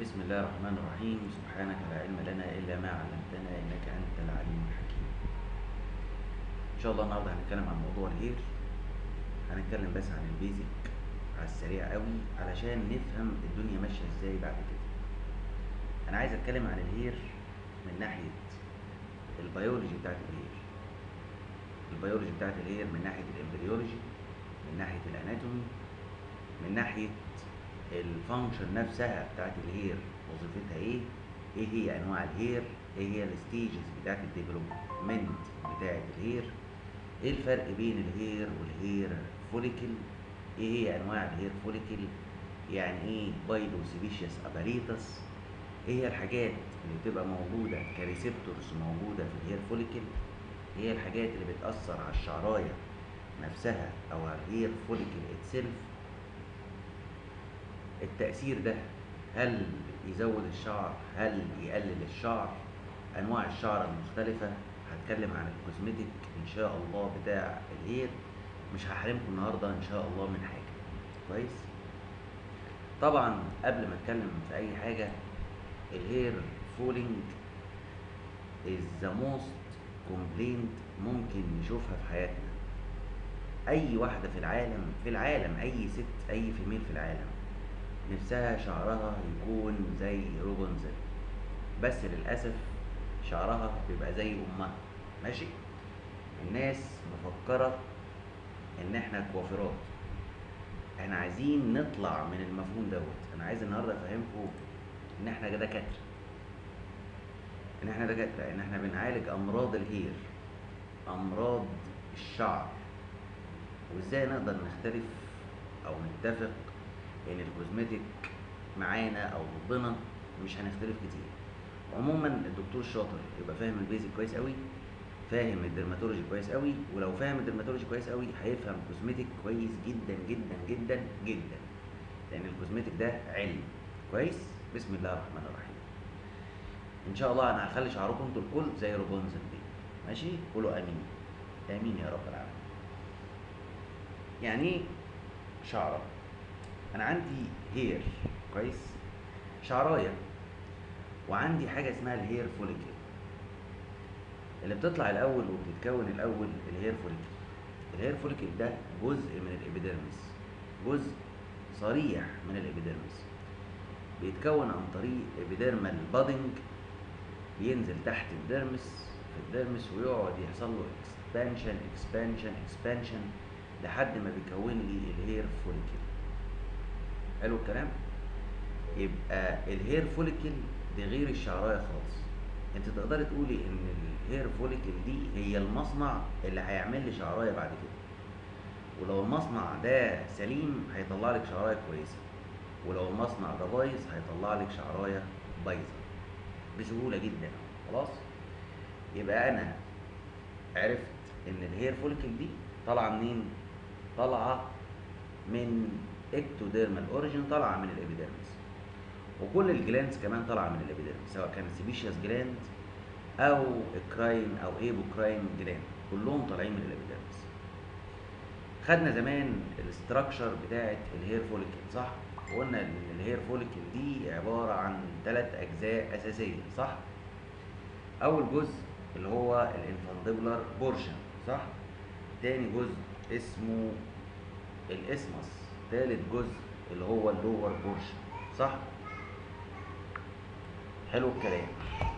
بسم الله الرحمن الرحيم. سبحانك لا علم لنا إلا ما علمتنا إنك أنت العليم الحكيم. إن شاء الله النهاردة هنتكلم عن موضوع ال hair. هنتكلم بس عن ال basic على السريع قوي علشان نفهم الدنيا ماشية إزاي بعد كده. أنا عايز أتكلم عن ال hair من ناحية البيولوجي بتاعت ال hair. البيولوجي بتاعت ال hair من ناحية ال embryology من ناحية ال anatomy من ناحية ال function نفسها بتاعت ال hair وظيفتها إيه؟ إيه هي انواع ال hair؟ إيه هي ال stages بتاعت ال development بتاعت ال hair؟ إيه الفرق بين ال hair وال hair follicle إيه هي انواع ال hair follicle يعني إيه pilosebaceous apparatus إيه هي الحاجات اللي بتبقى موجودة ك receptors موجودة في ال hair follicle إيه هي الحاجات اللي بتأثر على الشعراية نفسها أو على ال hair follicle itself التأثير ده هل يزود الشعر؟ هل يقلل الشعر؟ أنواع الشعر المختلفة. هتكلم عن ال cosmetic إن شاء الله بتاع ال hair مش هحرمكم النهاردة إن شاء الله من حاجة. كويس؟ طبعا قبل ما أتكلم في أي حاجة ال hair falling is the most complaint ممكن نشوفها في حياتنا. أي واحدة في العالم في العالم أي ست أي فيميل في العالم نفسها شعرها يكون زي روبنزل. بس للأسف شعرها بيبقى زي أمها. ماشي؟ الناس مفكرة إن إحنا كوافرات إحنا عايزين نطلع من المفهوم دوت. أنا عايز النهاردة أفهمكم إن إحنا دكاترة إن إحنا دكاترة إن إحنا بنعالج أمراض ال hair أمراض الشعر. وإزاي نقدر نختلف أو نتفق إن ال cosmetic معانا أو ضدنا مش هنختلف كتير. عموما الدكتور الشاطر يبقى فاهم ال basic كويس قوي فاهم ال dermatology كويس قوي ولو فاهم ال dermatology كويس قوي هيفهم ال cosmetic كويس جدا جدا جدا جدا. لأن ال cosmetic ده علم. كويس؟ بسم الله الرحمن الرحيم. إن شاء الله أنا هخلي شعركم أنتوا الكل زي رابونزل دي. ماشي؟ قولوا آمين. آمين يا رب العالمين. يعني إيه شعره أنا عندي hair كويس؟ شعراية. وعندي حاجة اسمها ال hair follicle اللي بتطلع الأول وبتتكون الأول ال hair follicle ال hair follicle ده جزء من ال epidermis جزء صريح من ال epidermis بيتكون عن طريق epidermal budding ينزل تحت ال dermis في ال dermis ويقعد يحصل له expansion expansion expansion لحد ما بيكون لي ال hair follicle حلو الكلام. يبقى ال hair follicle دي غير الشعراية خالص. انت تقدري تقولي ان ال hair follicle دي هي المصنع اللي هيعمل لي شعراية بعد كده. ولو المصنع ده سليم هيطلع لك شعراية كويسة. ولو المصنع ده بايظ هيطلع لك شعراية بايظة. بسهولة جدا. خلاص؟ يبقى أنا عرفت إن ال hair follicle دي طالعة منين؟ طالعة من ectodermal origin طالعه من ال epidermis وكل ال glands كمان طالعه من ال epidermis سواء كانت sebaceous gland أو eccrine أو apocrine gland كلهم طالعين من ال epidermis خدنا زمان ال structure بتاعه ال hair follicle صح؟ وقلنا إن ال hair follicle دي عبارة عن ثلاث أجزاء أساسية صح؟ أول جزء اللي هو ال infundibular portion صح؟ تاني جزء اسمه ال isthmus تالت جزء اللي هو ال lower portion صح؟ حلو الكلام.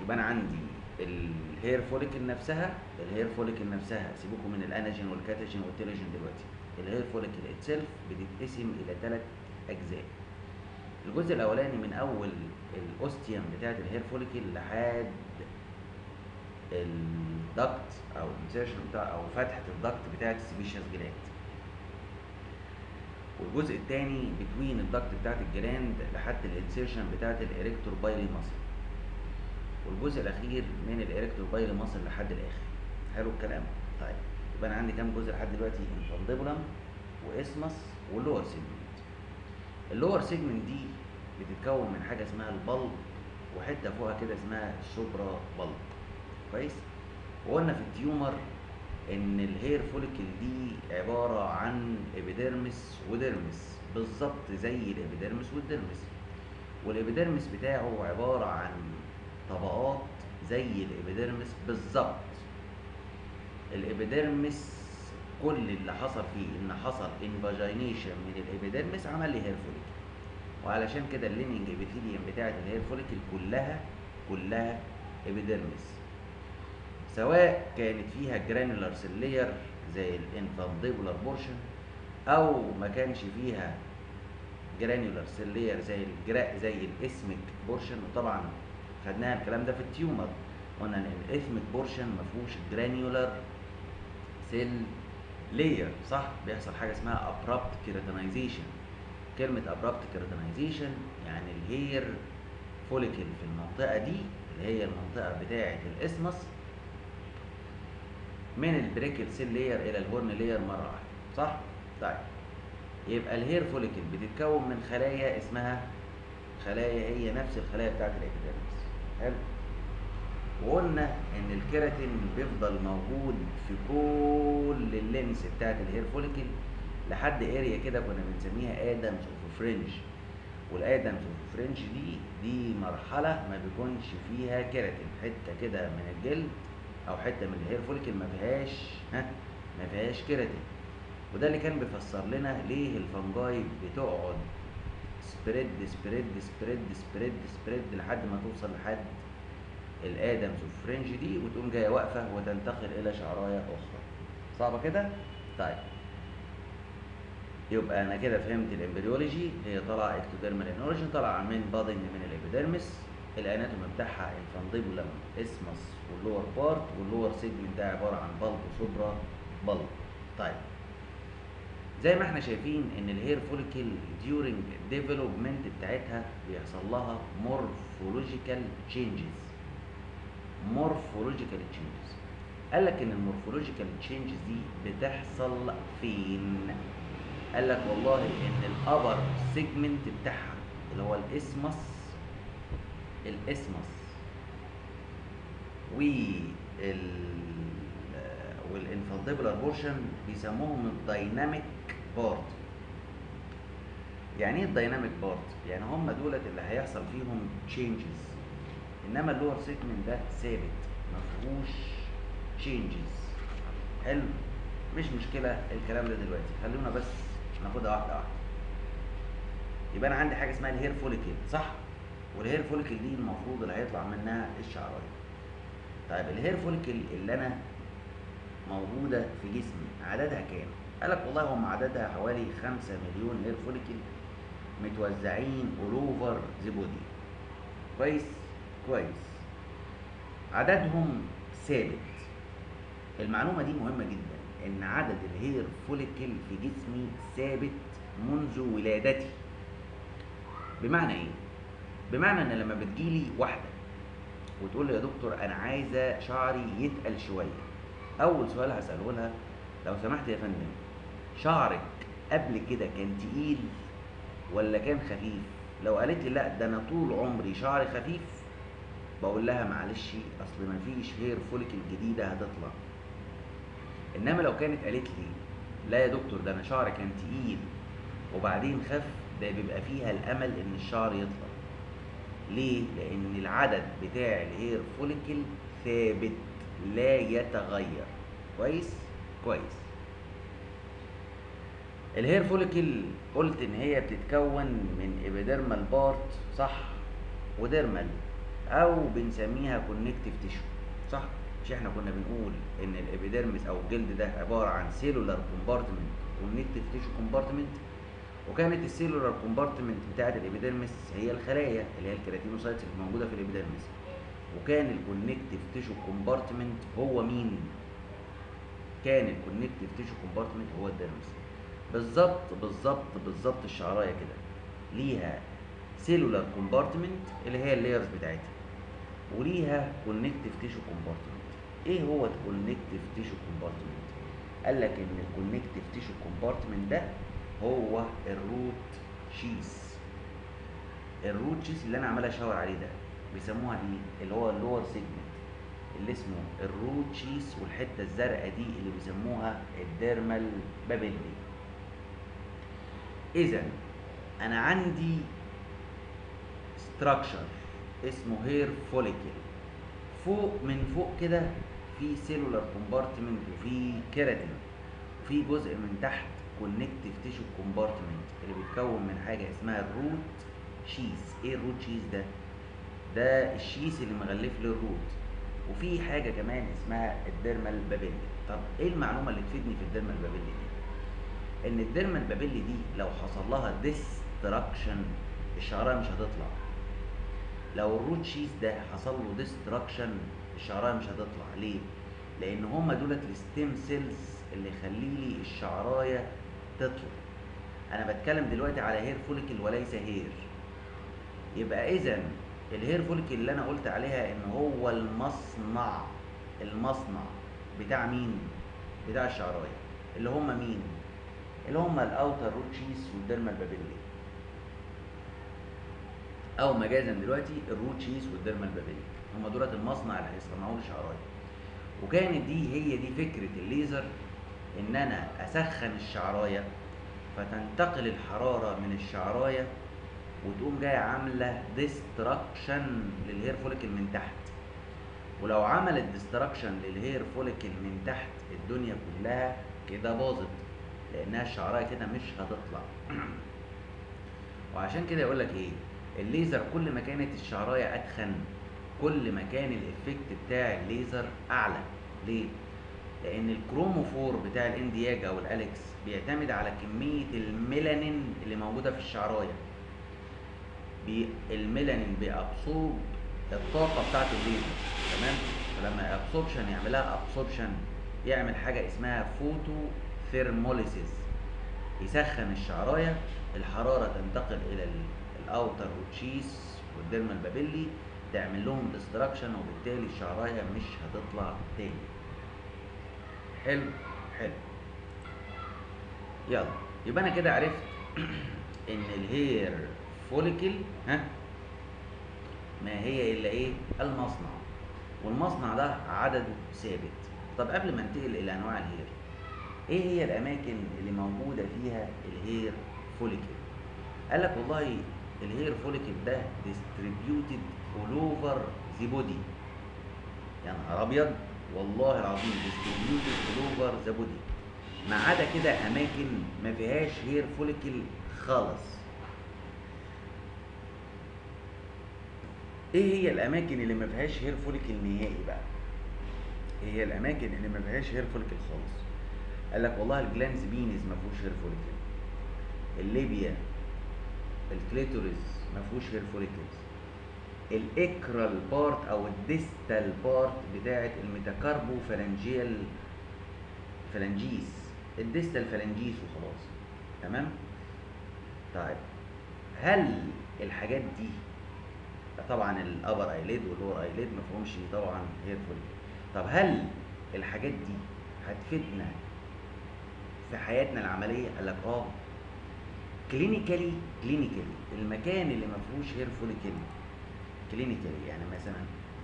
يبقى أنا عندي ال hair follicle نفسها ال hair follicle نفسها سيبوكم من ال anagen وال catagen وال telogen دلوقتي. ال hair follicle itself بتتقسم إلى ثلاث أجزاء. الجزء الأولاني من أول ال ostium بتاعت ال hair follicle لحد ال duct أو ال insertion بتاع أو فتحة ال duct بتاعت ال sebaceous gland والجزء الثاني between ال duct بتاعت ال gland لحد ال insertion بتاعت ال erector pili muscle. والجزء الأخير من ال erector pili muscle لحد الآخر. حلو الكلام. طيب يبقى أنا عندي كام جزء لحد دلوقتي؟ infundibulum و isthmus وال lower segment ال lower segment دي بتتكون من حاجة اسمها ال bulb وحتة فوقها كده اسمها ال suprabulb. كويس؟ وقلنا في ال tumor إن ال hair follicle دي عبارة عن epidermis و dermis بالظبط زي ال epidermis وال dermis وال epidermis بتاعه عبارة عن طبقات زي ال epidermis بالظبط. ال epidermis كل اللي حصل فيه إن حصل invagination من ال epidermis عمل لي hair follicle وعلشان كده ال lining epithelium بتاعت ال hair follicle كلها كلها epidermis سواء كانت فيها granular cell layer زي ال infundibular portion أو ما كانش فيها granular cell layer زي الجرا زي ال isthmic portion وطبعا خدناها الكلام ده في ال tumor. قلنا إن ال isthmic portion ما فيهوش granular cell layer صح؟ بيحصل حاجة اسمها abrupt keratinization كلمة abrupt keratinization يعني ال hair follicle في المنطقة دي اللي هي المنطقة بتاعة ال isthmus من ال prickle cell layer إلى ال horn layer مرة واحدة صح؟ طيب. يبقى ال hair follicle بتتكون من خلايا اسمها خلايا هي نفس الخلايا بتاعت ال epidermis حلو. وقلنا إن الكيراتين بيفضل موجود في كل ال length بتاعت ال hair follicle لحد area كده كنا بنسميها Adamson's fringe وال Adamson's fringe دي دي مرحلة ما بيكونش فيها كيراتين حتة كده من الجلد أو حتة من ال hair follicle ما فيهاش ها؟ ما فيهاش كيراتين. وده اللي كان بيفسر لنا ليه ال fungi بتقعد spread spread spread spread spread لحد ما توصل لحد ال Adamson's fringe دي وتقوم جاية واقفة وتنتقل إلى شعراية أخرى. صعبة كده؟ طيب. يبقى أنا كده فهمت ال embryology. هي طالعه ectodermal in origin طالعه من budding من ال epidermis. ال anatomy بتاعها ال infundibulum isthmus وال lower part وال lower segment ده عبارة عن bulb و suprabulb طيب. زي ما إحنا شايفين إن ال hair follicle during development بتاعتها بيحصل لها morphological changes morphological changes قال لك إن ال morphological changes دي بتحصل فين؟ قال لك والله إن ال upper segment بتاعها اللي هو ال isthmus ال isthmus وال portion بيسموهم ال dynamic part. يعني إيه ال dynamic part؟ يعني هم دولت اللي هيحصل فيهم changes إنما ال lower segment ده ثابت ما فيهوش changes حلو؟ مش مشكلة الكلام ده دلوقتي. خلونا بس ناخدها واحدة واحدة. يبقى أنا عندي حاجة اسمها ال hair follicle صح؟ وال hair follicle دي المفروض اللي هيطلع منها الشعراية. طيب ال hair follicle اللي أنا موجودة في جسمي عددها كام؟ قال لك والله هم عددها حوالي 5 مليون hair follicle متوزعين all over the body كويس؟ كويس. عددهم ثابت. المعلومة دي مهمة جدا إن عدد ال hair follicle في جسمي ثابت منذ ولادتي. بمعنى إيه؟ بمعنى إن لما بتجيلي واحدة وتقول لي يا دكتور أنا عايزة شعري يتقل شوية. أول سؤال هسأله لها لو سمحت يا فندم شعرك قبل كده كان تقيل ولا كان خفيف؟ لو قالت لي لا ده أنا طول عمري شعري خفيف بقول لها معلش أصل ما فيش hair follicle جديدة هتطلع. إنما لو كانت قالت لي لا يا دكتور ده أنا شعري كان تقيل وبعدين خف ده بيبقى فيها الأمل إن الشعر يطلع. ليه؟ لأن العدد بتاع ال hair follicle ثابت لا يتغير. كويس؟ كويس. ال hair follicle قلت إن هي بتتكون من epidermal part صح؟ و dermal أو بنسميها connective tissue صح؟ مش إحنا كنا بنقول إن ال epidermis أو الجلد ده عبارة عن cellular compartment connective tissue compartment وكانت ال cellular compartment بتاعت ال epidermis هي الخلايا اللي هي ال keratinocytes اللي موجودة في ال epidermis. وكان ال connective tissue compartment هو مين؟ كان ال connective tissue compartment هو ال dermis. بالظبط بالظبط بالظبط الشعراية كده. ليها cellular compartment اللي هي ال layers بتاعتها. وليها connective tissue compartment إيه هو ال connective tissue compartment قال لك إن ال connective tissue compartment ده هو ال root sheath ال root sheath اللي أنا عمال أشاور عليه ده بيسموها إيه؟ اللي هو ال lower segment اللي اسمه ال root sheath والحتة الزرقاء دي اللي بيسموها ال dermal papillae إذا أنا عندي structure اسمه hair follicle فوق من فوق كده في cellular compartment وفي كيراتين وفي جزء من تحت connective tissue compartment اللي بيتكون من حاجة اسمها ال root sheath إيه ال root sheath ده؟ ده ال sheath اللي مغلف لي ال root وفي حاجة كمان اسمها ال dermal papillae طب إيه المعلومة اللي تفيدني في ال dermal papillae دي؟ إن ال dermal papillae دي لو حصل لها destruction الشعرايه مش هتطلع. لو ال root sheath ده حصل له destruction الشعرايه مش هتطلع. ليه؟ لأن هما دولت ال stem cells اللي يخلي لي الشعرايه تطلع أنا بتكلم دلوقتي على hair follicle وليس hair يبقى اذا ال hair follicle اللي أنا قلت عليها إن هو المصنع المصنع بتاع مين؟ بتاع الشعراية. اللي هم مين؟ اللي هم ال outer root sheath وال dermal papillae أو مجازا دلوقتي ال root sheath وال dermal papillae هم دولت المصنع اللي هيصنعوه الشعرايه وكانت دي هي دي فكرة الليزر ان أنا أسخن الشعراية فتنتقل الحرارة من الشعراية وتقوم جاية عاملة destruction لل hair follicle من تحت. ولو عملت destruction لل hair follicle من تحت الدنيا كلها كده باظت لأنها الشعراية كده مش هتطلع. وعشان كده يقول لك إيه؟ الليزر كل ما كانت الشعراية اتخن كل ما كان ال effect بتاع الليزر أعلى. ليه؟ لأن ال chromophore بتاع ال Nd:YAG أو الاليكس بيعتمد على كمية الميلانين اللي موجودة في الشعراية. بي الميلانين بي absorb الطاقة بتاعت الليزر تمام؟ فلما absorption يعملها absorption يعمل حاجة اسمها فوتو thermolysis يسخن الشعراية الحرارة تنتقل إلى ال outer root sheath وال dermal papillae تعمل لهم destruction وبالتالي الشعراية مش هتطلع تاني. حلو حلو. يلا يبقى أنا كده عرفت إن ال hair follicle ها؟ ما هي إلا إيه؟ المصنع. والمصنع ده عدده ثابت. طب قبل ما ننتقل إلى أنواع ال hair إيه هي الأماكن اللي موجودة فيها ال hair follicle قال لك والله ال hair follicle ده distributed all over the body يا نهار أبيض! والله العظيم all over the body ما عدا كده أماكن ما فيهاش hair follicle خالص. إيه هي الأماكن اللي ما فيهاش hair follicle نهائي بقى؟ إيه هي الأماكن اللي ما فيهاش hair follicle خالص؟ قال لك والله ال glans penis ما فيهوش hair follicle ال labia ال clitoris ما فيهوش hair follicles ال acral part أو ال distal part بتاعه ال metacarpophalangeal phalanges ال distal phalanges وخلاص. تمام؟ طيب. هل الحاجات دي طبعا ال upper eyelid وال lower eyelid ما فيهمش طبعا hair طب هل الحاجات دي هتفيدنا في حياتنا العملية؟ قال لك آه. clinically clinically المكان اللي ما فيهوش hair follicle clinically يعني مثلا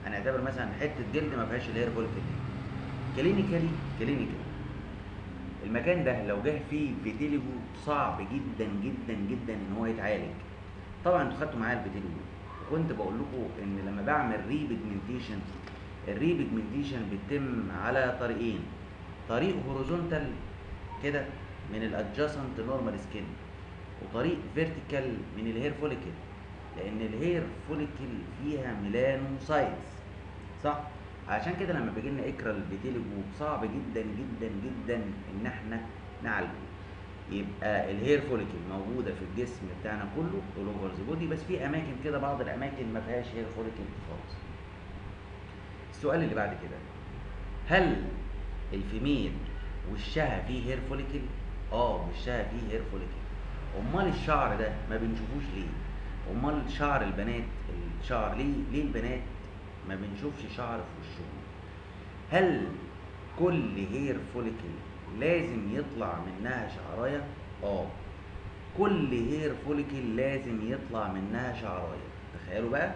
هنعتبر مثلا حتة جلد ما فيهاش ال hair follicle clinically clinically المكان ده لو جه فيه vitiligo صعب جدا جدا جدا إن هو يتعالج. طبعا أنتوا خدتوا معايا ال vitiligo. وكنت بقول لكم إن لما بعمل repigmentation ال repigmentation بيتم على طريقين. طريق horizontal كده من ال adjacent normal skin وطريق vertical من ال hair follicle. لأن ال hair follicle فيها melanocytes صح؟ عشان كده لما بيجي لنا acral vitiligo صعب جدا جدا جدا إن إحنا نعالجه. يبقى ال hair follicle موجودة في الجسم بتاعنا كله all over the body بس في أماكن كده بعض الأماكن ما فيهاش hair follicle خالص. السؤال اللي بعد كده هل ال female وشها فيه hair follicle آه وشها فيه hair follicle أمال الشعر ده ما بنشوفوش ليه؟ امال شعر البنات الشعر ليه ليه البنات ما بنشوفش شعر في وشهم؟ هل كل hair follicle لازم يطلع منها شعراية؟ آه. كل hair follicle لازم يطلع منها شعراية. تخيلوا بقى.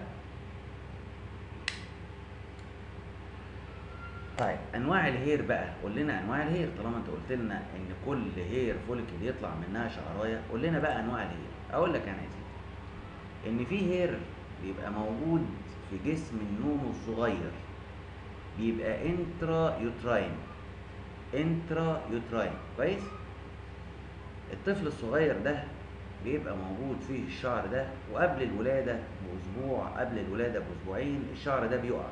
طيب أنواع ال hair بقى. قول لنا أنواع ال hair. طالما أنت قلت لنا إن كل hair follicle يطلع منها شعراية قول لنا بقى أنواع ال hair. أقول لك أنا سيدي إن في hair بيبقى موجود في جسم النونو الصغير بيبقى intrauterine intrauterine كويس؟ الطفل الصغير ده بيبقى موجود فيه الشعر ده وقبل الولادة بأسبوع قبل الولادة بأسبوعين الشعر ده بيقع.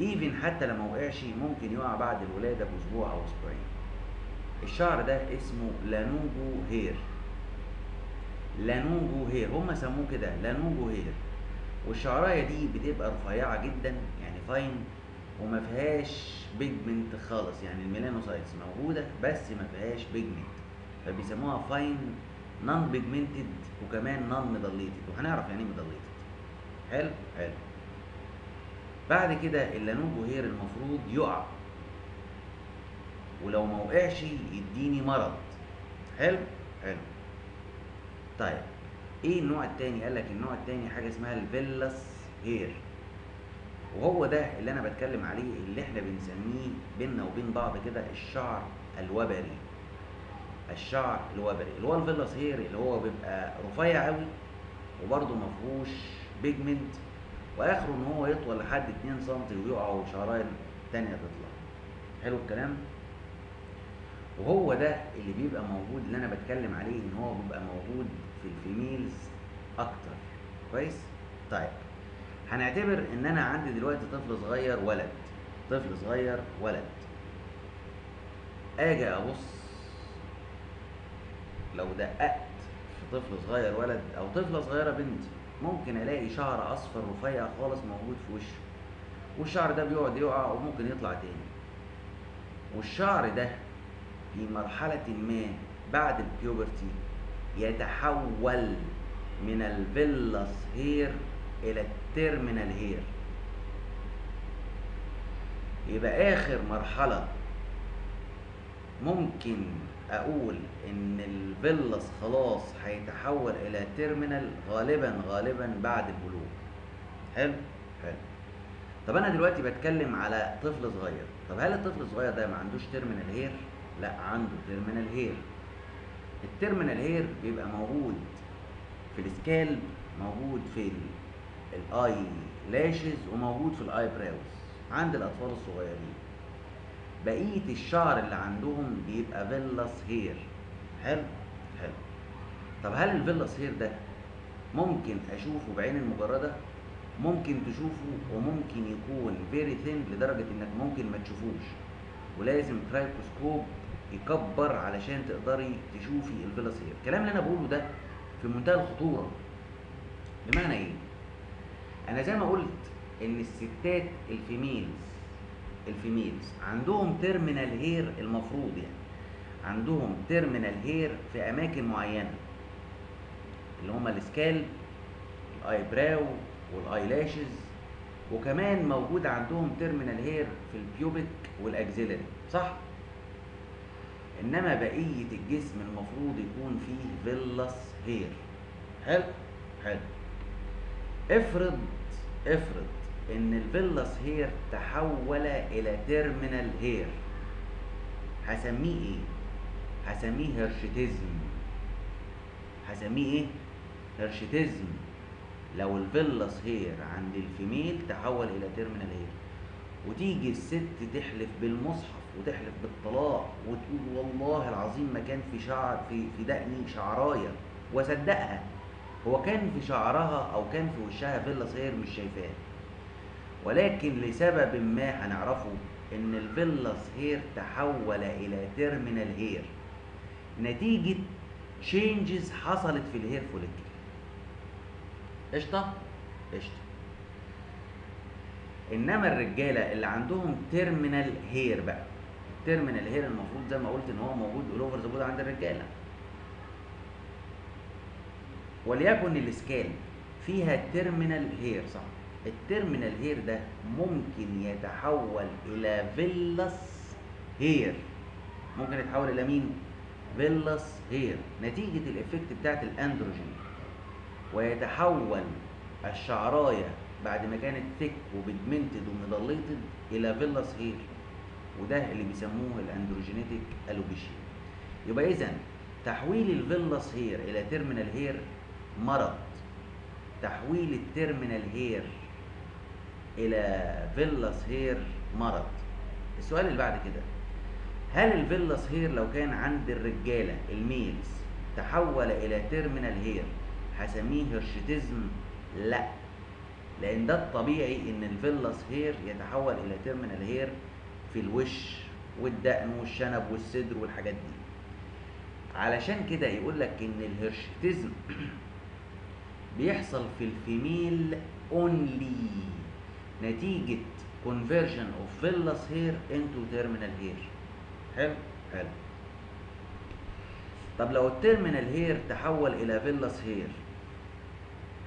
even حتى لما وقعش ممكن يقع بعد الولادة بأسبوع أو أسبوعين. الشعر ده اسمه lanugo hair. lanugo hair. هم سموه كده لانوجو هير. والشعراية دي بتبقى رفيعة جدا يعني fine وما فيهاش pigment خالص. يعني ال melanocytes موجودة بس ما فيهاش pigment فبيسموها fine non-pigmented وكمان non-medullated وهنعرف يعني إيه medullated حلو حلو. بعد كده ال lanugo hair المفروض يقع. ولو ما وقعش يديني مرض. حلو حلو. طيب إيه النوع التاني؟ قال لك النوع التاني حاجة اسمها ال vellus hair. وهو ده اللي أنا بتكلم عليه اللي إحنا بنسميه بيننا وبين بعض كده الشعر الوبري. الشعر الوبري اللي هو ال vellus hair اللي هو بيبقى رفيع قوي وبرده ما فيهوش pigment وآخره إن هو يطول لحد 2 سم ويقع وشعرايه تانية تطلع. حلو الكلام؟ وهو ده اللي بيبقى موجود اللي أنا بتكلم عليه إن هو بيبقى موجود في الفيميلز أكتر. كويس؟ طيب هنعتبر إن أنا عندي دلوقتي طفل صغير ولد. طفل صغير ولد. آجي أبص لو دققت في طفل صغير ولد أو طفلة صغيرة بنت ممكن ألاقي شعر أصفر رفيع خالص موجود في وشه والشعر ده بيقعد يقع وممكن يطلع تاني. والشعر ده في مرحلة ما بعد ال puberty يتحول من ال vellus hair إلى ال terminal hair. يبقى آخر مرحلة ممكن أقول إن ال vellus خلاص هيتحول إلى terminal غالبا غالبا بعد البلوغ. حلو؟ حلو. طب أنا دلوقتي بتكلم على طفل صغير. طب هل الطفل الصغير ده ما عندوش terminal hair؟ لا عنده terminal hair. ال terminal hair بيبقى موجود في ال scalp موجود في ال eyelashes وموجود في ال eyebrows عند الأطفال الصغيرين. بقية الشعر اللي عندهم بيبقى vellus hair. حلو؟ حلو. طب هل ال vellus hair ده ممكن أشوفه بعين المجردة؟ ممكن تشوفه وممكن يكون very thin لدرجة إنك ممكن ما تشوفوش. ولازم trichoscope يكبر علشان تقدري تشوفي ال vellus hair الكلام اللي أنا بقوله ده في منتهى الخطورة. بمعنى إيه؟ أنا زي ما قلت إن الستات ال females ال females عندهم terminal hair المفروض يعني. عندهم terminal hair في أماكن معينة. اللي هما ال scalp ال eyebrow وال eyelashes وكمان موجود عندهم terminal hair في ال pubic وال axillary صح؟ إنما بقية الجسم المفروض يكون فيه vellus hair حلو؟ حلو. افرض افرض إن ال vellus hair تحول إلى terminal hair هسميه إيه؟ هسميه hirsutism هسميه إيه؟ hirsutism لو ال vellus hair عند ال female تحول إلى terminal hair وتيجي الست تحلف بالمصحف وتحلف بالطلاق وتقول والله العظيم ما كان في شعر في في دقني شعراية. واصدقها هو كان في شعرها أو كان في وشها vellus hair مش شايفاه. ولكن لسبب ما هنعرفه إن ال vellus hair تحول إلى terminal hair نتيجة changes حصلت في ال hair follicle قشطة؟ قشطة. إنما الرجالة اللي عندهم terminal hair بقى ال terminal hair المفروض زي ما قلت إن هو موجود all over the عند الرجالة. وليكن ال scalp فيها terminal hair صح؟ ال terminal hair ده ممكن يتحول إلى vellus hair ممكن يتحول إلى مين؟ vellus hair نتيجة ال effect بتاعت الأندروجين. ويتحول الشعراية بعد ما كانت thick و pigmented و medullated إلى vellus hair وده اللي بيسموه ال androgenetic alopecia يبقى اذا تحويل ال vellus hair إلى terminal hair مرض. تحويل ال terminal hair إلى vellus hair مرض. السؤال اللي بعد كده هل ال vellus hair لو كان عند الرجالة ال males تحول إلى terminal hair هسميه hirsutism؟ لا. لأن ده الطبيعي إن ال vellus hair يتحول إلى terminal hair في الوش والدقن والشنب والصدر والحاجات دي. علشان كده يقول لك إن ال hirsutism بيحصل في ال female only نتيجة conversion of vellus hair into terminal hair. حلو؟ حلو. طب لو ال terminal hair تحول إلى vellus hair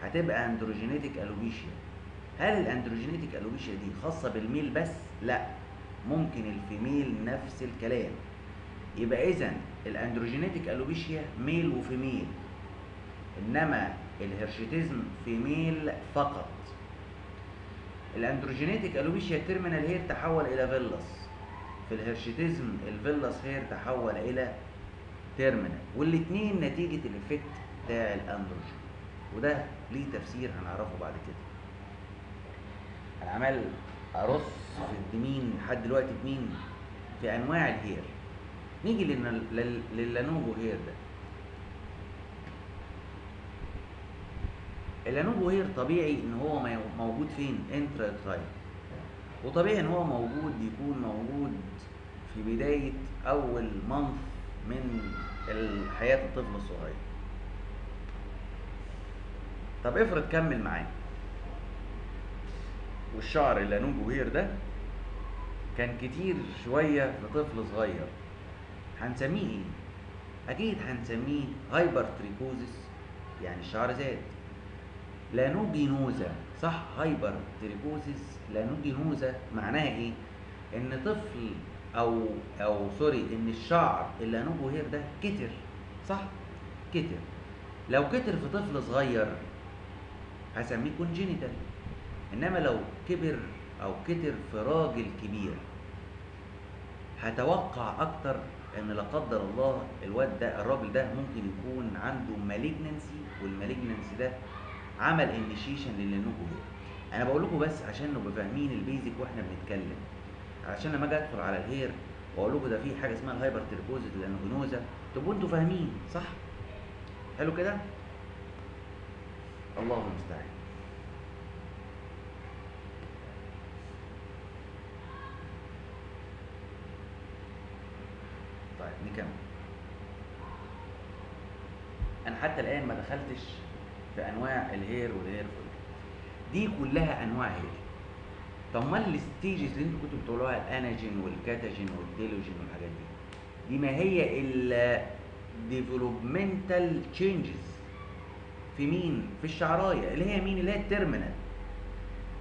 هتبقى androgenetic alopecia هل ال androgenetic alopecia دي خاصة بال male بس؟ لا. ممكن ال female نفس الكلام. يبقى إذا ال androgenetic alopecia male و female إنما ال hirsutism female فقط. ال androgenetic alopecia ال terminal hair تحول إلى vellus في ال hirsutism ال vellus hair تحول إلى terminal والاثنين نتيجة ال effect بتاع الأندروجين. وده ليه تفسير هنعرفه بعد كده. أنا عمال أرص في مين لحد دلوقتي في مين؟ في أنواع ال hair. نيجي لل lanugo hair ده. ال lanugo hair طبيعي إن هو موجود فين؟ intra وطبيعي إن هو موجود يكون موجود في بداية أول month من حياة الطفل الصغير. طب افرض كمل معايا. والشعر ال lanugo hair ده كان كتير شوية لطفل صغير. هنسميه إيه؟ أكيد هنسميه hypertrichosis يعني الشعر زاد. lanuginosa صح؟ hypertrichosis lanuginosa معناها إيه؟ إن طفل أو أو sorry إن الشعر ال lanugo hair ده كتر صح؟ كتر. لو كتر في طفل صغير هسميه congenital إنما لو كبر أو كتر في راجل كبير هتوقع أكتر إن لا قدر الله الواد ده الراجل ده ممكن يكون عنده malignancy وال malignancy ده عمل initiation لل lanugo أنا بقول لكم بس عشان نبقى فاهمين ال basic وإحنا بنتكلم. عشان لما أجي أدخل على ال hair وأقول لكم ده في حاجة اسمها ال hypertrichosis lanuginosa تبقوا أنتوا فاهمين صح؟ حلو كده؟ الله المستعان. طيب نكمل. أنا حتى الآن ما دخلتش في أنواع ال hair وال hair follicle دي كلها أنواع hair. طب ما ال stages اللي أنتوا كنتوا بتقولوها ال anagen وال catagen وال telogen والحاجات دي دي ما هي الا developmental changes في مين؟ في الشعراية اللي هي مين؟ اللي هي ال terminal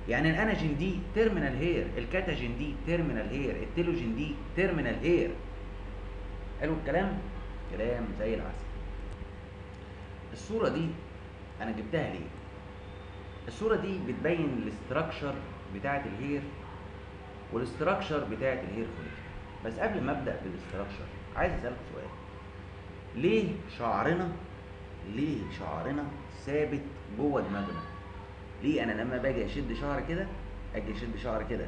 يعني ال anagen دي terminal hair ال catagen دي terminal hair ال telogen دي terminal hair. حلو الكلام؟ كلام زي العسل. الصورة دي أنا جبتها ليه؟ الصورة دي بتبين الاستراكشر بتاعه الهير والاستراكشر بتاعه الهير فوليكل بس قبل ما أبدأ بال structure عايز اسالكم سؤال. ليه شعرنا ليه شعرنا ثابت جوه دماغنا؟ ليه أنا لما باجي أشد شعر كده أجي أشد شعر كده؟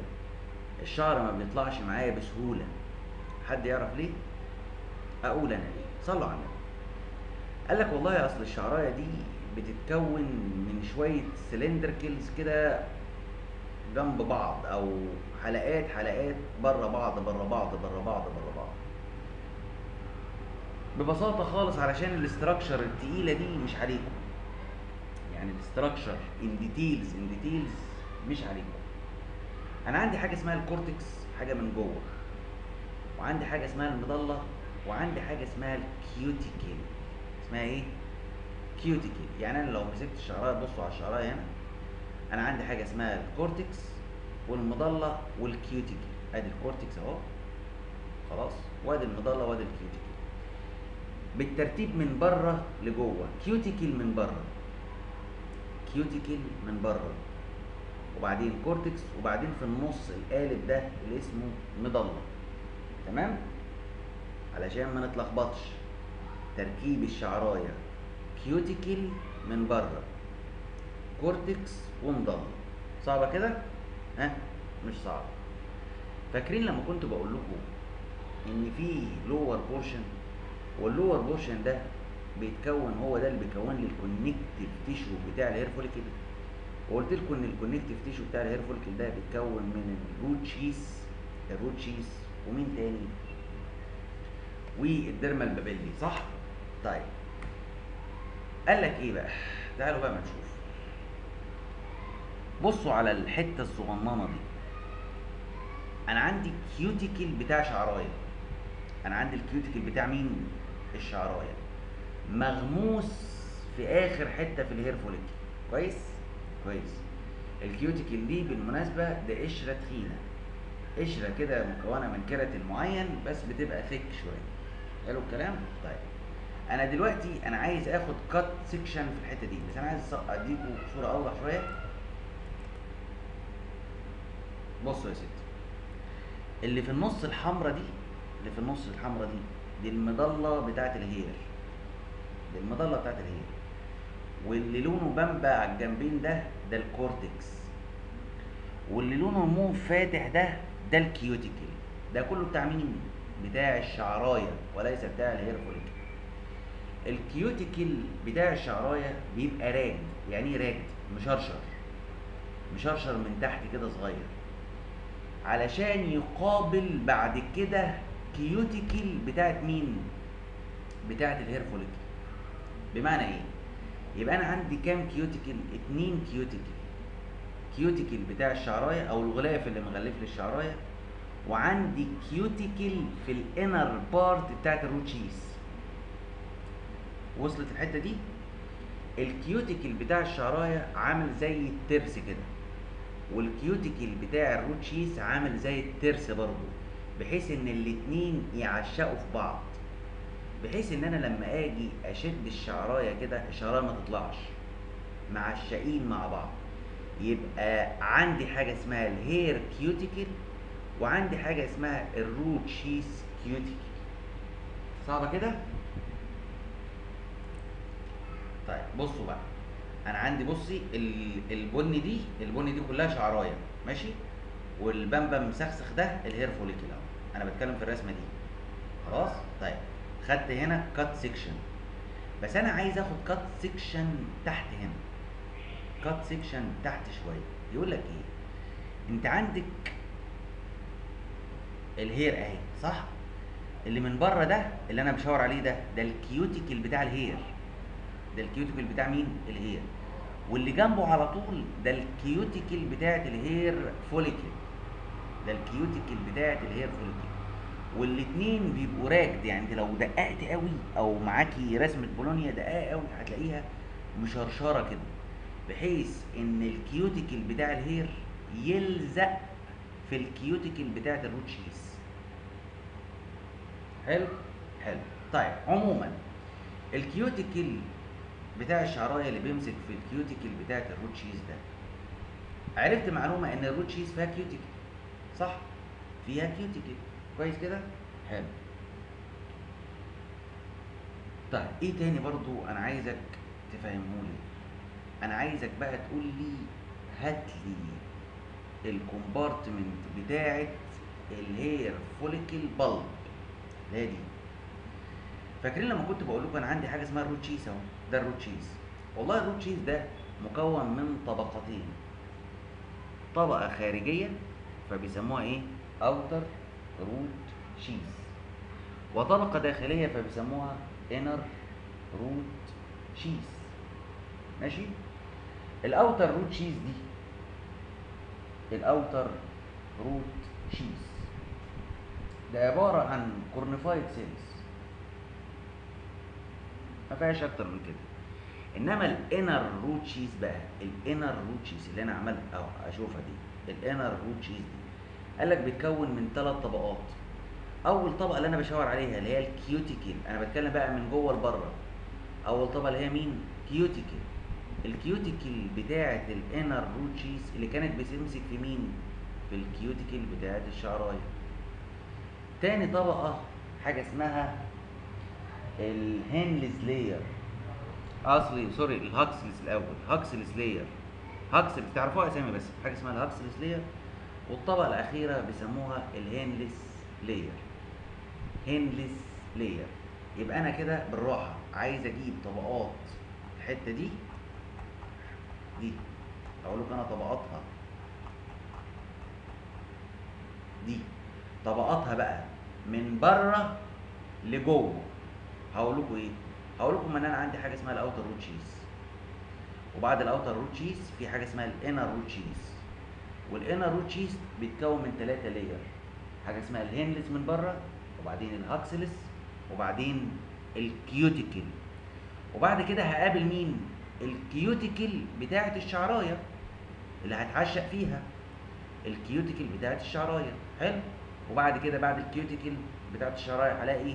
الشعر ما بيطلعش معايا بسهولة. حد يعرف ليه؟ أقول أنا ليه؟ صلوا على النبي. قال لك والله أصل الشعراية دي بتتكون من شوية cylindricals كده جنب بعض أو حلقات حلقات بره بعض بره بعض بره بعض بره بعض. ببساطة خالص علشان ال structure التقيلة دي مش عليكم. يعني ال structure in details in details مش عليكم. أنا عندي حاجة اسمها ال cortex حاجة من جوه. وعندي حاجة اسمها ال medulla وعندي حاجة اسمها ال cuticle اسمها إيه؟ cuticle يعني أنا لو مسكت الشعرايه بصوا على الشعرايه هنا أنا عندي حاجة اسمها الكورتكس والمظله والكيوتيكل أدي الكورتكس أهو. خلاص. وأدي ال medulla وأدي ال cuticle بالترتيب من بره لجوه. cuticle من بره. cuticle من بره. وبعدين cortex. وبعدين في النص القلب ده اللي اسمه medulla تمام؟ علشان ما نتلخبطش. تركيب الشعراية. cuticle من بره. cortex و medulla صعبة كده؟ ها؟ مش صعبة. فاكرين لما كنت بقول لكم إن في lower portion وال lower portion ده بيتكون هو ده اللي بيكون لي ال connective tissue بتاع ال hair follicle وقلت لكم إن ال connective tissue بتاع ال hair follicle ده بيتكون من ال root sheath ال root sheath ومين تاني؟ وال dermal papillae صح؟ طيب. قال لك إيه بقى؟ تعالوا بقى ما نشوف. بصوا على الحتة الصغننة دي. أنا عندي cuticle بتاع شعراية. أنا عندي ال cuticle بتاع مين؟ الشعراية. مغموس في آخر حتة في ال hair follicle كويس؟ كويس. ال cuticle دي بالمناسبة ده قشره تخينة. قشرة كده مكونة من كيراتين معين بس بتبقى thick شوية. حلو الكلام؟ طيب. أنا دلوقتي أنا عايز آخد cut section في الحتة دي. بس أنا عايز اديكم صورة أوضح شوية. بصوا يا ستي اللي في النص الحمرا دي اللي في النص الحمرا دي دي ال medulla بتاعه ال hair. دي ال medulla بتاعه ال hair. واللي لونه بامبا على الجنبين ده ده ال cortex واللي لونه موف فاتح ده ده ال cuticle ده كله بتاع مين؟ بتاع الشعراية وليس بتاع ال hair follicle ال cuticle بتاع الشعراية بيبقى ragged يعني إيه ragged مشرشر. مشرشر من تحت كده صغير. علشان يقابل بعد كده cuticle بتاعت مين؟ بتاعت ال hair follicle بمعنى إيه؟ يبقى أنا عندي كام cuticle اتنين cuticle cuticle بتاع الشعراية أو الغلاف اللي مغلف لي الشعراية وعندي cuticle في ال inner part بتاعت ال root sheath وصلت الحتة دي؟ ال cuticle بتاع الشعرايه عامل زي الترس كده. وال cuticle بتاع ال root sheath عامل زي الترس برضه بحيث إن الاتنين يعشقوا في بعض. بحيث إن أنا لما آجي أشد الشعرايه كده الشعرايه ما تطلعش. معشقين مع بعض. يبقى عندي حاجة اسمها ال hair cuticle وعندي حاجة اسمها ال root sheath cuticle صعبة كده؟ طيب بصوا بقى. أنا عندي بصي ال- البني دي البني دي كلها شعراية ماشي؟ والبمبي المسخسخ ده ال hair follicle أهو. أنا بتكلم في الرسمة دي. خلاص؟ طيب خدت هنا cut section بس أنا عايز آخد cut section تحت هنا. cut section تحت شوية. يقول لك إيه؟ أنت عندك ال hair اهي صح؟ اللي من بره ده اللي أنا بشاور عليه ده ده ال cuticle بتاع ال hair. ده ال cuticle بتاع مين؟ ال hair. واللي جنبه على طول ده ال cuticle بتاعت ال hair follicle. ده ال cuticle بتاعت ال hair follicle. والاتنين بيبقوا ragged يعني انت لو دققت قوي أو معاكي رسمة بولونيا دققه قوي هتلاقيها مشرشرة كده. بحيث إن ال cuticle بتاع ال hair يلزق في ال cuticle بتاعت ال root sheath حلو؟ حلو. طيب عموما ال cuticle بتاع الشعرايه اللي بيمسك في ال cuticle بتاعت ال root sheath ده عرفت معلومة إن ال root sheath فيها cuticle صح؟ فيها cuticle كويس كده؟ حلو. طيب إيه تاني برضو أنا عايزك تفهمهولي أنا عايزك بقى تقول لي هات لي ال compartment بتاعت ال hair follicle bulb دي فاكرين لما كنت بقول لكم أنا عندي حاجة اسمها ال root sheath أهو؟ ده ال root sheath والله ال root sheath ده مكون من طبقتين. طبقة خارجية فبيسموها إيه؟ outer root sheath وطبقة داخلية فبيسموها inner root sheath ماشي؟ ال outer root sheath دي ال outer root sheath ده عبارة عن cornified cells ما فيهاش أكتر من كده. إنما ال inner root sheath بقى ال inner root sheath اللي أنا عملت أو أشوفها دي ال inner root sheath دي قال لك بيتكون من ثلاث طبقات. أول طبقة اللي أنا بشاور عليها اللي هي ال cuticle أنا بتكلم بقى من جوه لبره. أول طبقة اللي هي مين؟ cuticle ال cuticle بتاعة ال inner root sheath اللي كانت بتمسك في مين؟ في ال cuticle بتاعة الشعراية. تاني طبقة حاجة اسمها ال Henle's layer أصلي sorry ال Huxley's الأول Huxley's layer Huxley تعرفوها اسامي بس حاجة اسمها ال Huxley's layer والطبقة الأخيرة بيسموها ال Henle's layer Henle's layer يبقى أنا كده بالراحة عايز أجيب طبقات الحتة دي دي أقول لكم أنا طبقاتها. دي طبقاتها بقى من بره لجوه. هقول لكم إيه؟ هقول لكم إن أنا عندي حاجة اسمها ال outer root sheath. وبعد الأوتر روت شيز في حاجة اسمها ال inner root sheath. وال inner root sheath بيتكون من ثلاثة layer حاجة اسمها ال Henle's من بره وبعدين ال Huxley's وبعدين ال cuticle. وبعد كده هقابل مين؟ ال cuticle بتاعة الشعراية اللي هتعشق فيها. ال cuticle بتاعة الشعراية. حلو؟ وبعد كده بعد ال cuticle بتاعة الشعرايه هلاقي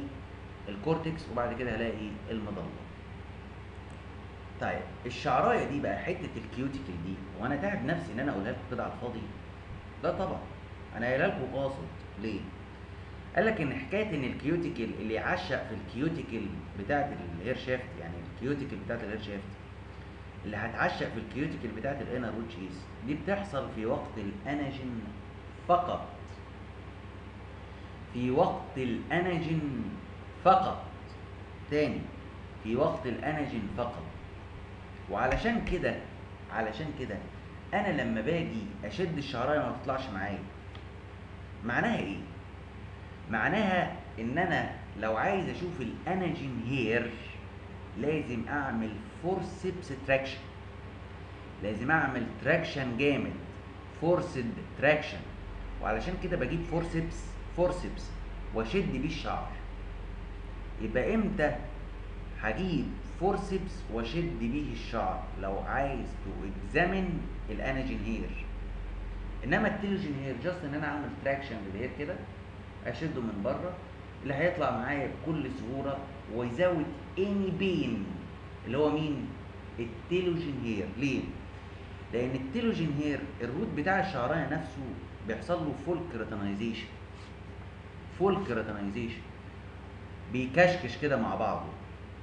ال cortex وبعد كده هلاقي ال medulla طيب الشعراية دي بقى حتة ال cuticle دي وأنا تعب نفسي إن أنا أقولها لكم كده على الفاضي. لا طبعا أنا قايلها لكم قاصد. ليه؟ قال لك إن حكاية إن الكيوتيكل اللي يعشق في الكيوتيكل بتاعة الهير شافت يعني الكيوتيكل بتاعة الهير شافت اللي هتعشق في ال cuticle بتاعة ال inner root sheath دي بتحصل في وقت ال anagen فقط. في وقت ال anagen فقط. تاني في وقت ال anagen فقط. وعلشان كده علشان كده أنا لما باجي أشد الشعراية ما تطلعش معايا. معناها إيه؟ معناها إن أنا لو عايز أشوف ال anagen hair لازم أعمل forceps traction لازم أعمل traction جامد. forced traction وعلشان كده بجيب forceps forceps واشد بيه الشعر. يبقى إمتى هجيب forceps واشد بيه الشعر؟ لو عايز to examine ال anagen hair إنما ال telogen hair just إن أنا أعمل traction لل hair كده أشده من بره اللي هيطلع معايا بكل سهولة without any pain اللي هو مين؟ ال telogen hair ليه؟ لأن ال telogen hair ال root بتاع الشعرايه نفسه بيحصل له full keratinization full keratinization بيكشكش كده مع بعضه.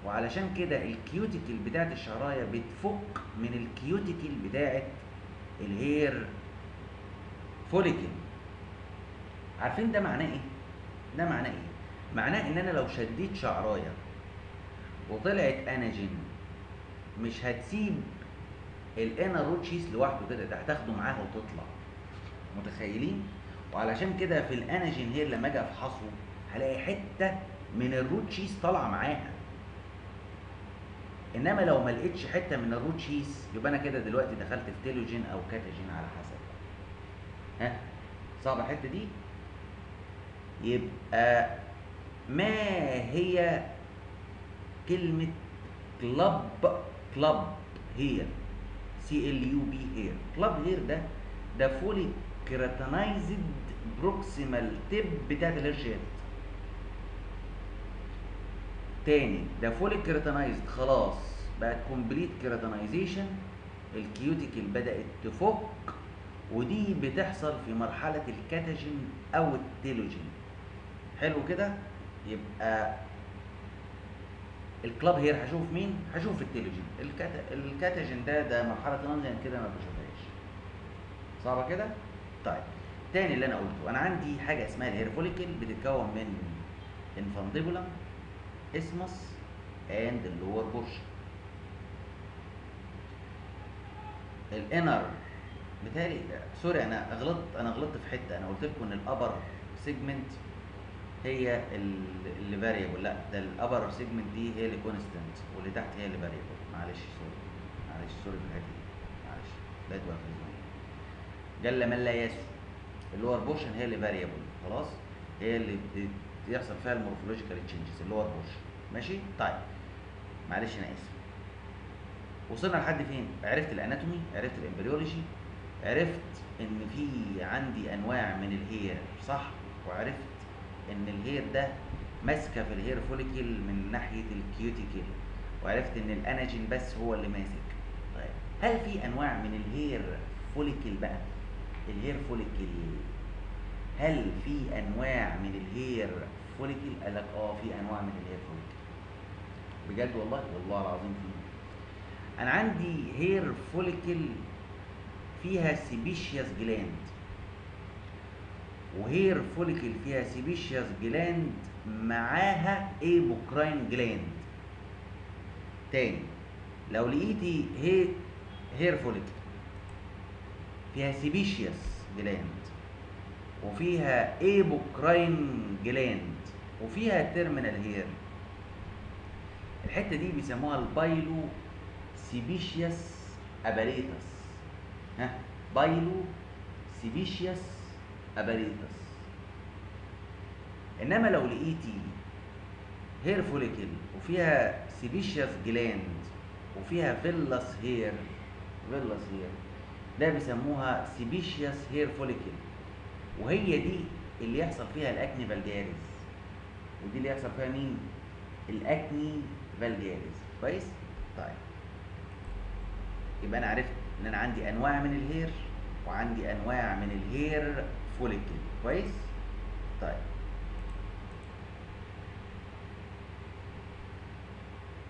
وعلشان كده ال cuticle بتاعت الشعرايه بتفك من ال cuticle بتاعت ال hair follicle. عارفين ده معناه إيه؟ ده معناه إيه؟ معناه إن أنا لو شديت شعراية وطلعت anagen مش هتسيب ال inner root sheath لوحده كده ده هتاخده معاها وتطلع. متخيلين؟ وعلشان كده في ال anagen hair لما أجي أفحصه هلاقي حتة من ال root sheath طالعة معاها. إنما لو ما لقيتش حتة من ال root sheath يبقى أنا كده دلوقتي دخلت في telogen أو catagen على حسب. ها؟ صعبة الحتة دي؟ يبقى ما هي كلمة club club hair C L U B hair club hair ده ده fully keratinized proximal tip بتاعت ال hair تاني ده fully keratinized خلاص بقت complete keratinization ال cuticle بدأت تفك ودي بتحصل في مرحلة ال catagen أو ال telogen حلو كده؟ يبقى ال club hair هشوف مين؟ هشوف ال telogen ال cata... ال catagen ده ده مرحلة transient كده ما بشوفهاش. صعبه كده؟ طيب. تاني اللي أنا قلته. أنا عندي حاجة اسمها ال hair follicle بتتكون من infundibulum isthmus and ال lower portion ال inner بتهيألي sorry أنا غلطت أنا غلطت في حتة. أنا قلت لكم إن ال upper segment هي اللي variable لا ده ال upper segment دي هي اللي constant واللي تحت هي اللي variable معلش sorry. معلش sorry في الحتة دي. معلش. لا تؤاخذوني جل من لا يسهو ال lower portion هي اللي variable خلاص؟ هي اللي بيحصل فيها ال morphological changes ال lower portion ماشي؟ طيب. معلش أنا آسف. وصلنا لحد فين؟ عرفت ال anatomy عرفت ال embryology عرفت إن في عندي أنواع من ال hair صح؟ وعرفت إن ال hair ده ماسكة في ال hair follicle من ناحية ال cuticle وعرفت إن ال anagen بس هو اللي ماسك. طيب. هل في أنواع من ال hair follicle بقى؟ ال hair follicle هل في أنواع من ال hair follicle قال لك آه في أنواع من ال hair follicle بجد والله؟ والله العظيم في. أنا عندي hair follicle فيها sebaceous gland و hair follicle فيها sebaceous gland معاها apocrine gland تاني. لو لقيتي هي hair follicle فيها sebaceous gland وفيها apocrine gland وفيها terminal hair الحتة دي بيسموها ال pilosebaceous apparatus ها؟ pilosebaceous apparatus إنما لو لقيتي hair follicle وفيها sebaceous gland وفيها vellus hair vellus hair ده بيسموها sebaceous hair follicle وهي دي اللي يحصل فيها ال acne vulgaris ودي اللي يحصل فيها مين؟ ال acne vulgaris كويس؟ طيب. يبقى أنا عرفت إن أنا عندي أنواع من ال hair وعندي أنواع من ال hair follicle كويس؟ طيب.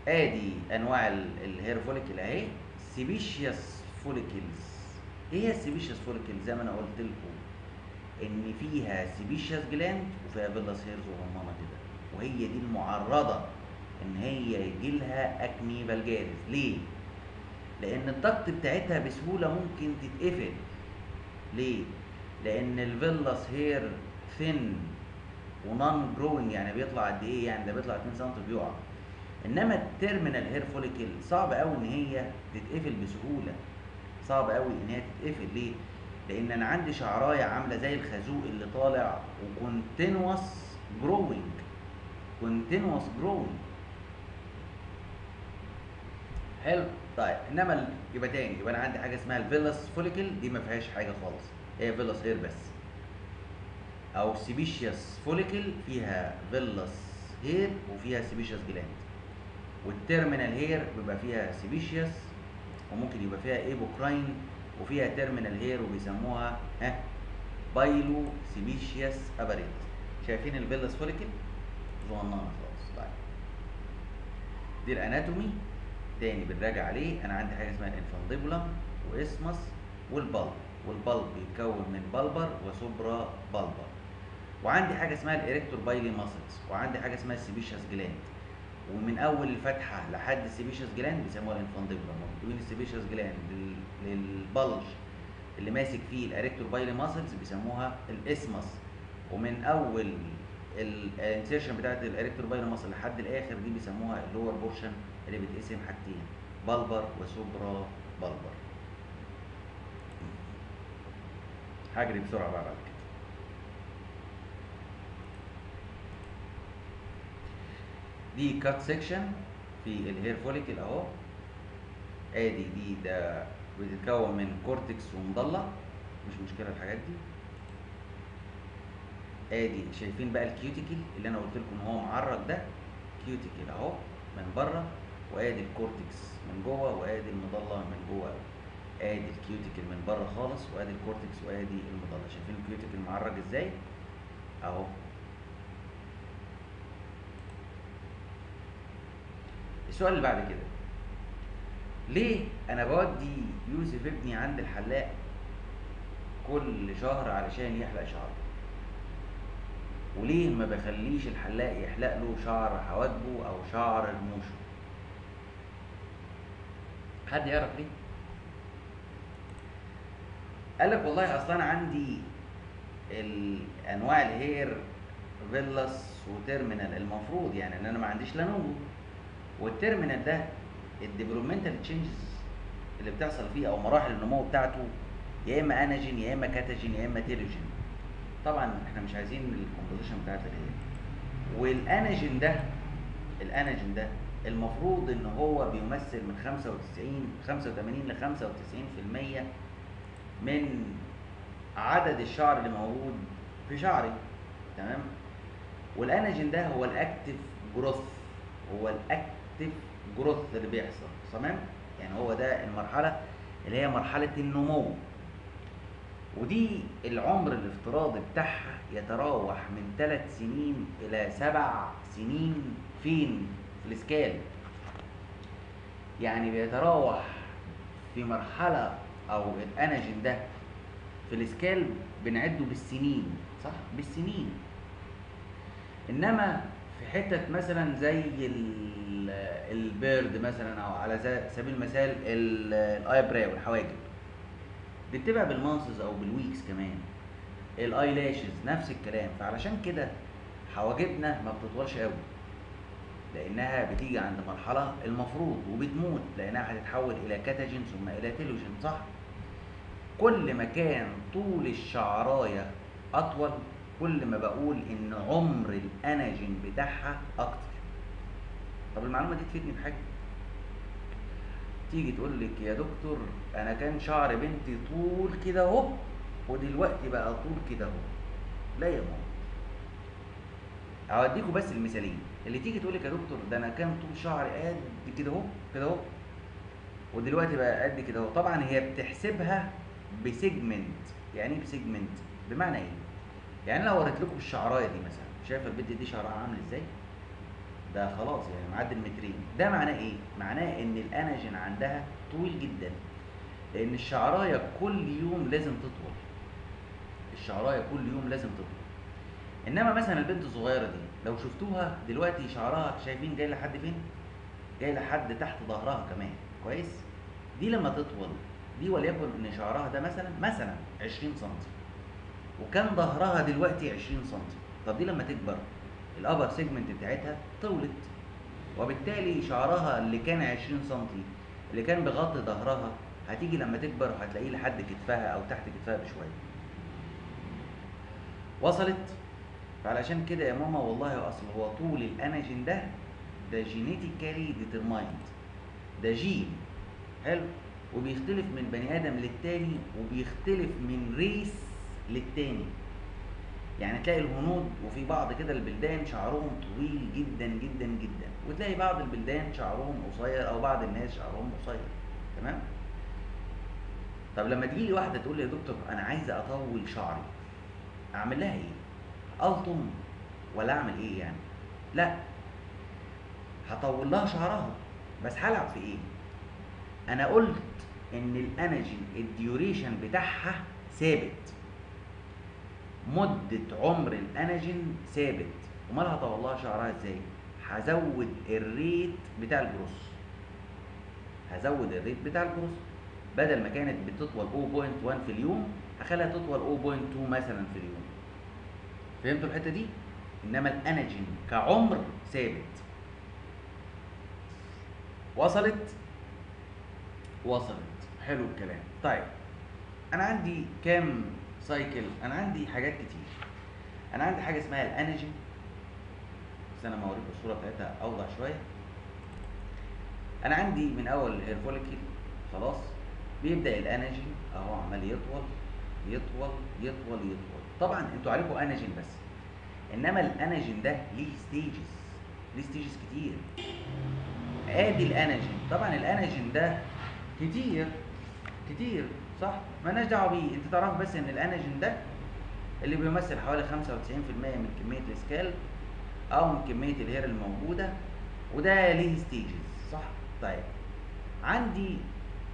آدي أنواع ال- ال hair follicle أهي. sebaceous follicles إيه هي ال sebaceous follicle؟ زي ما أنا قلت لكم ان فيها sebaceous gland وفيها vellus hair صغننه كده وهي دي المعرضة ان هي يجي لها acne vulgaris. ليه؟ لأن ال duct بتاعتها بسهولة ممكن تتقفل. ليه؟ لأن ال vellus hair thin و non-growing يعني بيطلع قد إيه؟ يعني ده بيطلع 2 سم بيقع. إنما ال terminal hair follicle صعب قوي إن هي تتقفل بسهولة. صعب قوي إن هي تتقفل ليه؟ لأن أنا عندي شعراية عاملة زي الخازوق اللي طالع و continuous growing continuous growing حلو. طيب إنما يبقى تاني يبقى أنا عندي حاجة اسمها ال vellus follicle دي ما فيهاش حاجة خالص. هي vellus hair بس. أو sebaceous follicle فيها vellus hair وفيها sebaceous gland وال terminal hair بيبقى فيها sebaceous وممكن يبقى فيها apocrine وفيها terminal hair وبيسموها ها pilosebaceous apparatus شايفين ال vellus follicle صغننة خالص. طيب. دي ال anatomy. تاني بنراجع عليه. أنا عندي حاجة اسمها الانفانديبولم واسمس والبلب والبلب بيتكون من bulbar و suprabulbar وعندي حاجة اسمها ال arrector pili muscles وعندي حاجة اسمها ال sebaceous gland ومن أول الفتحة لحد ال sebaceous gland بيسموها ال infundibulum وبين ال sebaceous gland لل- لل bulge اللي ماسك فيه ال arrector pili muscles بيسموها ال isthmus ومن أول ال insertion بتاعت ال arrector pili muscle لحد الآخر دي بيسموها ال lower portion اللي بتقسم حاجتين bulbar و suprabulbar. هجري بسرعة بقى بعد كده. دي cut section في ال hair follicle أهو. ادي دي ده بتتكون من cortex و medulla. مش مشكلة الحاجات دي. ادي شايفين بقى ال cuticle اللي أنا قلت لكم هو معرج ده. cuticle أهو من بره وآدي ال cortex من جوه وآدي ال medulla من جوه. آدي ال cuticle من بره خالص وآدي ال cortex وآدي ال medulla. شايفين ال cuticle معرج إزاي؟ أهو. السؤال اللي بعد كده. ليه أنا بودي يوسف ابني عند الحلاق كل شهر علشان يحلق شعره؟ وليه ما بخليش الحلاق يحلق له شعر حواجبه أو شعر رموشه حد يعرف ليه؟ قال لك والله أصلا عندي انواع ال hair vellus و terminal المفروض يعني إن أنا ما عنديش لا نمو وال terminal ده ال developmental changes اللي بتحصل فيه أو مراحل النمو بتاعته يا إما anagen يا إما catagen يا إما telogen طبعا إحنا مش عايزين ال composition بتاعت ال hair وال anagen ده ال anagen ده المفروض إن هو بيمثل من 95 85 ل 95% من عدد الشعر اللي موجود في شعري. تمام؟ وال anagen ده هو ال active growth هو ال active growth اللي بيحصل تمام؟ يعني هو ده المرحلة اللي هي مرحلة النمو. ودي العمر الافتراضي بتاعها يتراوح من ثلاث سنين إلى سبع سنين فين؟ في ال scalp. يعني بيتراوح في مرحلة أو ال anagen ده في ال scalp بنعده بالسنين صح؟ بالسنين. إنما في حتة مثلا زي ال- ال beard مثلا أو على سبيل المثال ال- ال eyebrow والحواجب. دي بتبقى بال months أو بال weeks كمان. ال eyelashes نفس الكلام. فعلشان كده حواجبنا ما بتطولش قوي لأنها بتيجي عند مرحلة المفروض وبتموت. لأنها هتتحول إلى catagen ثم إلى telogen. صح؟ كل ما كان طول الشعراية أطول كل ما بقول إن عمر الأناجين بتاعها أكتر. طب المعلومة دي تفيدني بحاجه تيجي تقول لك يا دكتور أنا كان شعر بنتي طول كده أهو ودلوقتي بقى طول كده أهو. لا يا ماما. هوديكوا بس المثالين. اللي تيجي تقول لك يا دكتور ده أنا كان طول شعري قد كده أهو كده أهو ودلوقتي بقى قد كده أهو. طبعا هي بتحسبها ب segment. يعني إيه ب segment؟ بمعنى إيه؟ يعني لو وريت لكم الشعراية دي مثلا شايفه البنت دي شعرها عامل إزاي؟ ده خلاص يعني معدي المترين. ده معناه إيه؟ معناه إن ال anagen عندها طويل جدا لأن الشعراية كل يوم لازم تطول. الشعراية كل يوم لازم تطول. إنما مثلا البنت الصغيرة دي لو شفتوها دلوقتي شعرها شايفين جاي لحد فين؟ جاي لحد تحت ظهرها كمان. كويس؟ دي لما تطول دي وليكن إن شعرها ده مثلا مثلا 20 سم وكان ظهرها دلوقتي 20 سم طب دي لما تكبر ال upper segment بتاعتها طولت. وبالتالي شعرها اللي كان 20 سم اللي كان بيغطي ظهرها هتيجي لما تكبر هتلاقيه لحد كتفها أو تحت كتفها بشوية. وصلت. فعلشان كده يا ماما والله أصل هو طول ال anagen ده ده genetically determined ده جين حلو. وبيختلف من بني آدم للتاني وبيختلف من race للتاني. يعني تلاقي الهنود وفي بعض كده البلدان شعرهم طويل جدا جدا جدا. وتلاقي بعض البلدان شعرهم قصير أو بعض الناس شعرهم قصير. تمام؟ طب لما تجي لي واحدة تقول لي يا دكتور أنا عايزة أطول شعري أعمل لها إيه؟ ألطم ولا أعمل إيه يعني؟ لا. هطول لها شعرها. بس هلعب في إيه؟ أنا قلت إن ال anagen ال duration بتاعها ثابت. مدة عمر ال anagen ثابت. امال هطول لها شعرها إزاي؟ هزود ال rate بتاع ال growth. هزود ال rate بتاع ال growth. بدل ما كانت بتطول 0.1 في اليوم هخليها تطول 0.2 مثلا في اليوم. فهمتوا الحتة دي؟ إنما ال anagen كعمر ثابت. وصلت؟ وصلت. حلو الكلام. طيب أنا عندي كام cycle أنا عندي حاجات كتير. أنا عندي حاجة اسمها ال anagen بس أنا ما اوريكم الصورة بتاعتها أوضح شوية. أنا عندي من أول ال hair follicle خلاص. بيبدأ ال anagen أهو عمال يطول يطول يطول يطول. طبعا أنتوا عليكم anagen بس. إنما ال anagen ده ليه stages ليه stages كتير. آدي ال anagen طبعا ال anagen ده كتير كتير. صح؟ مالناش دعوة بيه. انت تعرف بس ان ال anagen ده اللي بيمثل حوالي 95% من كمية ال scalp أو من كمية ال hair الموجودة وده ليه stages صح؟ طيب. عندي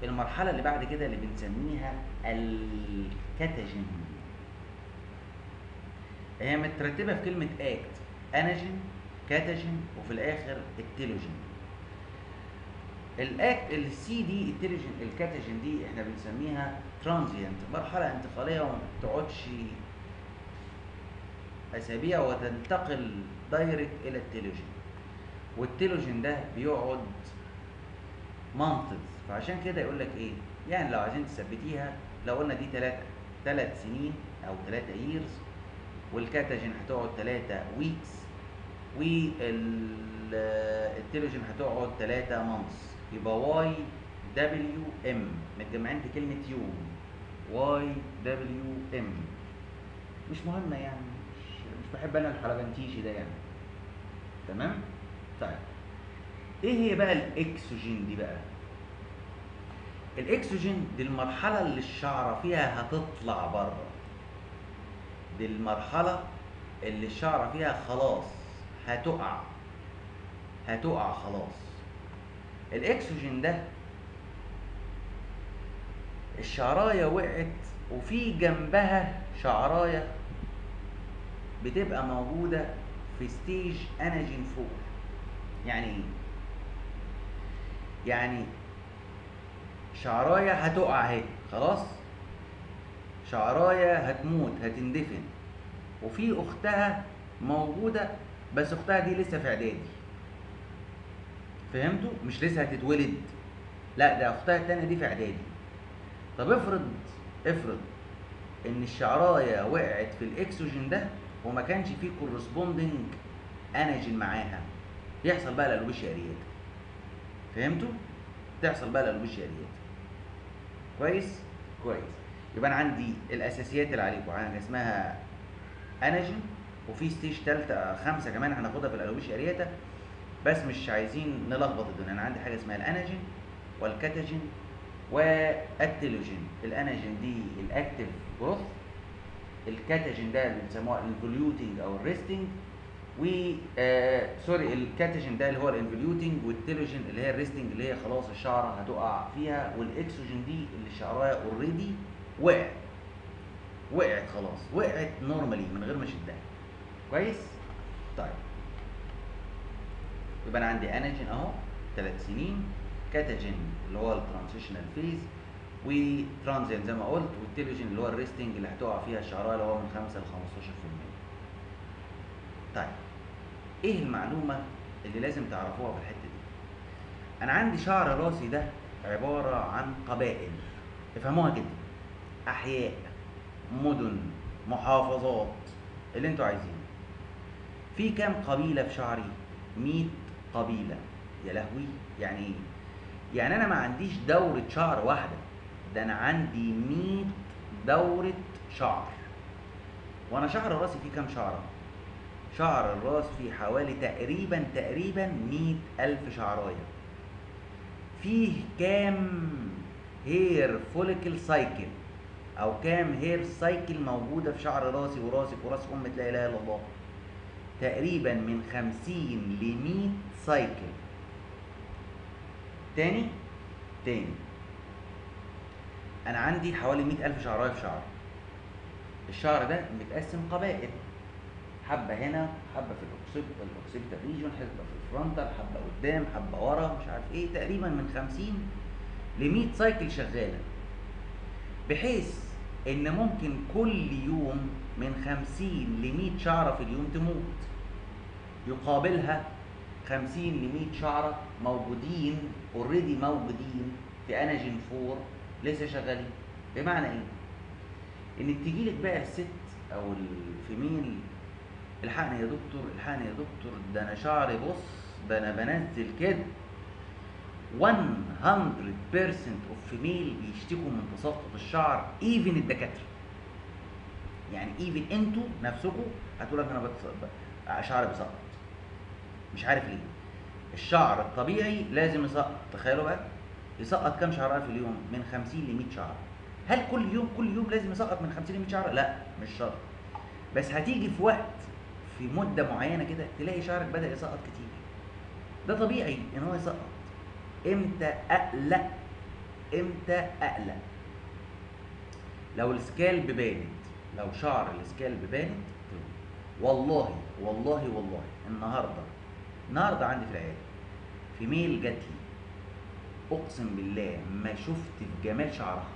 المرحلة اللي بعد كده اللي بنسميها ال catagen. هي مترتبة في كلمة اكت أناجين كاتاجين وفي الآخر التيلوجين. الاكت السي دي التيلوجين الكاتاجين دي إحنا بنسميها transient مرحلة انتقالية وما بتقعدش أسابيع وتنتقل direct إلى ال telogen وال telogen ده بيقعد months فعشان كده يقول لك إيه؟ يعني لو عايزين تثبتيها لو قلنا دي ثلاثة ثلاث سنين أو ثلاثة years وال catagen هتقعد ثلاثة weeks وال telogen هتقعد ثلاثة months يبقى YWM. متجمعين في كلمة يوم YWM. مش مهمة يعني. مش, مش بحب أنا الحلبنتيشي ده يعني. تمام؟ طيب. إيه هي بقى الإكسوجين دي بقى؟ الإكسوجين دي المرحلة اللي الشعرة فيها هتطلع بره. دي المرحلة اللي الشعرة فيها خلاص هتقع. هتقع خلاص. الاكسوجين ده الشعراية وقعت وفي جنبها شعراية بتبقى موجودة في stage anagen four يعني إيه؟ يعني شعراية هتقع أهي خلاص؟ شعراية هتموت هتندفن. وفي أختها موجودة بس أختها دي لسه في إعدادي. فهمتوا مش لسه هتتولد. لا ده أختها التانية دي في إعدادي. طب افرض افرض إن الشعراية وقعت في الاكسجين ده وما كانش فيه corresponding anagen معاها يحصل بقى ال alopecia areata فهمتوا تحصل بقى ال alopecia areata كويس؟ كويس. يبقى أنا عندي الأساسيات اللي عليكم. حاجة اسمها anagen وفي stage ثالثه خمسة كمان هناخدها في ال alopecia areata بس مش عايزين نلخبط الدنيا. أنا عندي حاجة اسمها الأناجين والكاتاجين والتيلوجين الأناجين دي ال active growth ال catagen ده اللي بيسموها ال involuting أو ال resting و آه sorry ال catagen ده اللي هو ال involuting وال telogen اللي هي ال resting اللي هي خلاص الشعرة هتقع فيها والأكسجين دي اللي الشعرايه already وقعت. وقعت خلاص. وقعت normally من غير ما أشدها. كويس؟ طيب. يبقى أنا عندي anagen أهو ثلاث سنين catagen اللي هو ال transitional phase و transient زي ما قلت وال telogen اللي هو ال resting اللي هتقع فيها الشعرايه اللي هو من 5 ل 15% طيب إيه المعلومة اللي لازم تعرفوها في الحتة دي؟ أنا عندي شعر راسي ده عبارة عن قبائل افهموها كده أحياء مدن محافظات اللي أنتوا عايزينه. في كام قبيلة في شعري؟ 100 قبيلة. يا لهوي يعني إيه يعني أنا ما عنديش دورة شعر واحدة. ده أنا عندي 100 دورة شعر. وأنا شعر راسي فيه كام شعرة؟ شعر الراس فيه حوالي تقريبا تقريبا 100 ألف شعراية. فيه كام hair follicle cycle أو كام hair cycle موجودة في شعر راسي وراسك وراس أمة لا إله إلا الله. تقريبا من 50 ل 100 cycle تاني؟ تاني. أنا عندي حوالي 100 ألف شعراية في شعري. الشعر ده متقسم قبائل. حبة هنا حبة في ال occip- ال occipital region حبة في ال frontal حبة قدام حبة ورا مش عارف إيه تقريبا من 50 ل 100 cycle شغالة. بحيث إن ممكن كل يوم من 50 ل 100 شعرة في اليوم تموت. يقابلها 50 ل 100 شعرة موجودين already موجودين في anagen 4 لسه شغالين بمعنى إيه؟ إن تجي لك بقى الست أو ال female الحقني يا دكتور الحقني يا دكتور ده أنا شعري بص ده أنا بنزل كده 100% of female بيشتكوا من تساقط الشعر even الدكاترة يعني even أنتوا نفسكم هتقول لك أنا. شعري بيسقط مش عارف ليه الشعر الطبيعي لازم يسقط. تخيلوا بقى يسقط كام شعرايه في اليوم من 50 ل 100 شعره هل كل يوم كل يوم لازم يسقط من 50 ل 100 شعره لا مش شرط. بس هتيجي في وقت في مدة معينة كده تلاقي شعرك بدأ يسقط كتير. ده طبيعي إن هو يسقط. إمتى أقلق؟ إمتى أقلق؟ لو السكالب بانت لو شعر السكالب بانت والله والله والله النهارده النهارده عندي في العيادة. female جات لي أقسم بالله ما شفت في جمال شعرها.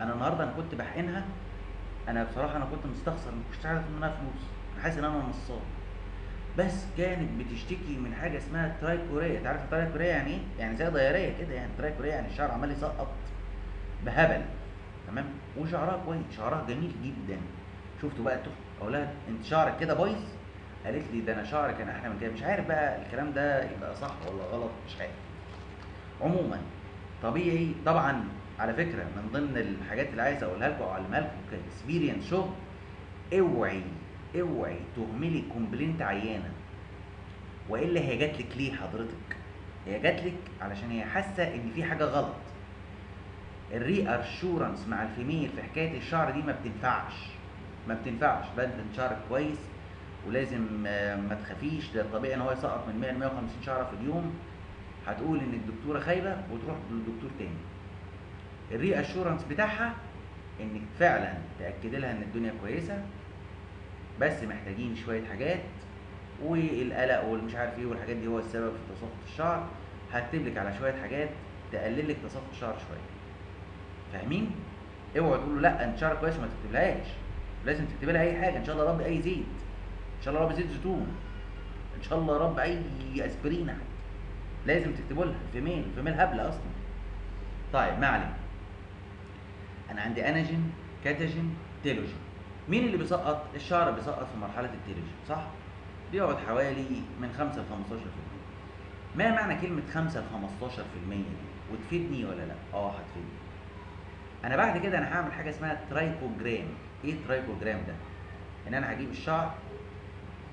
أنا النهارده أنا كنت بحقنها. أنا بصراحة أنا كنت مستخسر ما كنتش عارف آخد منها فلوس أنا حاسس إن أنا نصاب بس كانت بتشتكي من حاجة اسمها trichorrhea أنت عارف ال trichorrhea يعني إيه؟ يعني زي diarrhea كده يعني. trichorrhea يعني الشعر عمال يسقط بهبل. تمام؟ وشعرها كويس. شعرها جميل جدا. شفتوا بقى التحفة؟ أقول لها أنت شعرك كده بايظ؟ قالت لي ده أنا شعري كان أحلى من كده. مش عارف بقى الكلام ده يبقى صح ولا غلط مش عارف. عموما طبيعي طبعا على فكرة من ضمن الحاجات اللي عايز أقولها لكم أو أعلمها لكم ك experience شغل اوعي اوعي تهملي complaint عيانة. وإلا هي جات لك ليه حضرتك؟ هي جات لك علشان هي حاسة إن في حاجة غلط. ال reassurance مع ال female في حكاية الشعر دي ما بتنفعش. ما بتنفعش. ده شعرك كويس ولازم ما تخافيش ده الطبيعي إن هو يسقط من 100 ل 150 شعرة في اليوم. هتقول إن الدكتورة خايبة وتروح للدكتور تاني. ال reassurance بتاعها انك فعلا تأكد لها إن الدنيا كويسة بس محتاجين شوية حاجات والقلق والمش عارف إيه والحاجات دي هو السبب في تساقط الشعر. هكتب لك على شوية حاجات تقلل لك تساقط الشعر شوية. فاهمين؟ اوعوا تقولوا لأ انت شعرك كويس وما تكتبلهاش. لازم تكتب لها أي حاجة إن شاء الله يا رب أي زيت. إن شاء الله رب زيت زيتون. إن شاء الله رب أي أسبرين لازم تكتبوا لها ال female ال female هبلة أصلا. طيب ما علينا. أنا عندي anagen catagen telogen. مين اللي بيسقط؟ الشعر بيسقط في مرحلة ال telogen صح؟ بيقعد حوالي من 5 ل 15% ما معنى كلمة 5 ل 15% دي؟ وتفيدني ولا لا؟ آه هتفيدني. أنا بعد كده أنا هعمل حاجة اسمها trichogram. إيه trichogram ده؟ إن أنا هجيب الشعر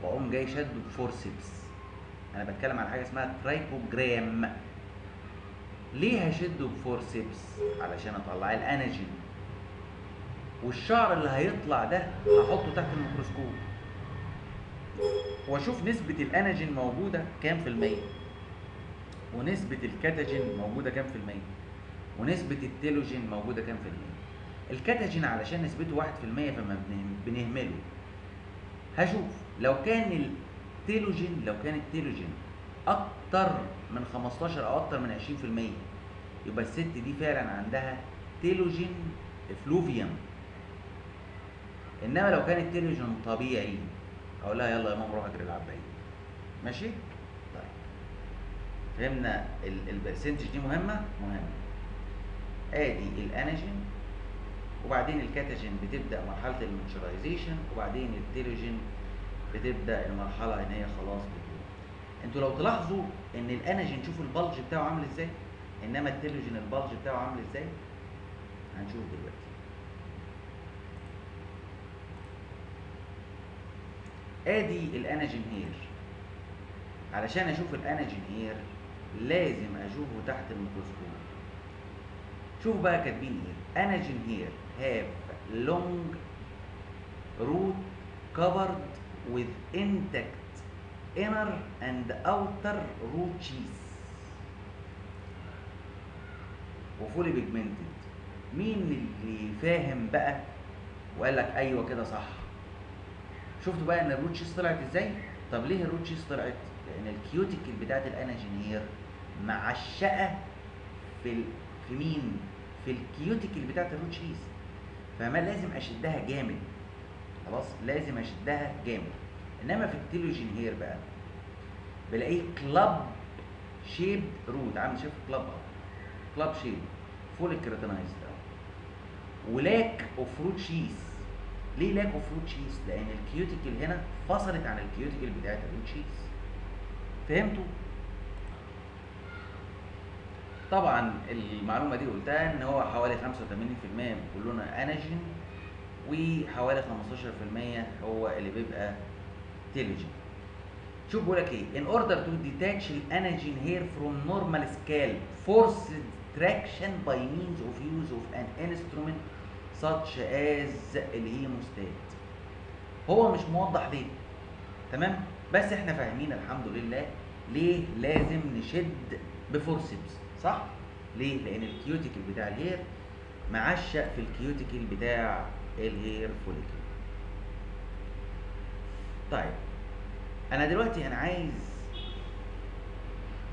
وأقوم جاي شده ب forceps أنا بتكلم على حاجة اسمها trichogram ليه هشده ب forceps علشان أطلع ال anagen. والشعر اللي هيطلع ده هحطه تحت الميكروسكوب. وأشوف نسبة ال anagen موجودة كام في المية. ونسبة ال catagen موجودة كام في المية. ونسبة ال telogen موجودة كام في المية. ال catagen علشان نسبته واحد في المية فما بنهم- بنهمله. هشوف. لو كان ال telogen لو كان ال telogen أكتر من 15 أو أكتر من 20% يبقى الست دي فعلا عندها telogen effluvium إنما لو كان ال telogen طبيعي أقول لها يلا يا ماما روح اجري العب بعيد ماشي؟ طيب. فهمنا ال- ال percentage دي مهمة؟ مهمة. آدي ال anagen وبعدين ال catagen بتبدأ مرحلة ال miniaturization وبعدين ال telogen بتبدأ المرحلة إن هي خلاص بتقوم أنتوا لو تلاحظوا إن ال anagen شوفوا ال bulb بتاعه عامل إزاي؟ إنما ال telogen ال bulb بتاعه عامل إزاي؟ هنشوف دلوقتي. آدي ال anagen hair علشان أشوف ال anagen hair لازم أشوفه تحت الميكروسكوب. شوفوا بقى كاتبين إيه anagen hair have long root covered with intact inner and outer root sheaths و fully pigmented. مين اللي فاهم بقى؟ وقال لك أيوه كده صح. شفتوا بقى إن ال root sheaths طلعت إزاي؟ طب ليه ال root sheaths طلعت؟ لأن ال cuticle بتاعت ال anagen hair معشقة في ال... في مين؟ في ال cuticle بتاعت ال root sheaths فما لازم أشدها جامد. خلاص لازم أشدها جامد. إنما في ال telogen hair بقى. بلاقيه club shaped root عامل شايف club club shaped fully keratinized و lack of root sheaths ليه lack of root sheaths لأن ال cuticle هنا فصلت عن ال cuticle بتاعت ال root sheaths فهمتوا؟ طبعا المعلومة دي قلتها إن هو حوالي 85% كلنا أناجين. وحوالي 15% هو اللي بيبقى تيلوجين شوف بيقول لك إيه؟ In order to detach الاناجين hair from normal scalp forced traction by means of use of an instrument such as الهيموستات هو مش موضح ليه. تمام؟ بس إحنا فاهمين الحمد لله ليه لازم نشد ب forceps صح؟ ليه؟ لأن ال cuticle بتاع ال hair معشق في ال cuticle بتاع ال hair follicle طيب أنا دلوقتي أنا عايز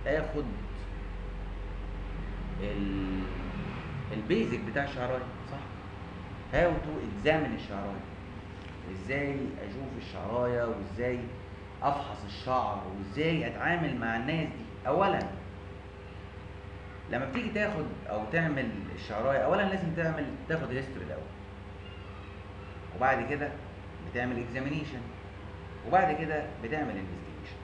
آخد ال ال basic بتاع الشعراية صح؟ how to examine الشعراية. إزاي أشوف الشعراية وإزاي أفحص الشعر وإزاي أتعامل مع الناس دي؟ اولا لما بتيجي تاخد أو تعمل الشعراية اولا لازم تعمل تاخد history الأول. وبعد كده بتعمل examination وبعد كده بتعمل investigation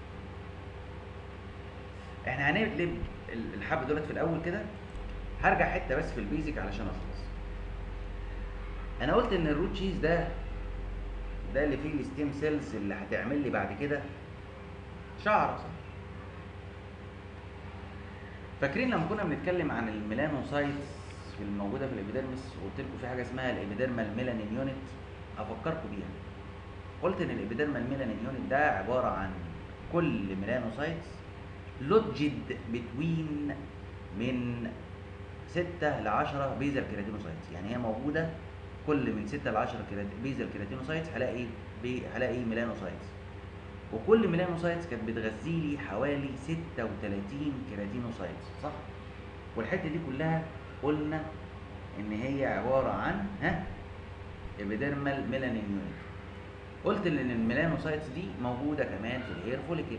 إحنا هنقلب ال- الحبة دولت في الأول كده. هرجع حتة بس في ال basic علشان أخلص. أنا قلت إن ال root sheaths ده ده اللي فيه ال stem cells اللي هتعمل لي بعد كده شعر صح فاكرين لما كنا بنتكلم عن ال melanocytes الموجوده في ال epidermis؟ وقلت لكم في حاجة اسمها ال epidermal melanin unit. أفكركم بيها. قلت إن ال epidermal melanin ده عبارة عن كل melanocytes lodged between من 6 ل 10 basal keratinocytes يعني هي موجودة كل من 6 ل 10 basal keratinocytes هلاقي هلاقي melanocytes وكل melanocytes كانت بتغذي لي حوالي 36 keratinocytes صح؟ والحتة دي كلها قلنا إن هي عبارة عن ها؟ epidermal melanin unit قلت إن ال melanocytes دي موجودة كمان في ال hair follicle.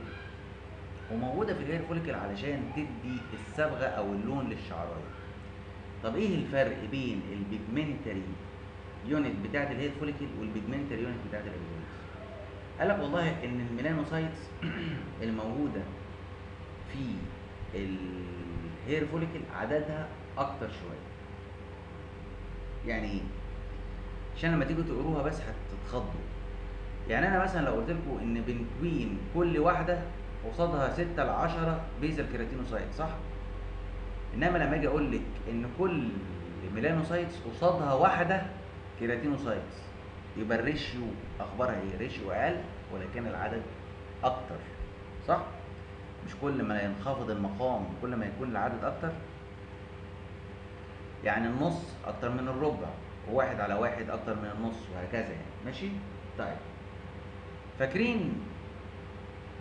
وموجودة في ال hair follicle علشان تدي الصبغة أو اللون للشعراية. طب إيه الفرق بين ال pigmentary unit بتاعت ال hair follicle وال pigmentary unit بتاعت ال epidermis قال لك والله إن ال melanocytes الموجودة في ال hair follicle عددها أكتر شوية. يعني إيه عشان لما تيجوا تقروها بس هتتخضوا. يعني أنا مثلا لو قلت لكم إن بين كل واحدة قصادها 6 ل 10 basal keratinocyte صح؟ إنما لما أجي أقول لك إن كل melanocytes قصادها واحدة keratinocytes يبقى ال ratio أخبارها إيه؟ ratio أقل ولكن العدد أكتر صح؟ مش كل ما ينخفض المقام كل ما يكون العدد أكتر؟ يعني النص أكتر من الربع. وواحد على واحد أكتر من النص وهكذا يعني. ماشي؟ طيب. فاكرين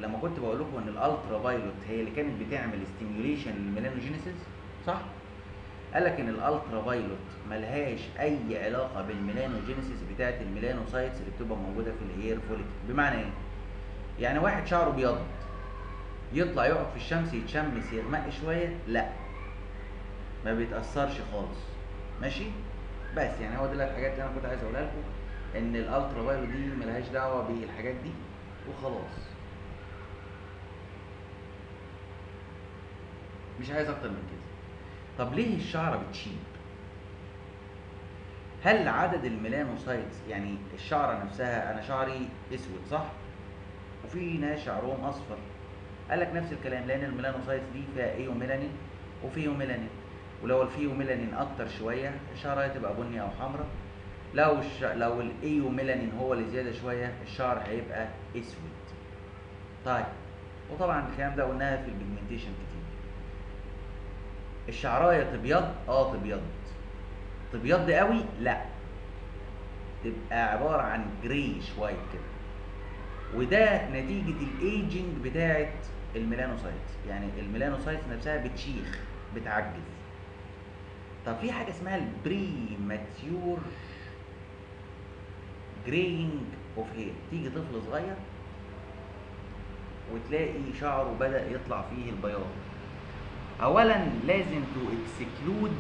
لما كنت بقول لكم إن ال ultraviolet هي اللي كانت بتعمل stimulation لل melanogenesis صح. قال لك إن ال ultraviolet ملهاش أي علاقة بال melanogenesis بتاعه ال melanocytes اللي بتبقى موجودة في ال hair follicle بمعنى إيه؟ يعني واحد شعره ابيض يطلع يقعد في الشمس يتشمس يغمق شوية؟ لا. ما بيتأثرش خالص. ماشي؟ بس يعني هو دي الحاجات اللي أنا كنت عايز أقولها لكم إن ال ultraviolet دي ملهاش دعوة بالحاجات دي وخلاص. مش عايز أكتر من كده. طب ليه الشعرة بتشيب؟ هل عدد ال melanocytes يعني الشعرة نفسها أنا شعري أسود صح؟ وفي ناس شعرهم أصفر. قال لك نفس الكلام لأن ال melanocytes دي فيها eumelanin و pheomelanin ولو ال pheomelanin أكتر شوية الشعر هتبقى بني أو حمراء. لو الش... لو ال eumelanin هو اللي زيادة شوية الشعر هيبقى أسود. طيب وطبعا الكلام ده قلناها في ال pigmentation كتير. الشعراية تبيض؟ آه تبيض. تبيض قوي؟ لا. تبقى عبارة عن greyish white كده. وده نتيجة الايجنج بتاعه ال melanocytes يعني ال melanocytes نفسها بتشيخ بتعجز طب في حاجة اسمها ال premature graying of hair تيجي طفل صغير وتلاقي شعره بدأ يطلع فيه البياض. اولا لازم to exclude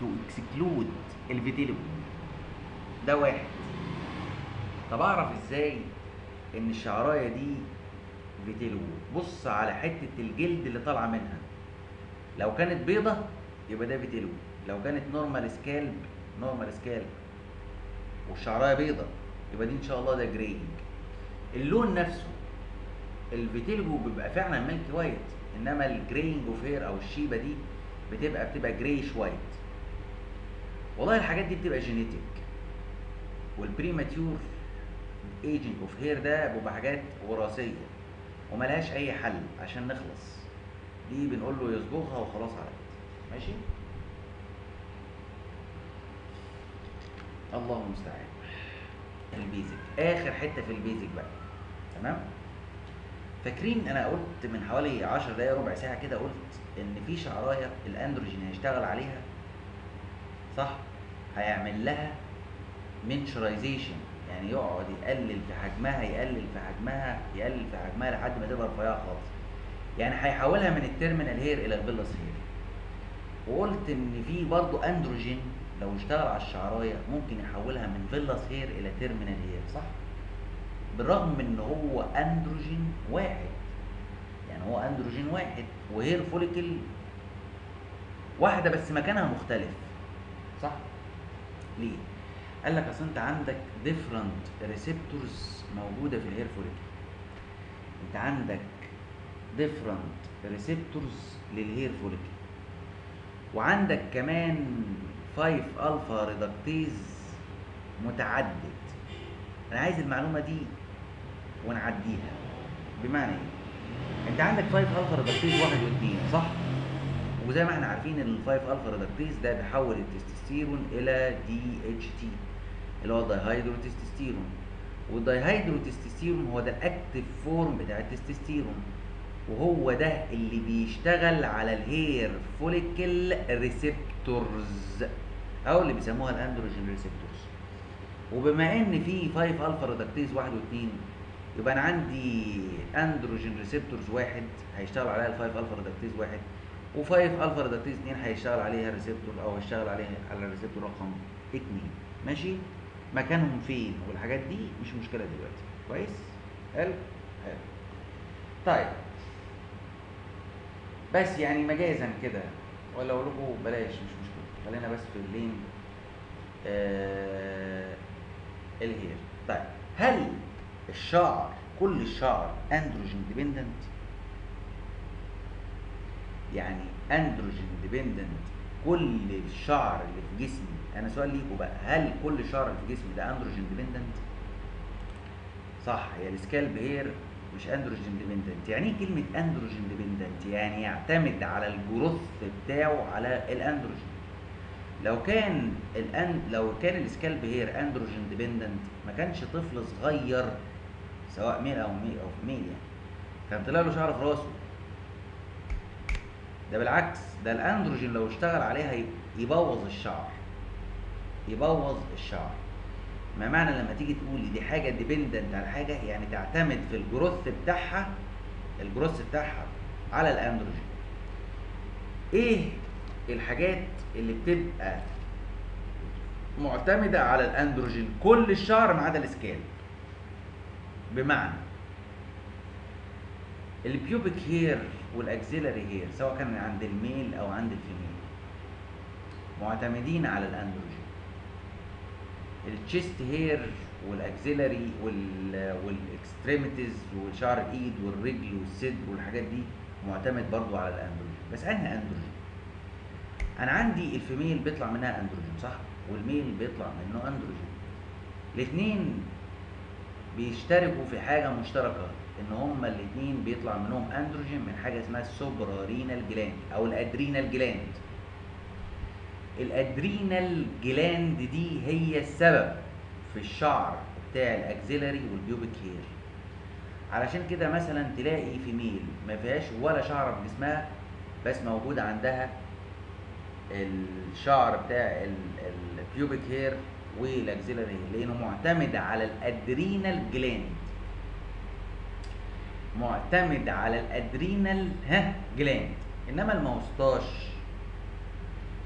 to exclude ال vitiligo ده واحد. طب أعرف إزاي إن الشعراية دي vitiligo بص على حتة الجلد اللي طالعة منها. لو كانت بيضة يبقى ده vitiligo لو كانت normal scalp normal scalp والشعرايه بيضة يبقى دي إن شاء الله ده graying اللون نفسه ال vitiligo بيبقى فعلا milk white إنما ال graying of hair أو الشيبة دي بتبقى بتبقى grayish white والله الحاجات دي بتبقى genetic وال premature aging of hair ده بيبقى حاجات وراثية وملهاش أي حل عشان نخلص. دي بنقول له يصبغها وخلاص على كده. ماشي؟ الله المستعان ال basic. آخر حتة في ال basic بقى. تمام؟ فاكرين أنا قلت من حوالي 10 دقايق ربع ساعة كده قلت إن في شعراية الأندروجين هيشتغل عليها؟ صح. هيعمل لها miniaturization يعني يقعد يقلل في حجمها يقلل في حجمها يقلل في حجمها لحد ما تبقى رفيعة خالص. يعني هيحولها من ال terminal hair إلى ال vellus hair وقلت إن في برضه أندروجين لو اشتغل على الشعراية ممكن يحولها من vellus hair إلى terminal hair صح؟ بالرغم من إن هو اندروجين واحد. يعني هو اندروجين واحد و hair follicle واحدة بس مكانها مختلف صح؟ ليه؟ قال لك أصل أنت عندك different receptors موجودة في ال hair follicle أنت عندك different receptors لل hair follicle وعندك كمان 5 alpha reductase متعدد. أنا عايز المعلومة دي ونعديها. بمعنى إيه؟ أنت عندك 5 alpha reductase واحد واثنين صح؟ وزي ما إحنا عارفين إن ال 5 alpha reductase ده بيحول التستوستيرون إلى DHT اللي هو ال dihydrotestosterone وال dihydrotestosterone هو ده ال active form بتاع التستوستيرون. وهو ده اللي بيشتغل على ال hair follicle receptors أو اللي بيسموها ال androgen receptors وبما إن في 5 alpha reductase 1 و2 يبقى أنا عندي androgen receptors واحد هيشتغل عليها ال 5 alpha reductase واحد و5 alpha reductase 2 هيشتغل عليها ال receptor أو هيشتغل عليها على ال receptor رقم 2 ماشي؟ مكانهم فين؟ والحاجات دي مش مشكلة دلوقتي. كويس؟ حلو؟ حلو. طيب. بس يعني مجازا كده. ولا أقول لكم بلاش مش مشكلة. خلينا بس في اللين. آه ال hair طيب هل الشعر كل الشعر androgen dependent يعني androgen dependent كل الشعر اللي في جسمي. أنا سؤال ليكم بقى هل كل الشعر اللي في جسمي ده androgen dependent صح هي ال scalp hair مش androgen dependent يعني إيه كلمة androgen dependent يعني يعتمد على ال growth بتاعه على الاندروجين لو كان الان لو كان ال scalp hair androgen dependent ما كانش طفل صغير سواء male أو male أو female يعني. كان طلع له شعر في راسه. ده بالعكس ده الاندروجين لو اشتغل عليها يبوظ الشعر. يبوظ الشعر. ما معنى لما تيجي تقولي دي حاجة dependent على حاجة؟ يعني تعتمد في ال growth بتاعها ال growth بتاعها على الأندروجين. إيه الحاجات اللي بتبقى معتمدة على الأندروجين كل الشعر ما عدا ال scalp بمعنى ال pubic hair وال axillary hair سواء كان عند ال male أو عند ال female معتمدين على الأندروجين. ال chest hair وال axillary وال extremities وشعر الايد والرجل والصدر والحاجات دي معتمد برضو على الاندروجين بس أنهي اندروجين أنا عندي ال female بيطلع منها اندروجين صح؟ وال male بيطلع منه اندروجين الاثنين بيشتركوا في حاجة مشتركة إن هما الاثنين بيطلع منهم اندروجين من حاجة اسمها ال suprarenal gland أو ال adrenal gland ال adrenal gland دي هي السبب في الشعر بتاع ال axillary وال pubic hair. علشان كده مثلا تلاقي female ما فيهاش ولا شعر في جسمها بس موجود عندها الشعر بتاع ال pubic hair وال axillary لأنه معتمد على ال adrenal gland. معتمد على ال adrenal ها gland. إنما ال moustache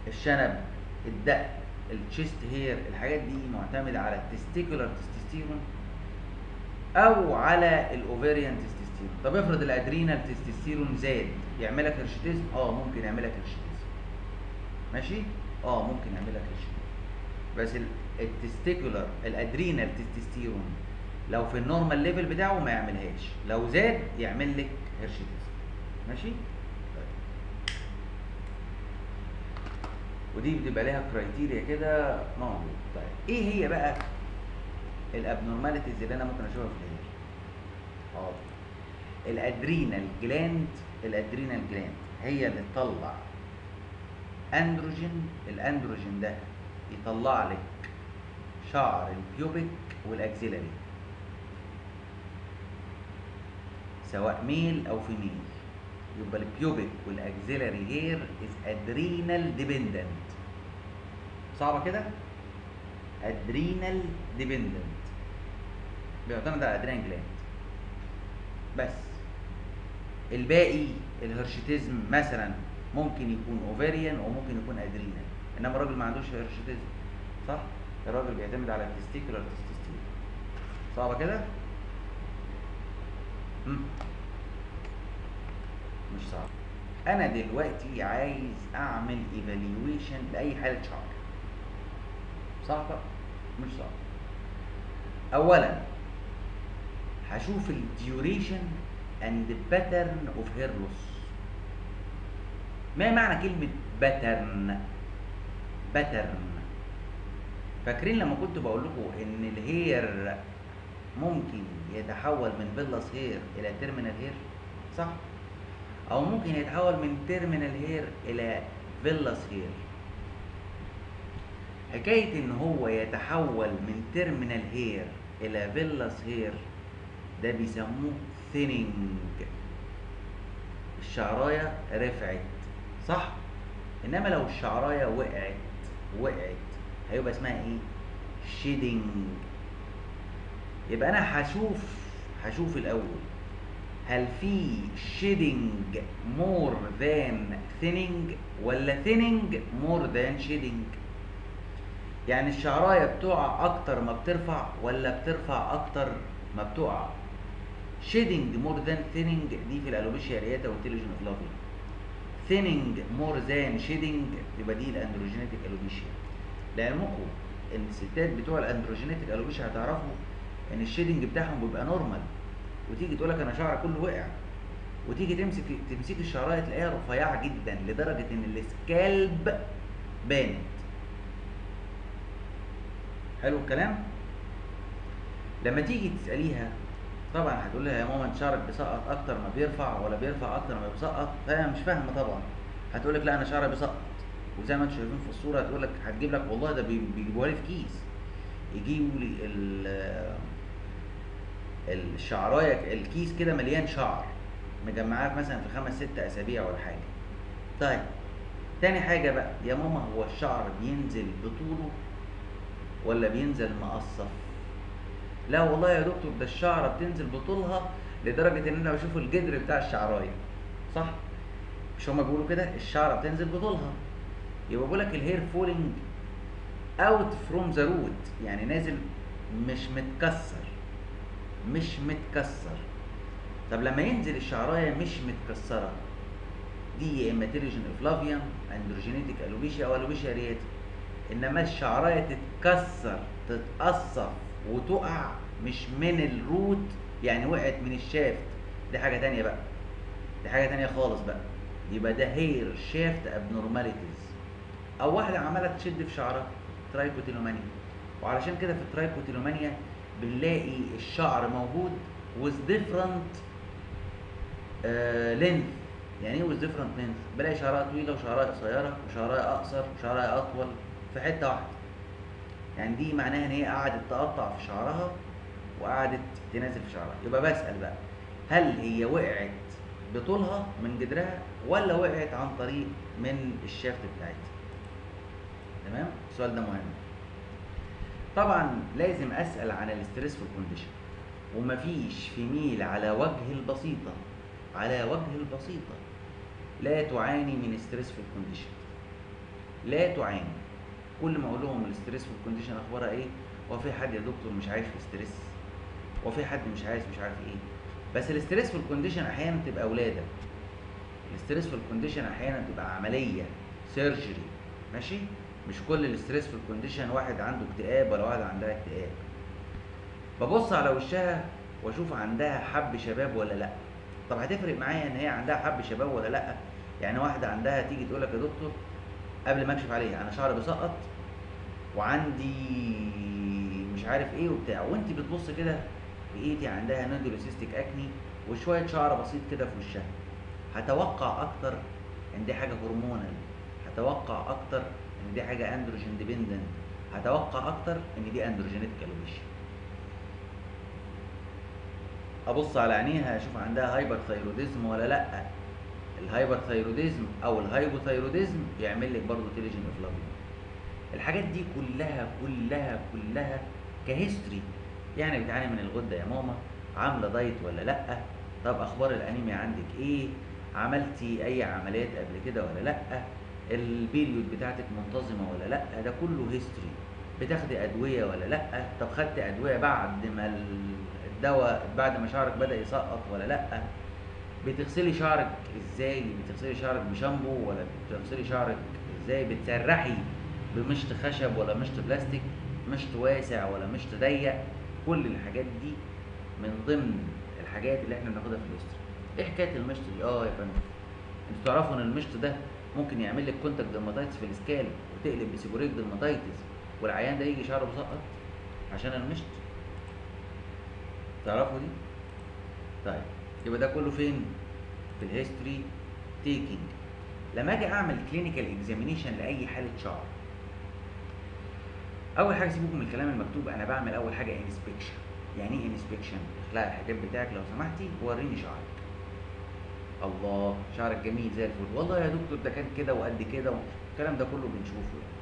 الشنب الدقن ال chest hair الحاجات دي معتمدة على ال testicular testosterone أو على ال ovarian testosterone طب افرض ال adrenal testosterone زاد يعمل لك hirsutism آه ممكن يعمل لك hirsutism ماشي؟ آه ممكن يعمل لك hirsutism بس ال testicular ال adrenal testosterone لو في ال normal level بتاعه ما يعملهاش. لو زاد يعمل لك hirsutism ماشي؟ ودي بتبقى ليها criteria كده. موجود طيب إيه هي بقى ال abnormalities اللي أنا ممكن أشوفها في ال hair؟ حاضر. ال adrenal gland ال adrenal gland هي اللي تطلع androgen ال androgen ده يطلع لك شعر ال pubic وال axillary سواء male أو female يبقى ال pubic وال axillary hair is adrenal dependent صعبة كده؟ adrenal dependent بيعتمد على ال adrenal gland بس. الباقي ال hirsutism مثلا ممكن يكون ovarian وممكن يكون adrenal إنما الراجل ما عندوش hirsutism. صح؟ الراجل بيعتمد على ال testicular testosterone صعبة كده. مش صعب أنا دلوقتي عايز أعمل evaluation لأي حالة شعر. صعبه مش صعبه اولا هشوف ال duration and pattern of hair loss ما معنى كلمة pattern pattern فاكرين لما كنت بقول لكم إن ال hair ممكن يتحول من vellus hair إلى terminal hair صح. أو ممكن يتحول من terminal hair إلى vellus hair حكاية إن هو يتحول من terminal hair إلى vellus hair ده بيسموه thinning الشعراية رفعت صح؟ إنما لو الشعراية وقعت وقعت هيبقى اسمها إيه؟ shedding يبقى أنا هشوف هشوف الأول. هل في shedding more than thinning ولا thinning more than shedding يعني الشعرايه بتقع أكتر ما بترفع ولا بترفع أكتر ما بتقع؟ shedding more than thinning دي في ال alopecia areata وال telogen effluvium thinning more than shedding يبقى دي ال androgenetic alopecia. لعلمكم الستات بتوع ال androgenetic alopecia هتعرفوا إن ال shedding بتاعهم بيبقى normal وتيجي تقول لك أنا شعري كله وقع. وتيجي تمسك تمسك الشعرايه تلاقيها رفيعة جدا لدرجة إن ال scalp بانت. حلو الكلام؟ لما تيجي تسأليها طبعا هتقول لها يا ماما شعرك بيسقط أكتر ما بيرفع ولا بيرفع أكتر ما بيسقط؟ فهي مش فاهمة طبعا. هتقول لك لا أنا شعري بيسقط. وزي ما أنتم شايفين في الصورة هتقول لك هتجيب لك والله ده بي- بيجيبوها لي في كيس. يجيبوا لي ال- الشعراية الكيس كده مليان شعر. مجمعاه مثلا في خمس ست أسابيع ولا حاجة. طيب تاني حاجة بقى. يا ماما هو الشعر بينزل بطوله ولا بينزل مقصف لا والله يا دكتور ده الشعرة بتنزل بطولها لدرجة إن أنا بشوف الجدر بتاع الشعراية. صح؟ مش هما بيقولوا كده؟ الشعرة بتنزل بطولها. يبقى بقول لك ال hair falling out from the root يعني نازل مش متكسر. مش متكسر. طب لما ينزل الشعراية مش متكسرة دي يا إما telogen effluvium androgenetic alopecia أو alopecia areata إنما الشعراية تتكسر تتقصف وتقع مش من ال root يعني وقعت من ال shaft. دي حاجة تانية بقى. دي حاجة تانية خالص بقى. يبقى ده hair shaft abnormalities أو واحدة عمالة تشد في شعرها trichotillomania وعلشان كده في ال trichotillomania بنلاقي الشعر موجود different uh, length. يعني إيه with different length بلاقي شعرها طويلة وشعرها قصيرة وشعرها أقصر وشعرها أطول. في حتة واحدة. يعني دي معناها إن هي قعدت تقطع في شعرها وقعدت تنزل في شعرها. يبقى بسأل بقى هل هي وقعت بطولها من جدرها ولا وقعت عن طريق من الشافت بتاعتها؟ تمام؟ السؤال ده مهم. طبعا لازم أسأل عن ال stressful condition ومفيش female على وجه البسيطة على وجه البسيطة. لا تعاني من stressful condition لا تعاني. كل ما أقول لهم ال stressful condition اخبارها إيه هو في حد يا دكتور مش عايش في stress؟ وفي حد مش عايش مش عارف إيه؟ بس ال stressful condition أحيانا تبقى ولاده. ال stressful condition أحيانا تبقى عملية surgery ماشي؟ مش كل ال stressful condition واحد عنده اكتئاب ولا واحد عندها اكتئاب. ببص على وشها واشوف عندها حب شباب ولا لأ. طب هتفرق معايا إن هي عندها حب شباب ولا لأ؟ يعني واحدة عندها تيجي تقول لك يا دكتور قبل ما أكشف عليها أنا شعري بيسقط وعندي مش عارف إيه وبتاع. وانت بتبص كده لقيتي عندها nodulocystic acne وشوية شعر بسيط كده في وشها. هتوقع أكتر إن دي حاجة hormonal. هتوقع أكتر إن دي حاجة androgen dependent هتوقع أكتر إن دي androgenetic alopecia أبص على عينيها أشوف عندها hyperthyroidism ولا لأ. ال hyperthyroidism أو ال hypothyroidism يعمل لك برضه telogen effluvium الحاجات دي كلها كلها كلها ك history. يعني بتعاني من الغدة يا ماما عاملة diet ولا لأ؟ طب أخبار الأنيميا عندك إيه؟ عملتي أي عمليات قبل كده ولا لأ؟ ال period بتاعتك منتظمة ولا لأ؟ ده كله history. بتاخدي أدوية ولا لأ؟ طب خدتي أدوية بعد ما الدواء بعد ما شعرك بدأ يسقط ولا لأ؟ بتغسلي شعرك إزاي؟ بتغسلي شعرك بشامبو ولا بتغسلي شعرك إزاي؟ بتسرحي. بمشط خشب ولا مشط بلاستيك مشط واسع ولا مشط ضيق كل الحاجات دي من ضمن الحاجات اللي إحنا بناخدها في ال history إيه حكاية المشط دي؟ آه يا فندم. أنتوا تعرفوا إن المشط ده ممكن يعمل لك contact dermatitis في ال scalp وتقلب ب seborrheic dermatitis والعيان ده يجي شعره مسقط عشان المشط؟ تعرفوا دي؟ طيب يبقى ده كله فين؟ في ال history taking لما أجي أعمل clinical examination لأي حالة شعر أول حاجة سيبكم من الكلام المكتوب أنا بعمل أول حاجة inspection يعني إيه inspection اخلع الحجاب بتاعك لو سمحتي وريني شعرك. الله شعرك جميل زي الفل. والله يا دكتور ده كان كده وقد كده الكلام ده كله بنشوفه يعني.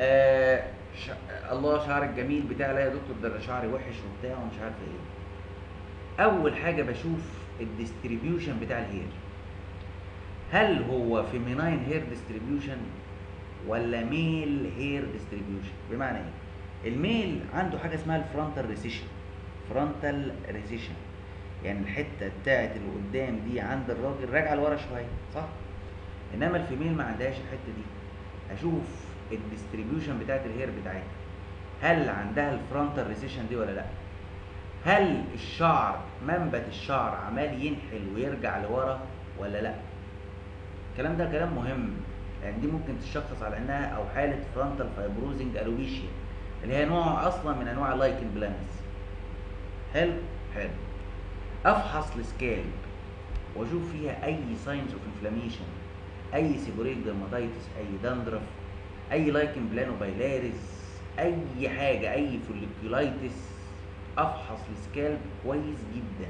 آه ش... الله شعرك جميل بتاع لا يا دكتور ده أنا شعري وحش وبتاع ومش عارف إيه. أول حاجة بشوف ال distribution بتاع ال hair. هل هو feminine hair distribution ولا male hair distribution بمعنى إيه؟ ال male عنده حاجة اسمها ال frontal recession frontal recession يعني الحتة بتاعت اللي قدام دي عند الراجل راجعة لورا شوية صح؟ إنما ال female ما عندهاش الحتة دي. أشوف ال distribution بتاعت ال hair بتاعتها. هل عندها ال frontal recession دي ولا لأ؟ هل الشعر منبت الشعر عمال ينحل ويرجع لورا ولا لأ؟ الكلام ده كلام مهم. يعني دي ممكن تشخص على إنها أو حالة frontal fibrosing alopecia اللي هي نوع أصلا من أنواع ال lichen planus حلو؟ حلو. أفحص ال scalp وأشوف فيها أي signs of inflammation أي seborrheic dermatitis أي dandruff أي lichen planopilaris أي حاجة أي folliculitis أفحص ال scalp كويس جدا.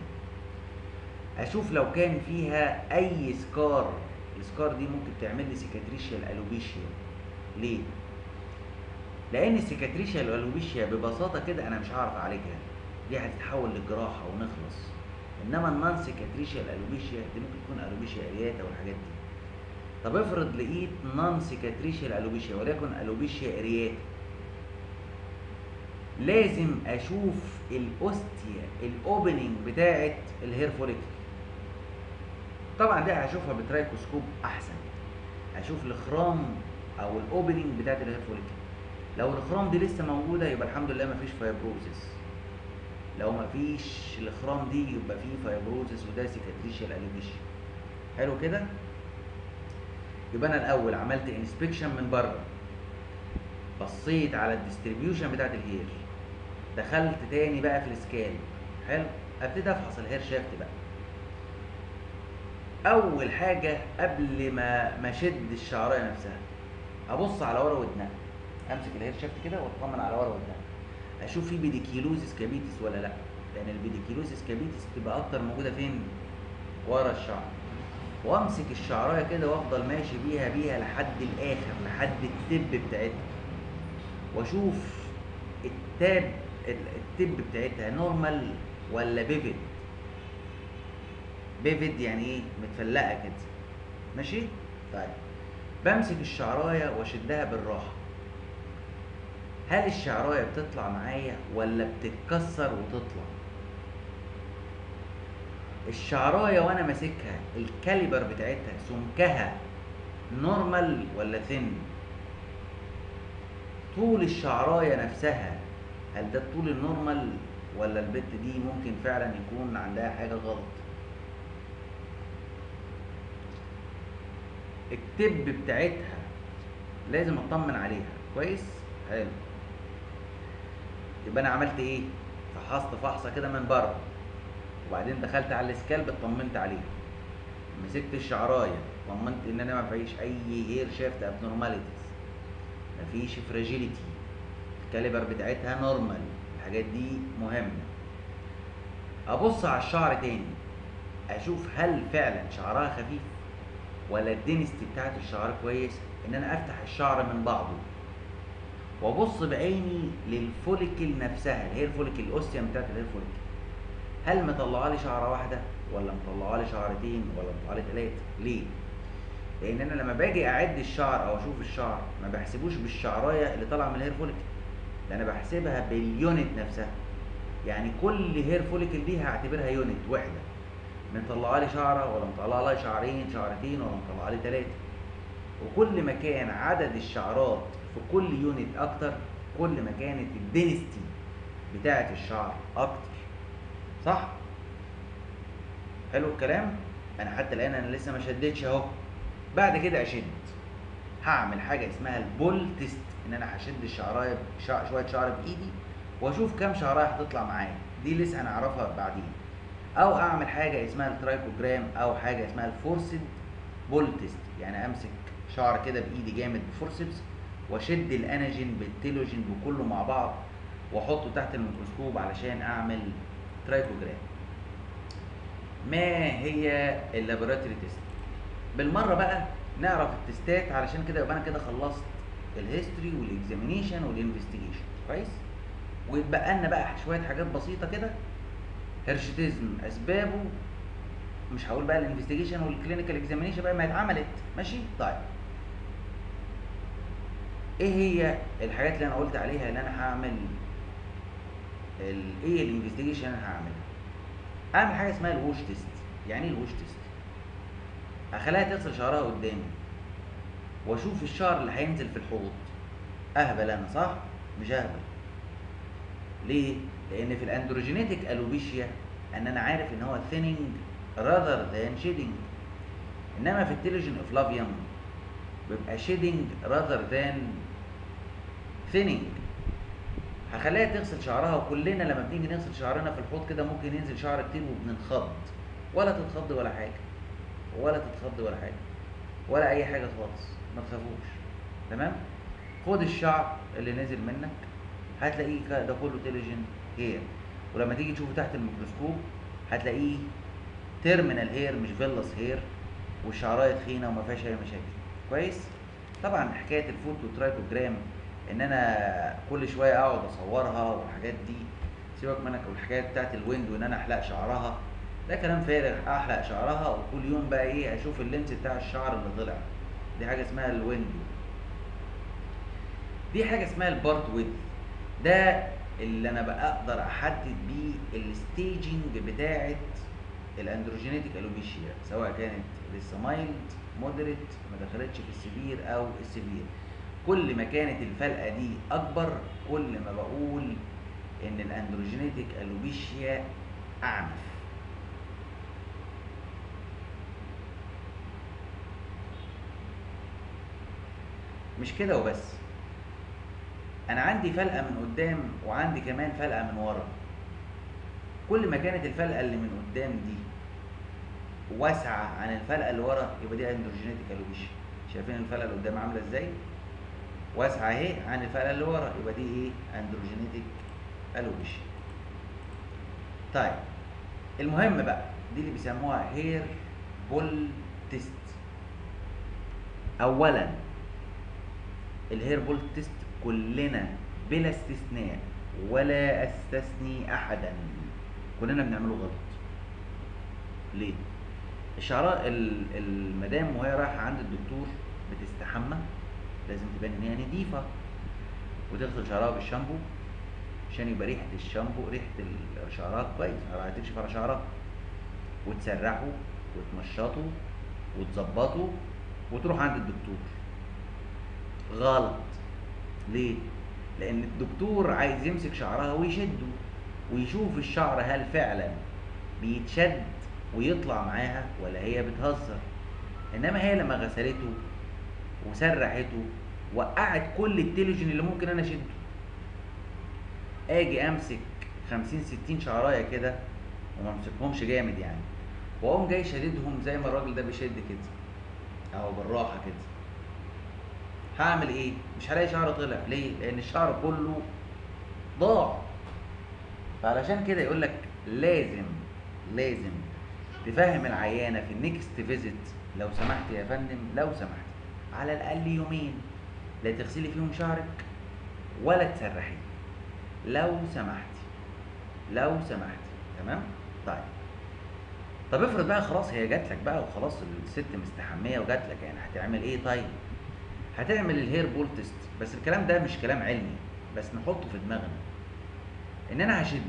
أشوف لو كان فيها أي scar ال scar دي ممكن تعمل لي cicatricial alopecia ليه؟ لأن ال cicatricial alopecia ببساطة كده أنا مش هعرف أعالجها. دي هتتحول لجراحة ونخلص. إنما ال non cicatricial alopecia دي ممكن تكون alopecia areata والحاجات دي. طب افرض لقيت non cicatricial alopecia وليكن alopecia areata لازم أشوف ال ostia ال opening بتاعه ال hair follicle طبعا دي هشوفها ب trichoscope أحسن. أشوف الخرام أو ال opening بتاعت ال hair follicle. لو الخرام دي لسه موجودة يبقى الحمد لله مفيش fibrosis. لو مفيش الخرام دي يبقى فيه fibrosis وده cicatricial alopecia حلو كده؟ يبقى أنا الأول عملت inspection من بره. بصيت على ال distribution بتاعت ال hair. دخلت تاني بقى في ال scalp حلو؟ أبتدي أفحص ال hair shaft بقى. أول حاجة قبل ما ما أشد الشعرايه نفسها أبص على ورا ودنها أمسك ال hair shaft كده وأطمن على ورا ودنها أشوف في pediculosis capitis ولا لأ لأن ال pediculosis capitis بتبقى أكتر موجودة فين؟ ورا الشعر. وأمسك الشعراية كده وأفضل ماشي بيها بيها لحد الآخر لحد ال tip بتاعتها. وأشوف ال tip ال tip بتاعتها normal ولا bifid bifid يعني إيه؟ متفلقة كده. ماشي؟ طيب. بمسك الشعراية وأشدها بالراحة. هل الشعراية بتطلع معايا ولا بتتكسر وتطلع؟ الشعراية وأنا ماسكها ال caliber بتاعتها سمكها normal ولا thin طول الشعراية نفسها هل ده الطول ال normal ولا البت دي ممكن فعلا يكون عندها حاجة غلط؟ ال tip بتاعتها لازم اطمن عليها. كويس؟ حلو. يبقى أنا عملت إيه؟ فحصت فحصة كده من بره. وبعدين دخلت على ال scalp اطمنت عليه مسكت الشعراية. طمنت ان أنا ما فيش اي hair shaft abnormalities مفيش fragility ال caliber بتاعتها normal الحاجات دي مهمة. ابص على الشعر تاني. أشوف هل فعلا شعرها خفيف؟ ولا ال density بتاعت الشعر كويس ان أنا افتح الشعر من بعضه. وابص بعيني لل follicle نفسها اللي هي ال follicle ال ostium بتاعت ال hair follicle هل مطلعه لي شعرة واحدة ولا مطلعه لي شعرتين ولا مطلعه لي ثلاثة ليه؟ لأن أنا لما باجي أعد الشعر أو أشوف الشعر ما بحسبوش بالشعراية اللي طالعة من ال hair follicle ده أنا بحسبها بال unit نفسها. يعني كل hair follicle دي هعتبرها unit وحده مطلعه لي شعرة ولا مطلعه لي شعرين شعرتين ولا مطلعه لي ثلاثة وكل ما كان عدد الشعرات في كل unit أكتر كل ما كانت ال density بتاعة الشعر أكتر. صح؟ حلو الكلام؟ أنا حتى الآن أنا لسه ما شدتش أهو. بعد كده أشد. هعمل حاجة اسمها ال pull test إن أنا هشد الشعراية شع... شوية شعر بإيدي وأشوف كام شعراية هتطلع معايا. دي لسه أنا أعرفها بعدين. أو أعمل حاجة اسمها ال trichogram أو حاجة اسمها ال forced pull test. يعني أمسك شعر كده بإيدي جامد ب forceps وأشد ال anagen بال telogen بكله مع بعض وأحطه تحت الميكروسكوب علشان أعمل trichogram. ما هي ال laboratory test؟ بالمرة بقى نعرف التستات علشان كده يبقى أنا كده خلصت ال history وال examination وال investigation كويس؟ ويتبقى لنا بقى شوية حاجات بسيطة كده hirsutism أسبابه مش هقول بقى ال investigation وال clinical examination بقى ما اتعملت. ماشي؟ طيب. إيه هي الحاجات اللي أنا قلت عليها اللي أنا هعمل إيه ال investigation أنا هعملها؟ اعمل حاجة اسمها ال wash test يعني إيه ال wash test أخليها تغسل شعرها قدامي. وأشوف الشعر اللي هينزل في الحوض. أهبل أنا صح؟ مش أهبل. ليه؟ لأن في ال androgenetic alopecia أن أنا عارف إن هو thinning rather than shedding إنما في ال telogen effluvium بيبقى shedding rather than thinning. هخليها تغسل شعرها وكلنا لما بنيجي نغسل شعرنا في الحوض كده ممكن ينزل شعر كتير وبنتخض ولا تتخض ولا حاجة. ولا تتخض ولا حاجة. ولا أي حاجة خالص. ما تخافوش. تمام؟ خد الشعر اللي نزل منك. هتلاقيه ده كله telogen hair ولما تيجي تشوفه تحت الميكروسكوب هتلاقيه terminal hair مش vellus hair والشعرايه تخينه وما فيهاش أي مشاكل. كويس؟ طبعا حكاية ال photo trichogram إن أنا كل شوية أقعد أصورها والحاجات دي سيبك منك والحكاية بتاعت ال window وإن أنا أحلق شعرها. ده كلام فارغ أحلق شعرها وكل يوم بقى إيه أشوف ال length بتاع الشعر اللي طلع. دي حاجة اسمها ال window دي حاجة اسمها ال part width ده اللي أنا بقى أقدر أحدد بيه ال staging بتاعه ال androgenetic alopecia سواء كانت لسه mild moderate ما دخلتش في ال severe أو ال severe كل ما كانت الفلقة دي أكبر كل ما بقول إن ال androgenetic alopecia أعنف. مش كده وبس. أنا عندي فلقة من قدام وعندي كمان فلقة من ورا. كل ما كانت الفلقة اللي من قدام دي واسعة عن الفلقة اللي ورا يبقى دي androgenetic alopecia شايفين الفلقة اللي قدام عاملة إزاي؟ واسعة أهي عن الفلقة اللي ورا يبقى دي إيه؟ androgenetic alopecia طيب المهم بقى دي اللي بيسموها hair pull test اولا ال hair pull test كلنا بلا استثناء ولا أستثني أحدا. كلنا بنعمله غلط. ليه؟ الشعراء ال- المدام وهي رايحة عند الدكتور بتستحمى لازم تبان إن هي نضيفة. وتغسل شعرها بالشامبو عشان يبقى ريحة الشامبو ريحة شعرها كويس. هتكشف على شعرها وتسرحه وتمشطه وتظبطه وتروح عند الدكتور. غلط. ليه؟ لأن الدكتور عايز يمسك شعرها ويشده ويشوف الشعر هل فعلا بيتشد ويطلع معاها ولا هي بتهزر. إنما هي لما غسلته وسرحته وقعت كل التلوجين اللي ممكن أنا أشده. آجي أمسك 50 60 شعراية كده وما أمسكهمش جامد يعني. وأقوم جاي شاددهم زي ما الراجل ده بيشد كده أو بالراحة كده. هعمل إيه؟ مش هلاقي شعر طلع. ليه؟ لأن الشعر كله ضاع. فعلشان كده يقول لك لازم لازم تفهم العيانة في ال next visit لو سمحت يا فندم لو سمحت. على الأقل يومين. لا تغسلي فيهم شعرك ولا تسرحيه لو سمحتي لو سمحتي تمام؟ طيب. طب افرض بقى خلاص هي جات لك بقى وخلاص الست مستحمية وجات لك يعني هتعمل إيه طيب؟ هتعمل ال hair pull test بس الكلام ده مش كلام علمي. بس نحطه في دماغنا. إن أنا هشد.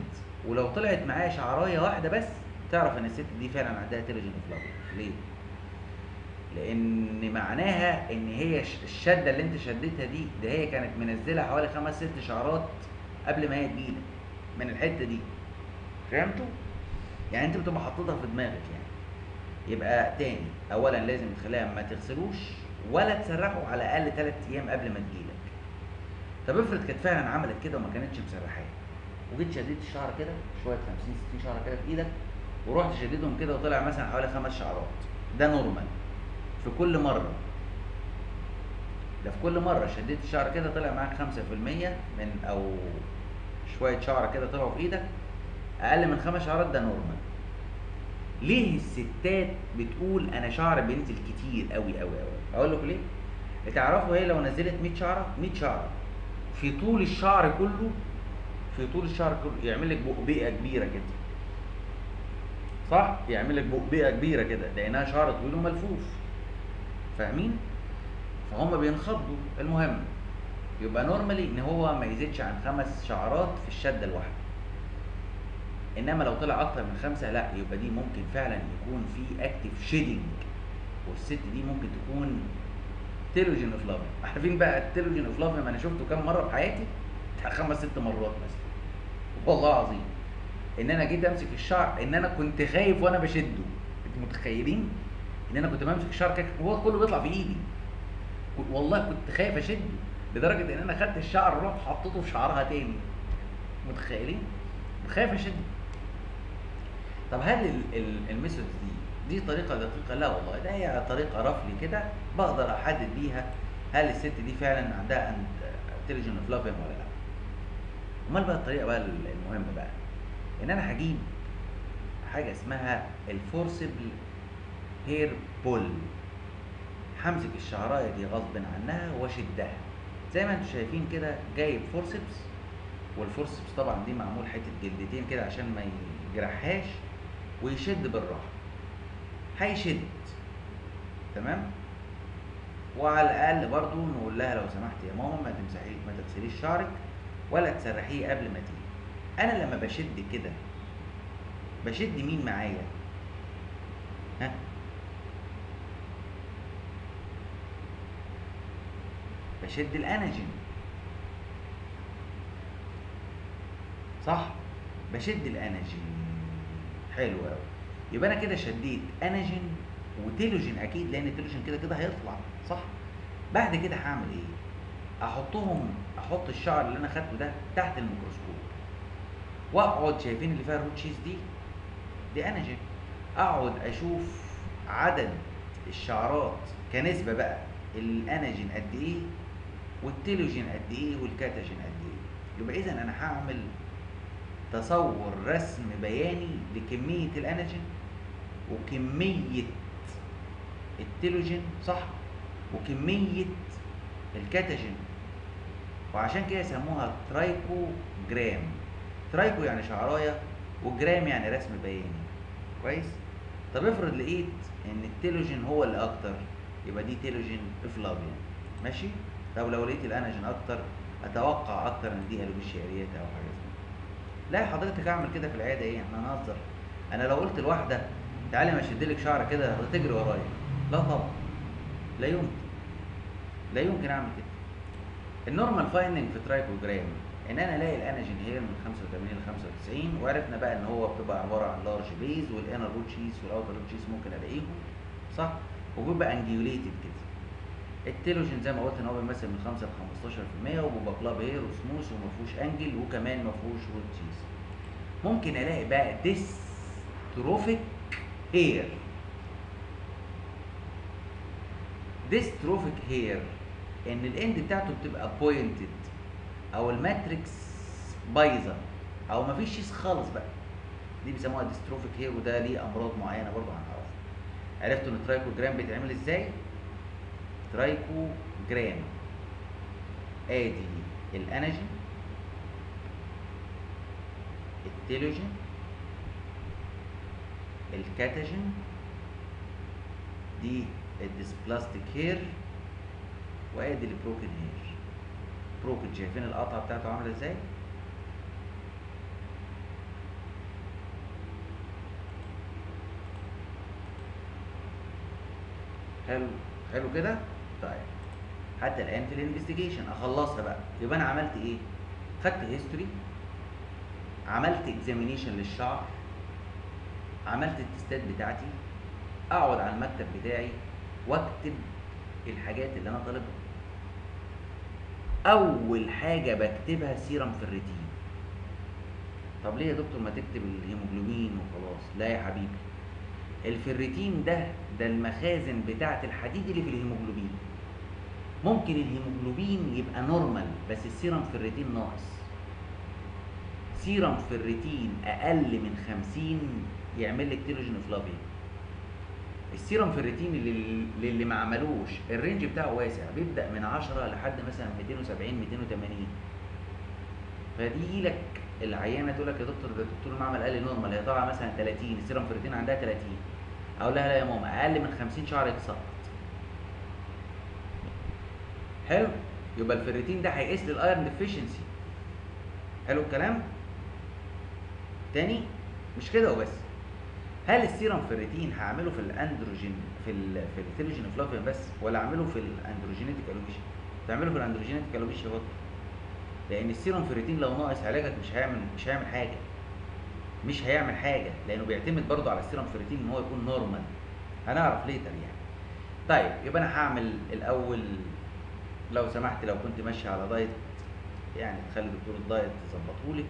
ولو طلعت معايا شعراية واحدة بس تعرف إن الست دي فعلا عندها telogen effluvia ليه؟ لأن معناها إن هي الشدة اللي أنت شدتها دي ده هي كانت منزلة حوالي خمس ست شعرات قبل ما هي تجيلك. من الحتة دي. فهمتوا؟ يعني أنت بتبقى حاططها في دماغك يعني. يبقى تاني. اولا لازم تخليها ما تغسلوش. ولا تسرحوا على الأقل ثلاث أيام قبل ما تجيلك. طب افرض كانت فعلا عملت كده وما كانتش مسرحاة وجيت شديت الشعر كده شوية 50 60 شعره كده في إيدك ورحت شاددهم كده وطلع مثلا حوالي خمس شعرات. ده normal في كل مرة. ده في كل مرة. شديت الشعر كده طلع معاك 5% من أو شوية شعر كده طلعوا في إيدك. أقل من خمس شعرات ده normal ليه الستات بتقول أنا شعر بينزل كتير قوي قوي قوي أقول لكم ليه؟ تعرفوا هي لو نزلت 100 شعرة؟ 100 شعرة. في طول الشعر كله في طول الشعر كله يعمل لك بقبقه كبيرة كده. صح؟ يعمل لك بقبقه كبيرة كده لأنها شعر طويل وملفوف. فاهمين؟ فهم بينخضوا. المهم يبقى normally إن هو ما يزيدش عن خمس شعرات في الشدة الواحدة. إنما لو طلع أكتر من خمسة لا يبقى دي ممكن فعلا يكون في active shedding والست دي ممكن تكون telogen effluvia عارفين بقى ال telogen effluvia أنا شفته كام مرة في حياتي؟ خمس ست مرات مثلا. والله العظيم. إن أنا جيت أمسك الشعر إن أنا كنت خايف وأنا بشده. أنتوا متخيلين؟ إن أنا كنت بمسك الشعر كده هو كله بيطلع في إيدي. والله كنت خايف أشده لدرجة إن أنا خدت الشعر رحت حطيته في شعرها تاني. متخيلين؟ خايف أشده. طب هل ال method دي طريقة دقيقة. لا والله ده هي طريقة roughly كده بقدر أحدد بيها هل الست دي فعلا عندها telogen effluvium ولا لا. أمال بقى الطريقة بقى المهمه بقى إن أنا هجيب حاجة اسمها ال forcible hair pull همسك الشعراية دي غصب عنها واشدها. زي ما أنتم شايفين كده جايب forceps وال forceps طبعا دي معمول حتة جلدتين كده عشان ما يجرحهاش ويشد بالراحة. هيشد تمام؟ وعلى الأقل برضو نقول لها لو سمحت يا ماما ما تمسحي ما تغسليش شعرك ولا تسرحيه قبل ما تيجي. أنا لما بشد كده بشد مين معايا؟ ها؟ بشد الانجين صح؟ بشد ال anagen حلو قوي يبقى أنا كده شديت anagen و telogen أكيد لأن ال telogen كده كده هيطلع صح؟ بعد كده هعمل إيه؟ أحطهم أحط الشعر اللي أنا خدته ده تحت الميكروسكوب. وأقعد شايفين اللي فيها ال root دي؟ دي anagen أقعد أشوف عدد الشعرات كنسبة بقى ال anagen قد إيه وال telogen قد إيه وال catagen قد إيه. يبقى اذا أنا هعمل تصور رسم بياني لكمية ال anagen وكمية ال telogen صح؟ وكمية ال catagen. وعشان كده يسموها trichogram tricho يعني شعراية وجرام يعني رسم بياني. كويس؟ طب افرض لقيت إن ال telogen هو اللي أكتر يبقى دي telogen effluvium ماشي؟ طب لو لقيت ال anagen أكتر أتوقع أكتر إن دي alopecia areata أو حاجة زي لا حضرتك أعمل كده في العيادة إيه؟ إحنا نهزر أنا لو قلت لواحدة تعالي ما اشد لك شعر كده هتجري ورايا. لا طبعا. لا يمكن. لا يمكن أعمل كده. ال normal finding في trichogram إن أنا ألاقي ال anagen hair من 85 ل 95 وعرفنا بقى إن هو بتبقى عبارة عن large base وال inner root sheath وال outer root sheath ممكن ألاقيهم. صح؟ وبيبقى angulated كده. ال telogen زي ما قلت إن هو بيمثل من 5 ل 15% وبيبقى club hair و smooth وما فيهوش angle وكمان ما فيهوش root sheath ممكن ألاقي بقى dystrophic hair dystrophic hair إن ال end بتاعته بتبقى pointed أو ال matrix بايظة أو مفيش sheath خالص بقى. دي بيسموها dystrophic hair وده ليه أمراض معينة برضه هنعرفها. عرفتوا إن ال trichogram بيتعمل إزاي؟ trichogram آدي ال anagen ال telogen ال catagen دي ال dysplastic hair وآدي ال broken hair. broken شايفين القطعة بتاعته عاملة إزاي؟ حلو حلو كده؟ طيب. حتى الآن في ال investigation أخلصها بقى. يبقى أنا عملت إيه؟ خدت history عملت examination للشعر عملت التستات بتاعتي أقعد على المكتب بتاعي وأكتب الحاجات اللي أنا طالبها. أول حاجة بكتبها serum ferritin طب ليه يا دكتور ما تكتب الهيموجلوبين وخلاص؟ لا يا حبيبي. الفريتين ده ده المخازن بتاعة الحديد اللي في الهيموجلوبين. ممكن الهيموجلوبين يبقى normal بس ال serum ferritin ناقص. serum ferritin أقل من 50 يعمل لك telogen effluvium ال serum ferritin اللي اللي ما عملوش ال range بتاعه واسع بيبدأ من 10 لحد مثلا 270 280 فدي لك العيانة تقول لك يا دكتور ده دكتور المعمل قال لي normal هي طالعة مثلا 30 ال serum ferritin عندها 30 أقول لها لا يا ماما أقل من 50 شعر يتسقط حلو. يبقى الفيريتين ده هيقيس لي ال iron deficiency حلو الكلام؟ تاني؟ مش كده وبس. هل ال serum ferritin هعمله في الأندروجين في ال في ال telogen effluvium بس ولا أعمله في ال androgenetic alopecia تعمله في ال androgenetic alopecia برضه لأن ال serum ferritin لو ناقص علاجك مش هيعمل مش هيعمل حاجة. مش هيعمل حاجة لأنه بيعتمد برضه على ال serum ferritin إن هو يكون normal هنعرف later يعني. طيب يبقى أنا هعمل الأول لو سمحت لو كنت ماشي على diet يعني تخلي دكتور ال diet يظبطهولك.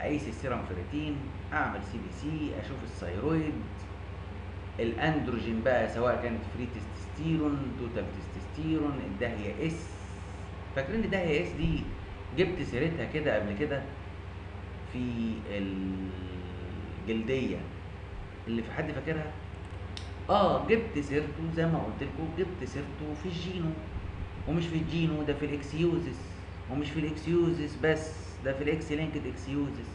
أقيس ال serum ferritin أعمل CBC أشوف ال thyroid ال androgen بقى سواء كانت free testosterone total testosterone ال DHEAS فاكرين ال DHEAS دي جبت سيرتها كده قبل كده في الجلدية؟ اللي في حد فاكرها؟ آه جبت سيرته زي ما قلت لكم جبت سيرته في ال geno. ومش في ال geno ده في الإكسيوزس ومش في الإكسيوزس بس ده في ال X-linked ichthyosis.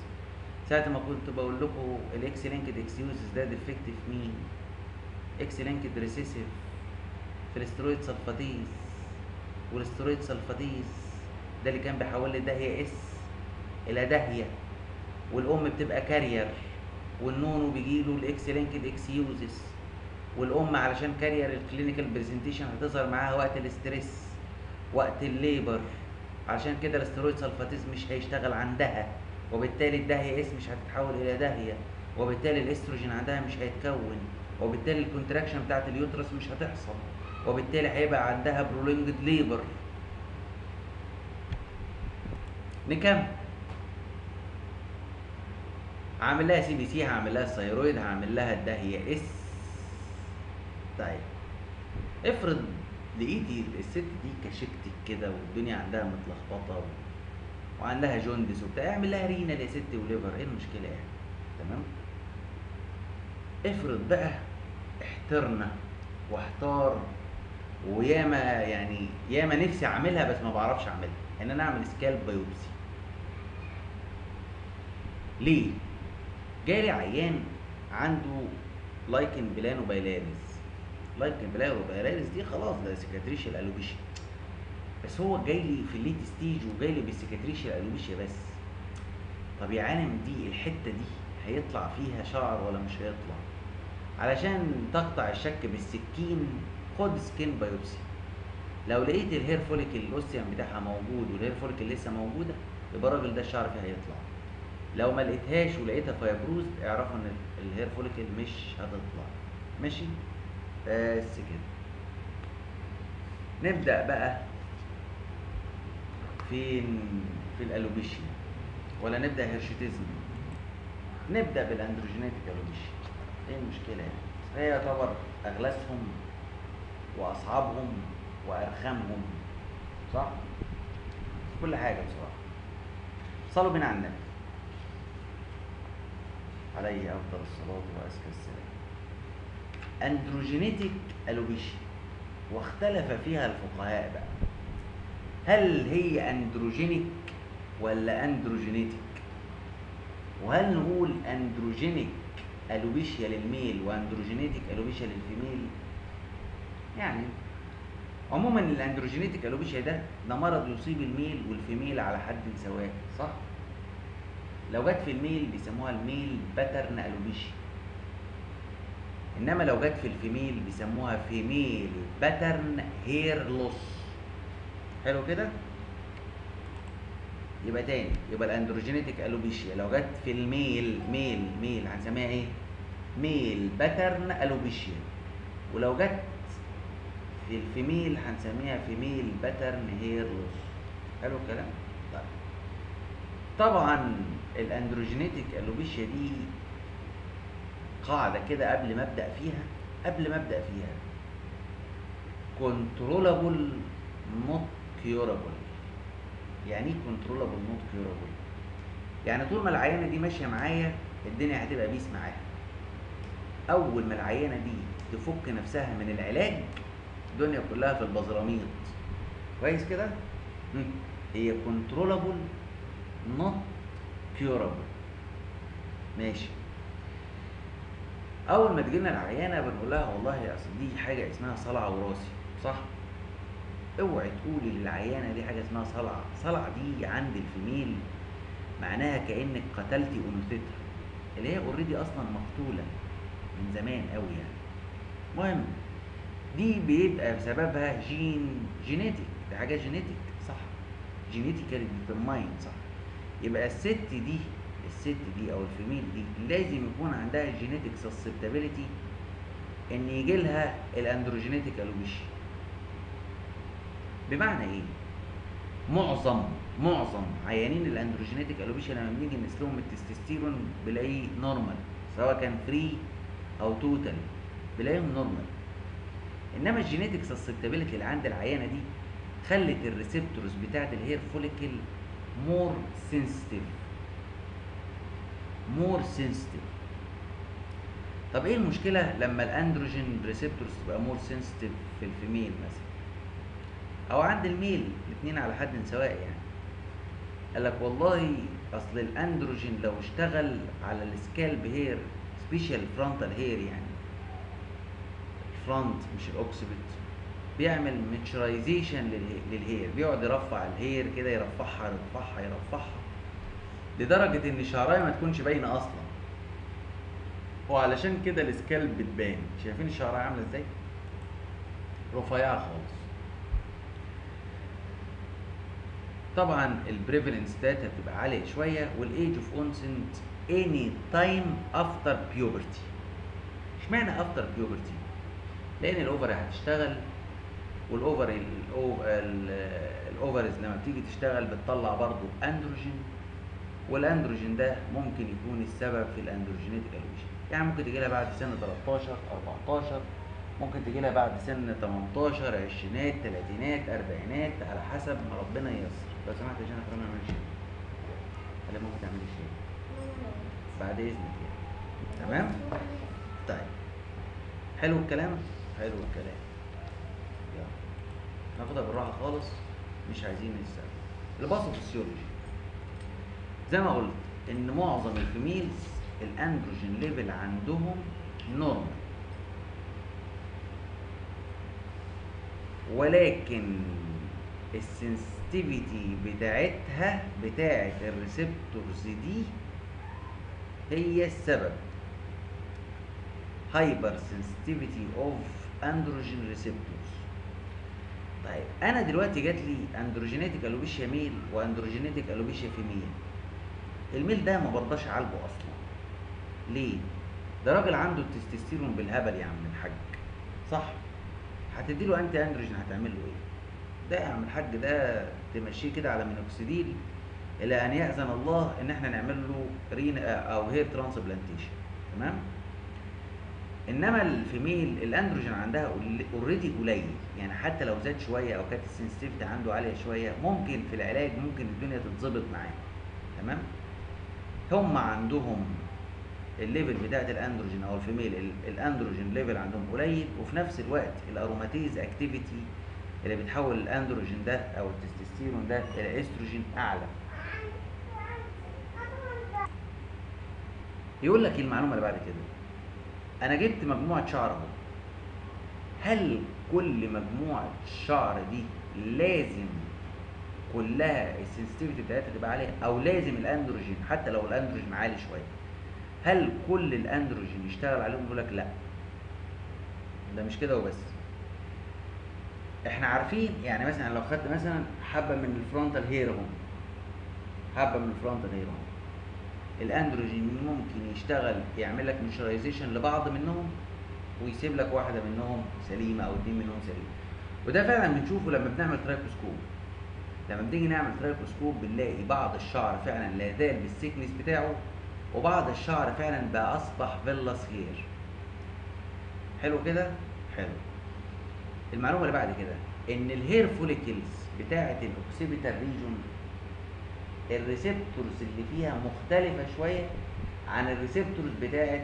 ساعة ما كنت بقول لكم ال X-linked ichthyosis ده defective مين X-linked recessive في ال steroid sulfatase وال steroid sulfatase ده اللي كان بيحول لي DHEAS إلى DHEA. والأم بتبقى carrier والنونو بيجيله ال X-linked ichthyosis. والأم علشان carrier ال clinical presentation هتظهر معاها وقت ال stress وقت ال labor. عشان كده ال steroid sulfatase مش هيشتغل عندها وبالتالي ال DHEAS مش هتتحول إلى DHEA وبالتالي الاستروجين عندها مش هيتكون وبالتالي ال contraction بتاعت ال uterus مش هتحصل وبالتالي هيبقى عندها prolonged labor نكمل. هعمل لها CBC هعمل لها ال thyroid هعمل لها ال DHEAS طيب افرض لقيتي الست دي كشكتك كده والدنيا عندها متلخبطة و... وعندها jaundice وبتاع. اعمل لها renal يا ست و liver. إيه المشكلة يعني؟ تمام؟ افرض بقى احترنا واحتار وياما يعني ياما نفسي اعملها بس ما بعرفش اعملها. ان أنا اعمل scalp biopsy. ليه؟ جالي عيان عنده lichen planopilaris lichen planopilaris دي خلاص ده cicatricial alopecia بس هو جاي لي في ال late stage وجاي لي بال cicatricial alopecia بس. طب يا عالم دي الحتة دي هيطلع فيها شعر ولا مش هيطلع؟ علشان تقطع الشك بالسكين خد skin biopsy. لو لقيت ال hair follicle ال ostium بتاعها موجود وال hair follicle لسه موجودة يبقى الراجل ده الشعر فيها هيطلع. لو ما لقيتهاش ولقيتها fibrosis اعرفوا إن ال hair follicle مش هتطلع. ماشي؟ بس كده. نبدأ بقى فين في الألوبيشيا ولا نبدأ هيرشيتيزم؟ نبدأ بالاندروجينيتك ألوبيشيا. إيه المشكلة يعني؟ هي يعتبر أغلسهم واصعبهم وارخمهم صح؟ كل حاجة بصراحة. صلوا بنا على النبي. عليه أفضل الصلاة وأزكى السلام. اندروجينيتك الوبيشيا واختلف فيها الفقهاء بقى. هل هي androgenic ولا androgenetic وهل نقول androgenic alopecia لل male و androgenetic alopecia لل female؟ يعني عموما ال androgenetic alopecia ده ده مرض يصيب ال male وال female على حد سواء صح؟ لو جت في ال male بيسموها ال male pattern alopecia. إنما لو جت في ال female بيسموها female pattern hair loss حلو كده؟ يبقى تاني يبقى ال androgenetic alopecia لو جت في ال male male male هنسميها إيه؟ male pattern alopecia ولو جت في ال female هنسميها female pattern hair loss حلو الكلام؟ طيب. طبعا ال androgenetic alopecia دي قاعدة كده قبل ما أبدأ فيها قبل ما أبدأ فيها. controllable not curable يعني إيه controllable not curable يعني طول ما العيانة دي ماشية معايا الدنيا هتبقى peace معاها. أول ما العيانة دي تفك نفسها من العلاج الدنيا كلها في البزراميط كويس كده. هي controllable not curable ماشي. أول ما تجيلنا العيانة بنقول لها والله يا اصل دي حاجة اسمها صلع وراثي صح؟ اوعي تقولي للعيانة دي حاجة اسمها صلع. صلع دي عند ال female معناها كأنك قتلتي أنوثتها اللي هي already أصلا مقتولة من زمان قوي يعني. المهم دي بيبقى بسببها gene genetic دي حاجة genetic صح؟ genetically determined صح؟ يبقى الست دي الست دي أو ال female دي لازم يكون عندها genetic susceptibility إن يجي لها ال androgenetic alopecia بمعنى إيه؟ معظم معظم عيانين ال androgenetic alopecia لما بنيجي نقيس لهم التستوستيرون بنلاقيه normal سواء كان free أو total بنلاقيهم normal إنما ال genetic susceptibility اللي عند العيانة دي خلت ال receptors بتاعت ال hair follicle more sensitive more sensitive طب إيه المشكلة لما ال androgen receptors تبقى more sensitive في ال female مثلا؟ أو عند ال male الاثنين على حد سواء يعني. قال لك والله أصل الأندروجين لو اشتغل على ال scalp hair special frontal hair يعني. ال front مش ال occiput بيعمل miniaturization لل hair بيقعد يرفع ال hair كده يرفعها يرفعها يرفعها. لدرجة إن شعراية ما تكونش باينة أصلا. وعلشان كده ال scalp بتبان. شايفين الشعراية عاملة إزاي؟ رفيعة خالص. طبعا ال prevalence data بتبقى عالية شوية وال age of onset any time after puberty اشمعنى after puberty؟ لأن ال ovary هتشتغل وال ovary ال ovaries لما بتيجي تشتغل بتطلع برضو androgen وال androgen ده ممكن يكون السبب في ال androgenetic alopecia يعني ممكن تجي لها بعد سن 13 14 ممكن تجي لها بعد سن 18 عشرينات ثلاثينات أربعينات على حسب ما ربنا ييسر. لو سمحت يا جنى ما اعملش خلي ممكن تعملي شيء بعد إذنك يعني. تمام؟ طيب. حلو الكلام؟ حلو الكلام. يلا. ناخدها بالراحة خالص. مش عايزين نستعجل ال pathophysiology زي ما قلت إن معظم ال females ال androgen level عندهم normal ولكن ال sensitivity بتاعتها بتاعت ال receptors دي هي السبب. hypersensitivity of androgen receptors طيب أنا دلوقتي جات لي androgenetic alopecia male و androgenetic alopecia female ال male ده ما برضاش اعالجه أصلا. ليه؟ ده راجل عنده التستوستيرون بالهبل يا عم الحاج. صح؟ هتدي له anti-androgen هتعمل له إيه؟ ده يا عم الحاج ده تمشيه كده على مينوكسيديل إلى أن يأذن الله إن إحنا نعمل له رين أو hair transplantation تمام؟ إنما ال female ال androgen عندها already قليل. يعني حتى لو زاد شوية أو كانت ال sensitivity عنده عالية شوية ممكن في العلاج ممكن الدنيا تتظبط معاه. تمام؟ هم عندهم الليفل بتاعت الأندروجين أو الفيميل ال- الأندروجين ليفل عندهم قليل وفي نفس الوقت ال aromatase activity اللي بتحول الأندروجين ده أو التستوستيرون ده إلى استروجين أعلى. يقول لك إيه المعلومة اللي بعد كده؟ أنا جبت مجموعة شعر أهو. هل كل مجموعة شعر دي لازم كلها ال sensitivity بتاعتها تبقى عالية أو لازم الأندروجين حتى لو الأندروجين عالي شوية. هل كل الأندروجين يشتغل عليهم؟ يقول لك لا. ده مش كده وبس. إحنا عارفين يعني مثلا لو خدت مثلا حبة من ال frontal hair أهو. حبة من ال frontal hair أهو. الأندروجين ممكن يشتغل يعمل لك miniaturization لبعض منهم ويسيب لك واحدة منهم سليمة أو اتنين منهم سليمة. وده فعلا بنشوفه لما بنعمل trichoscope لما بنيجي نعمل trichoscope بنلاقي بعض الشعر فعلا لا زال بال thickness بتاعه وبعض الشعر فعلا بقى أصبح vellus hair حلو كده؟ حلو. المعلومة اللي بعد كده إن ال hair follicles بتاعة ال occipital region ال receptors اللي فيها مختلفة شوية عن ال receptors بتاعة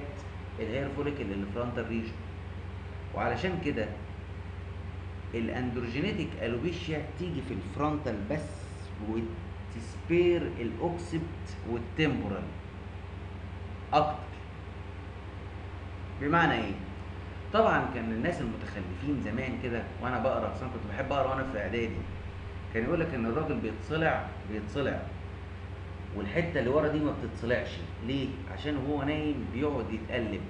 ال hair follicle اللي frontal region وعلشان كده ال androgenetic alopecia تيجي في ال frontal بس وت spare ال occiput وال temporal أكتر. بمعنى إيه؟ طبعا كان الناس المتخلفين زمان كده وأنا بقرأ أصلا كنت بحب أقرأ وأنا في إعدادي كان يقول لك إن الراجل بيتصلع بيتصلع والحتة اللي ورا دي ما بتتصلعش. ليه؟ عشان وهو نايم بيقعد يتقلب.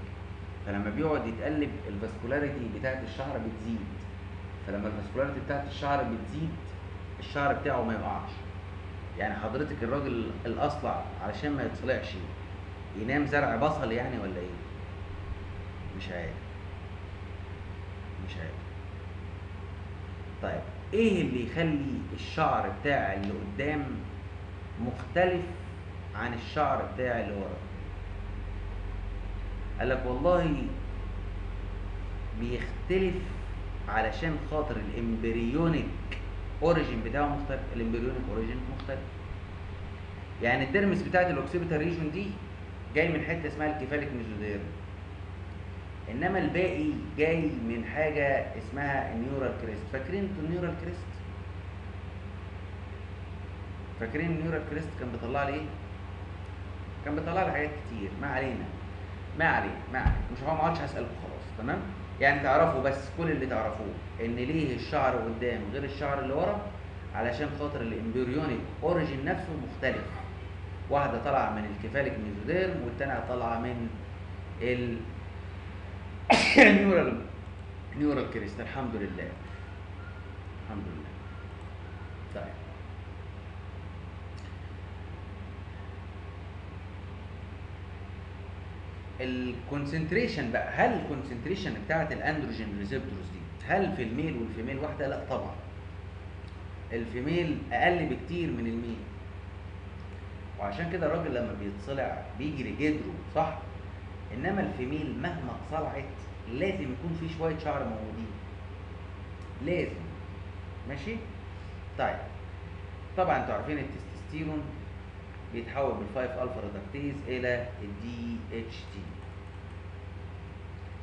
فلما بيقعد يتقلب ال vascularity بتاعت الشعر بتزيد. فلما الفاسكولاريتي بتاعت الشعر بتزيد الشعر بتاعه ما يقعش. يعني حضرتك الراجل الأصلع علشان ما يتصلعش ينام زرع بصل يعني ولا إيه؟ مش عارف. مش عارف. طيب إيه اللي يخلي الشعر بتاع اللي قدام مختلف عن الشعر بتاع اللي ورا؟ قال لك والله بيختلف علشان خاطر ال embryonic origin بتاعه مختلف ال embryonic origin مختلف. يعني ال dermis بتاعت ال occipital region دي جاي من حتة اسمها ال cephalic mesoderm. إنما الباقي جاي من حاجة اسمها ال neural crest فاكرين ال neural crest فاكرين ال neural crest كان بيطلع لي إيه؟ كان بيطلع لي حاجات كتير. ما علينا. ما علينا. ما علينا. مش ما عادش هسالكم خلاص. تمام؟ يعني تعرفوا بس كل اللي تعرفوه إن ليه الشعر قدام غير الشعر اللي ورا؟ علشان خاطر ال embryonic origin نفسه مختلف. واحدة طالعة من ال cephalic mesoderm والتانية طالعة من ال neural neural crest الحمد لله. الحمد لله طيب ال concentration بقى هل ال concentration بتاعت ال androgen receptors دي هل في ال male وال female واحدة؟ لا طبعا. ال female أقل بكتير من ال male. وعشان كده الراجل لما بيتصلع بيجري جدره صح؟ إنما ال female مهما اتصلعت لازم يكون في شوية شعر موجودين. لازم. ماشي؟ طيب. طبعا أنتوا عارفين التستوستيرون بيتحول بال five alpha reductase إلى ال DHT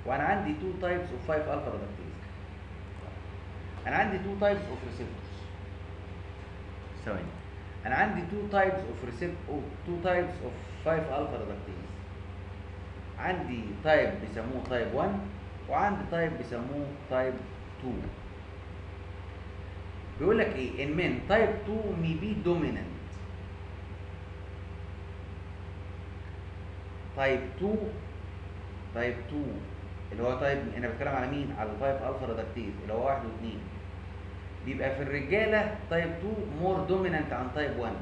وأنا عندي two types of 5 alpha reductase أنا عندي two types of receptors ثواني. أنا عندي two types of receptor two types of 5 alpha reductase عندي type بيسموه type 1 وعندي type بيسموه type 2 بيقول لك إيه؟ إن من type 2 may be dominant. type 2 type 2 اللي هو type أنا بتكلم على مين؟ على ال five alpha reductase اللي هو 1 و2 بيبقى في الرجالة type 2 more dominant عن type 1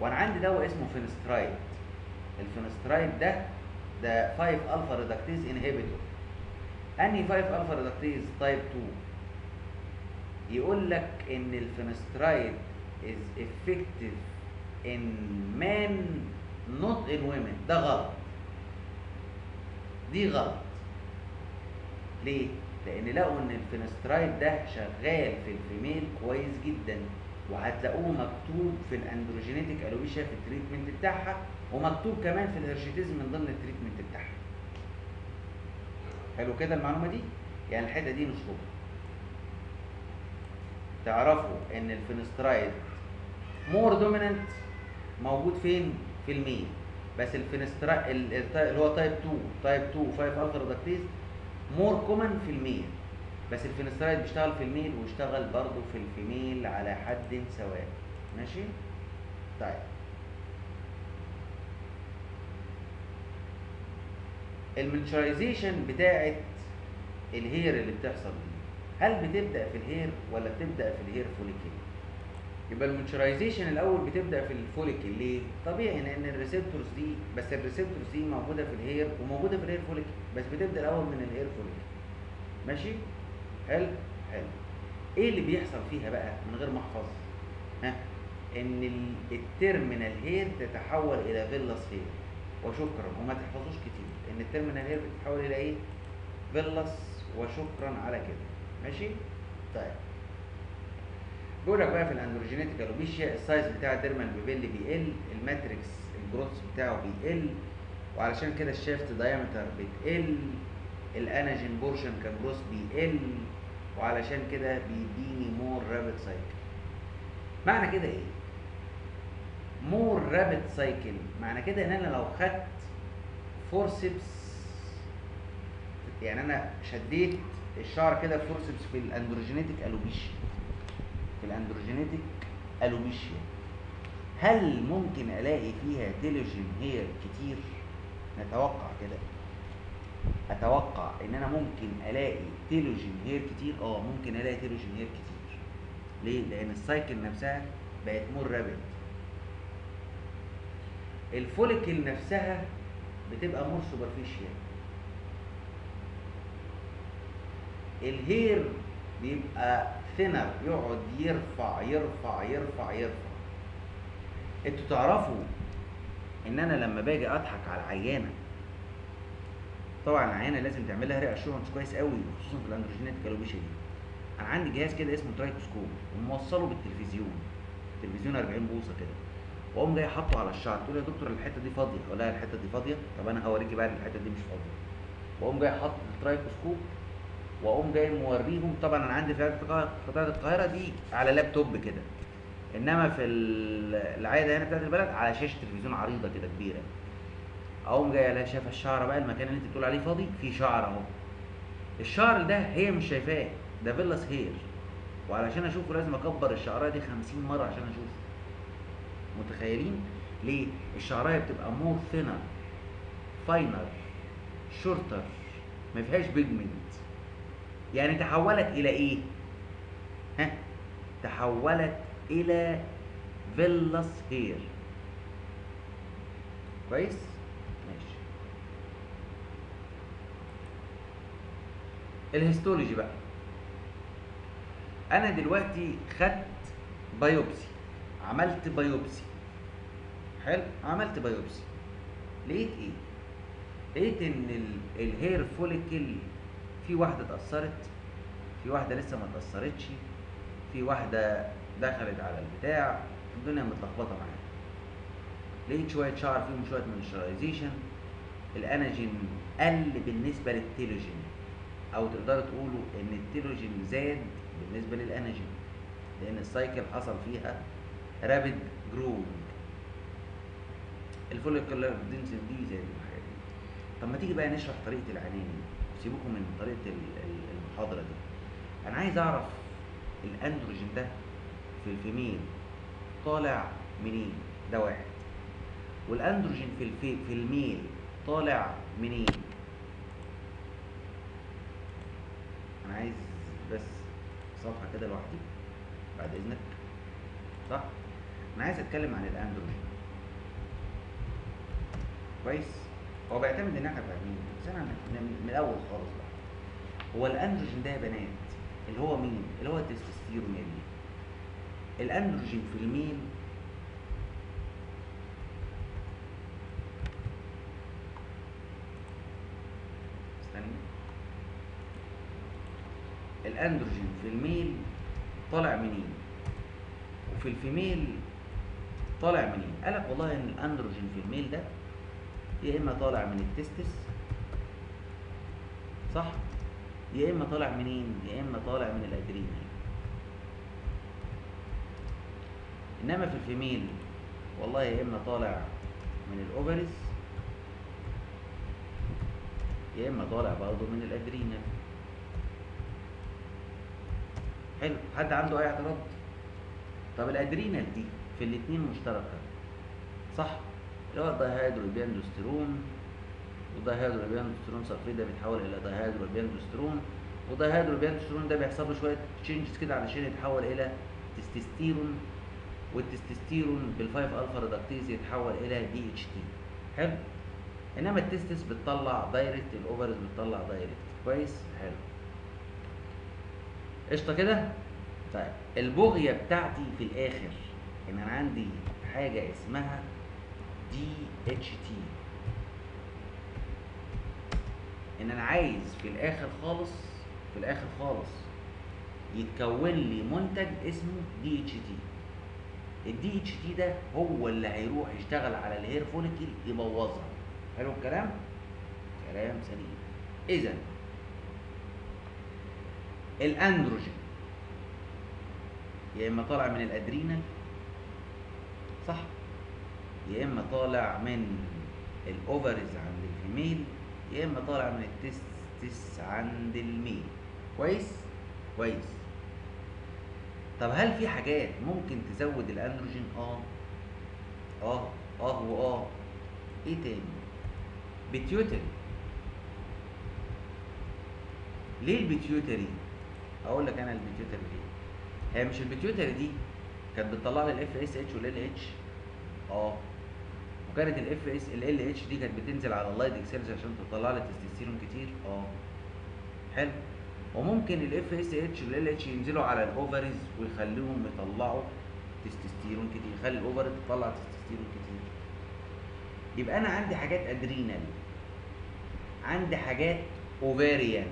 وأنا عندي دواء اسمه finasteride ال finasteride ده ده 5 alpha reductase inhibitor أنهي 5 alpha reductase type 2 يقول لك إن ال finasteride is effective in men not in women. ده غلط. دي غلط. ليه؟ لأن لقوا إن ال finasteride ده شغال في ال female كويس جدا وهتلاقوه مكتوب في ال androgenetic alopecia في ال treatment بتاعها ومكتوب كمان في ال hirsutism من ضمن ال treatment بتاعها. حلو كده المعلومة دي؟ يعني الحتة دي نشربها تعرفوا إن ال finasteride more dominant موجود فين؟ بس ال finasteride اللي هو type 2 type 2 5 alpha reductase more common في ال male. بس ال finasteride بيشتغل في ال male ويشتغل برضه في ال female على حد سواء. ماشي؟ طيب. ال miniaturization بتاعت ال hair اللي بتحصل دي هل بتبدأ في ال hair ولا بتبدأ في ال hair follicle يبقى ال miniaturization الأول بتبدأ في ال follicle ليه؟ طبيعي لأن ال receptors دي بس ال receptors دي موجودة في ال hair وموجودة في ال hair follicle بس بتبدأ الأول من ال hair follicle ماشي؟ حلو؟ حلو. إيه اللي بيحصل فيها بقى من غير ما أحفظ؟ ها؟ إن ال- ال terminal hair تتحول إلى vellus hair وشكرا. وما تحفظوش كتير. إن ال terminal hair بتتحول إلى إيه؟ vellus وشكرا على كده. ماشي؟ طيب. بيقول لك بقى في ال androgenetic alopecia ال size بتاع ال dermal papilla بيقل ال matrix ال growth بتاعه بيقل وعلشان كده ال shaft diameter بتقل ال anagen portion ك growth بيقل وعلشان كده بيديني more rapid cycle معنى كده إيه؟ more rapid cycle معنى كده إن أنا لو خدت forceps يعني أنا شديت الشعر كده forceps في ال androgenetic alopecia في ال androgenetic alopecia هل ممكن ألاقي فيها telogen hair كتير؟ نتوقع كده. أتوقع إن أنا ممكن ألاقي telogen hair كتير. آه ممكن ألاقي telogen hair كتير. ليه؟ لأن ال cycle نفسها بقت more rapid ال follicle نفسها بتبقى more superficial ال hair بيبقى thinner يقعد يرفع يرفع يرفع يرفع. أنتوا تعرفوا إن أنا لما باجي أضحك على عيانه طبعا العيانة لازم تعمل لها reassurance كويس قوي خصوصا في ال androgenetic alopecia دي. أنا عندي جهاز كده اسمه trichoscope وموصله بالتلفزيون تلفزيون 40 بوصة كده. وأقوم جاي حاطه على الشعر تقول يا دكتور الحتة دي فاضية؟ لها الحتة دي فاضية؟ طب أنا هوريكي إن الحتة دي مش فاضية. وأقوم جاي حاطط ال trichoscope واقوم جاي موريهم طبعا أنا عندي في قطاع القاهرة دي على لابتوب كده. إنما في ال- العيادة هنا بتاعت البلد على شاشة تلفزيون عريضة كده كبيرة. أقوم جاي ألاقي شايفه الشعر بقى المكان اللي أنت بتقول عليه فاضي في شعر أهو. الشعر ده هي مش شايفاه ده vellus hair. وعلشان أشوفه لازم أكبر الشعراية دي 50 مرة عشان أشوفه. متخيلين؟ ليه؟ الشعراية بتبقى more thinner finer shorter ما فيهاش pigment يعني تحولت إلى إيه؟ ها؟ تحولت إلى vellus hair كويس؟ ماشي. ال histology بقى. أنا دلوقتي خدت biopsy عملت biopsy حلو؟ عملت biopsy لقيت إيه؟ لقيت ال- ال hair follicle في واحدة اتأثرت في واحدة لسه ما اتأثرتش في واحدة دخلت على البتاع الدنيا متلخبطة معايا لقيت شوية شعر فيهم شوية miniaturization ال anagen قل بالنسبة لل telogen أو تقدروا تقولوا إن ال telogen زاد بالنسبة لل anagen لأن ال cycle حصل فيها rapid growing ال follicular دي زي الحاجات دي طب ما تيجي بقى نشرح طريقة العناني سيبوكم من طريقة ال- ال- المحاضرة دي. أنا عايز أعرف الأندروجين ده في ال female طالع منين؟ ده واحد. والأندروجين في ال fe في ال male طالع منين؟ أنا عايز بس صفحة كده لوحدي بعد إذنك. صح؟ أنا عايز أتكلم عن الأندروجين. كويس؟ هو بيعتمد ان إحنا فاهمين بس أنا من الأول خالص بقى. هو الأندروجين ده يا بنات اللي هو مين؟ اللي هو التستوستيرون يا الأندروجين في الميل استنى الأندروجين في ال male طالع منين؟ وفي ال female طالع منين؟ قالك والله إن الأندروجين في ال male ده يا إما طالع من ال testis صح؟ يا إما طالع منين؟ يا إما طالع من ال adrenal إنما في ال female والله يا إما طالع من ال ovaries يا إما طالع برضه من ال adrenal حلو. حد عنده أي اعتراض؟ طب ال adrenal دي في الاتنين مشتركة صح؟ اللي هو ال dehydroepiandrosterone وال dehydroepiandrosterone sulfate ده بيتحول إلى dehydroepiandrosterone وال dehydroepiandrosterone ده بيحصل له شوية changes كده علشان يتحول إلى testosterone وال testosterone بال five alpha reductase يتحول إلى DHT حلو؟ إنما ال testis بتطلع direct ال ovaries بتطلع direct كويس؟ حلو. قشطة كده؟ طيب البغية بتاعتي في الآخر إن أنا عندي حاجة اسمها DHT إن أنا عايز في الآخر خالص في الآخر خالص يتكون لي منتج اسمه دي اتش تي الدي اتش تي ده هو اللي هيروح يشتغل على ال hair follicle يبوظها. حلو الكلام؟ كلام سليم. إذا الأندروجين يا إما طالع من ال adrenal صح؟ يا إما طالع من ال ovaries عند ال female يا إما طالع من ال testis عند ال male كويس؟ كويس. طب هل في حاجات ممكن تزود الأندروجين؟ آه. آه. آه واه إيه تاني؟ pituitary. ليه ال pituitary؟ أقول لك أنا ال pituitary ليه. هي مش ال pituitary دي كانت بتطلع لي ال FSH وال LH آه. وكانت ال FS ال LH دي كانت بتنزل على ال Leydig cells عشان تطلع لي تستوستيرون كتير؟ آه. حلو. وممكن ال FSH وال LH ينزلوا على ال ovaries ويخليهم يطلعوا تستوستيرون كتير يخلي ال ovary تطلع تستوستيرون كتير. يبقى أنا عندي حاجات adrenal عندي حاجات ovarian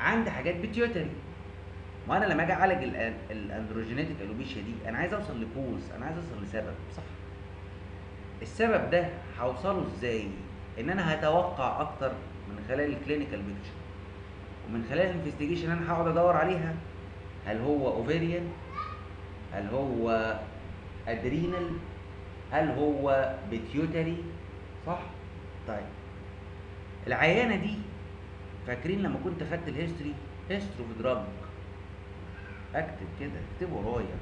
عندي حاجات pituitary وأنا لما أجي أعالج ال- ال androgenetic alopecia دي أنا عايز أوصل ل cause أنا عايز أوصل لسبب صح؟ السبب ده هوصله إزاي؟ إن أنا هتوقع أكتر من خلال ال clinical picture ومن خلال ال investigation أنا هقعد أدور عليها هل هو ovarian هل هو adrenal هل هو pituitary صح؟ طيب. العيانة دي فاكرين لما كنت خدت ال history history of drug أكتب كده اكتبوا ورايا.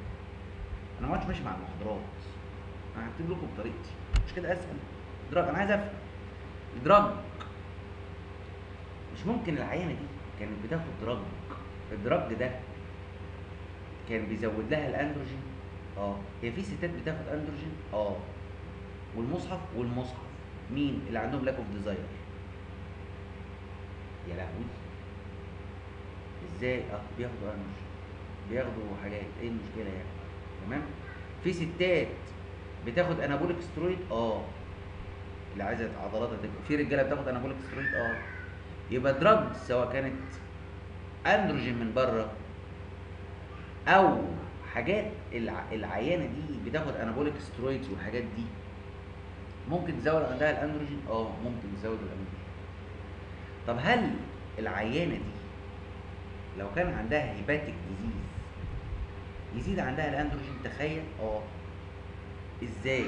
أنا ما عادش ماشي مع المحاضرات. أنا هكتب لكم بطريقتي. مش كده اسهل drug أنا عايز أفهم. drug مش ممكن العيانة دي كانت بتاخد drug ال drug ده كان بيزود لها الأندروجين. آه. هي في ستات بتاخد أندروجين؟ آه. والمصحف؟ والمصحف. مين؟ اللي عندهم lack of desire يا لهوي. إزاي؟ آه بياخدوا أندروجين. بياخدوا حاجات. إيه المشكلة يعني؟ تمام؟ في ستات بتاخد anabolic steroid آه. اللي عايزة عضلاتها تبقى في رجالة بتاخد anabolic steroid آه. يبقى drug سواء كانت اندروجين من بره أو حاجات الع... العيانة دي بتاخد anabolic steroids والحاجات دي. ممكن تزود عندها الاندروجين آه ممكن تزود الاندروجين طب هل العيانة دي لو كان عندها hepatic disease يزيد عندها الاندروجين تخيل. آه. إزاي؟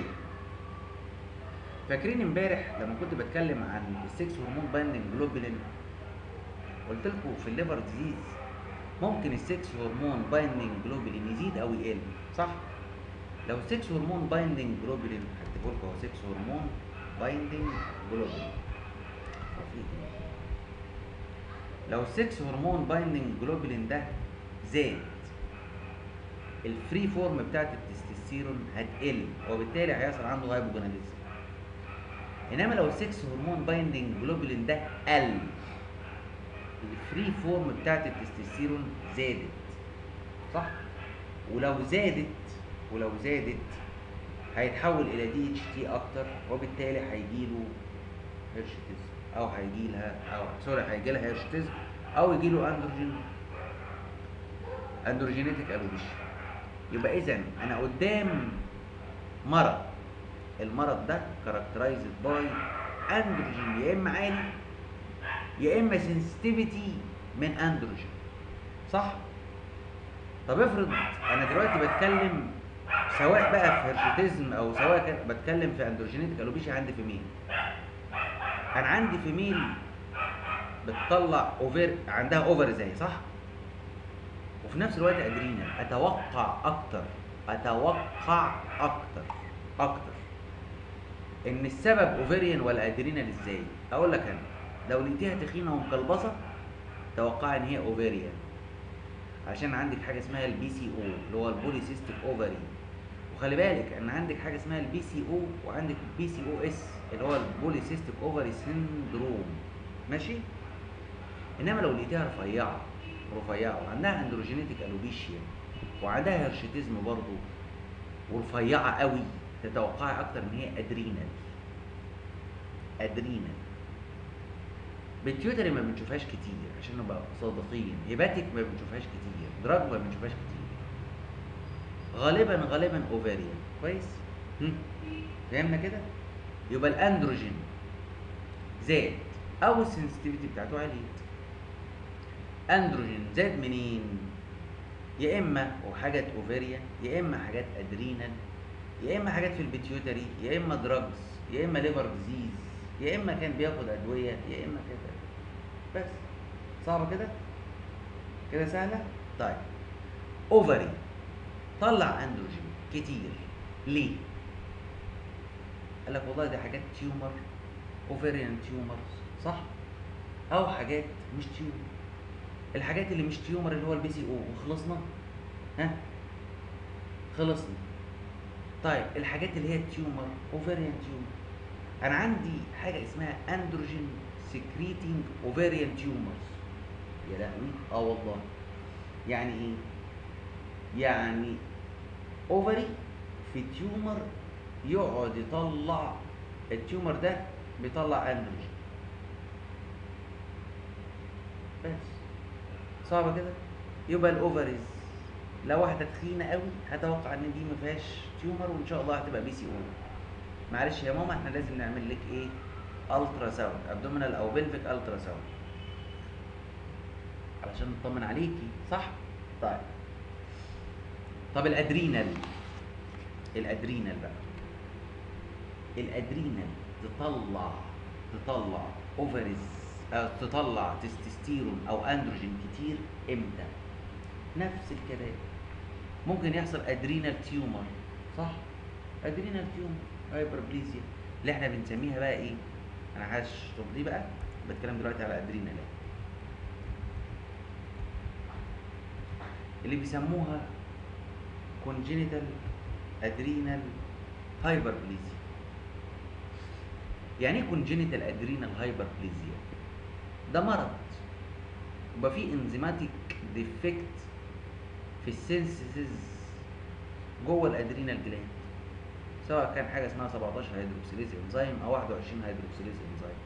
فاكرين امبارح لما كنت بتكلم عن ال sex hormone binding globulin قلت لكم في ال liver disease ممكن ال sex hormone binding globulin يزيد أو يقل صح؟ لو ال sex hormone binding globulin هكتبه لكم هو sex hormone binding globulin لو ال sex hormone binding globulin ده زاد ال free form بتاعت التستوستيرون هتقل وبالتالي هيحصل عنده hypogonadism إنما لو ال sex hormone binding globulin ده قل ال free form بتاعت التستوستيرون زادت. صح؟ ولو زادت ولو زادت هيتحول إلى DHT أكتر وبالتالي هيجيله hirsutism أو هيجيلها أو sorry هيجيلها hirsutism أو يجيله androgen androgenetic alopecia يبقى اذا أنا قدام مرض. المرض ده characterized by androgen يا إما عالي يا إما sensitivity من اندروجين صح؟ طب افرض أنا دلوقتي بتكلم سواء بقى في hirsutism أو سواء بتكلم في androgenetic alopecia عندي في مين أنا عندي female بتطلع ovary عندها ovaries صح؟ وفي نفس الوقت adrenal أتوقع أكتر أتوقع أكتر أكتر. إن السبب ovarian ولا adrenal إزاي؟ أقول لك أنا لو لقيتيها تخينة ومقلبظة توقع إن هي ovarian عشان عندك حاجة اسمها ال PCO اللي هو ال polycystic ovary وخلي بالك إن عندك حاجة اسمها ال PCO وعندك ال PCOS اللي هو ال polycystic ovary syndrome ماشي؟ إنما لو لقيتيها رفيعة رفيعة وعندها androgenetic alopecia وعندها hirsutism برضه ورفيعة قوي تتوقعي أكتر إن هي adrenal adrenal pituitary ما بنشوفهاش كتير عشان نبقى صادقين. hepatic ما بنشوفهاش كتير drug ما بنشوفهاش كتير. غالبا غالبا ovarian كويس؟ هم؟ فهمنا كده؟ يبقى الأندروجين زاد أو ال sensitivity بتاعته عليت اندروجين زاد منين؟ يا إما وحاجات ovarian يا إما حاجات adrenal يا إما حاجات في ال pituitary يا إما drugs يا إما liver disease يا إما كان بياخد أدوية يا إما كده. بس. صعبة كده؟ كده سهلة؟ طيب. ovary طلع اندروجين كتير. ليه؟ قال لك والله دي حاجات tumor ovarian tumors صح؟ أو حاجات مش tumor الحاجات اللي مش tumor اللي هو ال PCO وخلصنا؟ ها؟ خلصنا. طيب الحاجات اللي هي ال tumor ovarian tumor أنا عندي حاجة اسمها androgen secreting ovarian tumors يا لهوي. آه والله. يعني إيه؟ يعني ovary في tumor يقعد يطلع ال tumor ده بيطلع اندروجين بس. صعبة كده؟ يبقى ال ovaries لو واحدة تخينة قوي هتوقع إن دي ما فيهاش tumor وإن شاء الله هتبقى PCO معلش يا ماما إحنا لازم نعمل لك إيه؟ ultrasound abdominal أو pelvic ultrasound علشان نطمن عليكي صح؟ طيب. طب ال adrenal. ال adrenal بقى. ال adrenal تطلع تطلع. ovaries أو تطلع تستوستيرون أو اندروجين كتير إمتى؟ نفس الكلام. ممكن يحصل adrenal tumor صح؟ adrenal tumor hyperplasia اللي إحنا بنسميها بقى إيه؟ أنا هشطب دي بقى؟ بتكلم دلوقتي على adrenal اللي بيسموها congenital adrenal hyperplasia. يعني إيه congenital adrenal hyperplasia ده مرض. يبقى فيه enzymatic defect في ال synthesis جوه ال adrenal gland سواء كان حاجة اسمها 17 hydroxylase enzyme أو 21 hydroxylase enzyme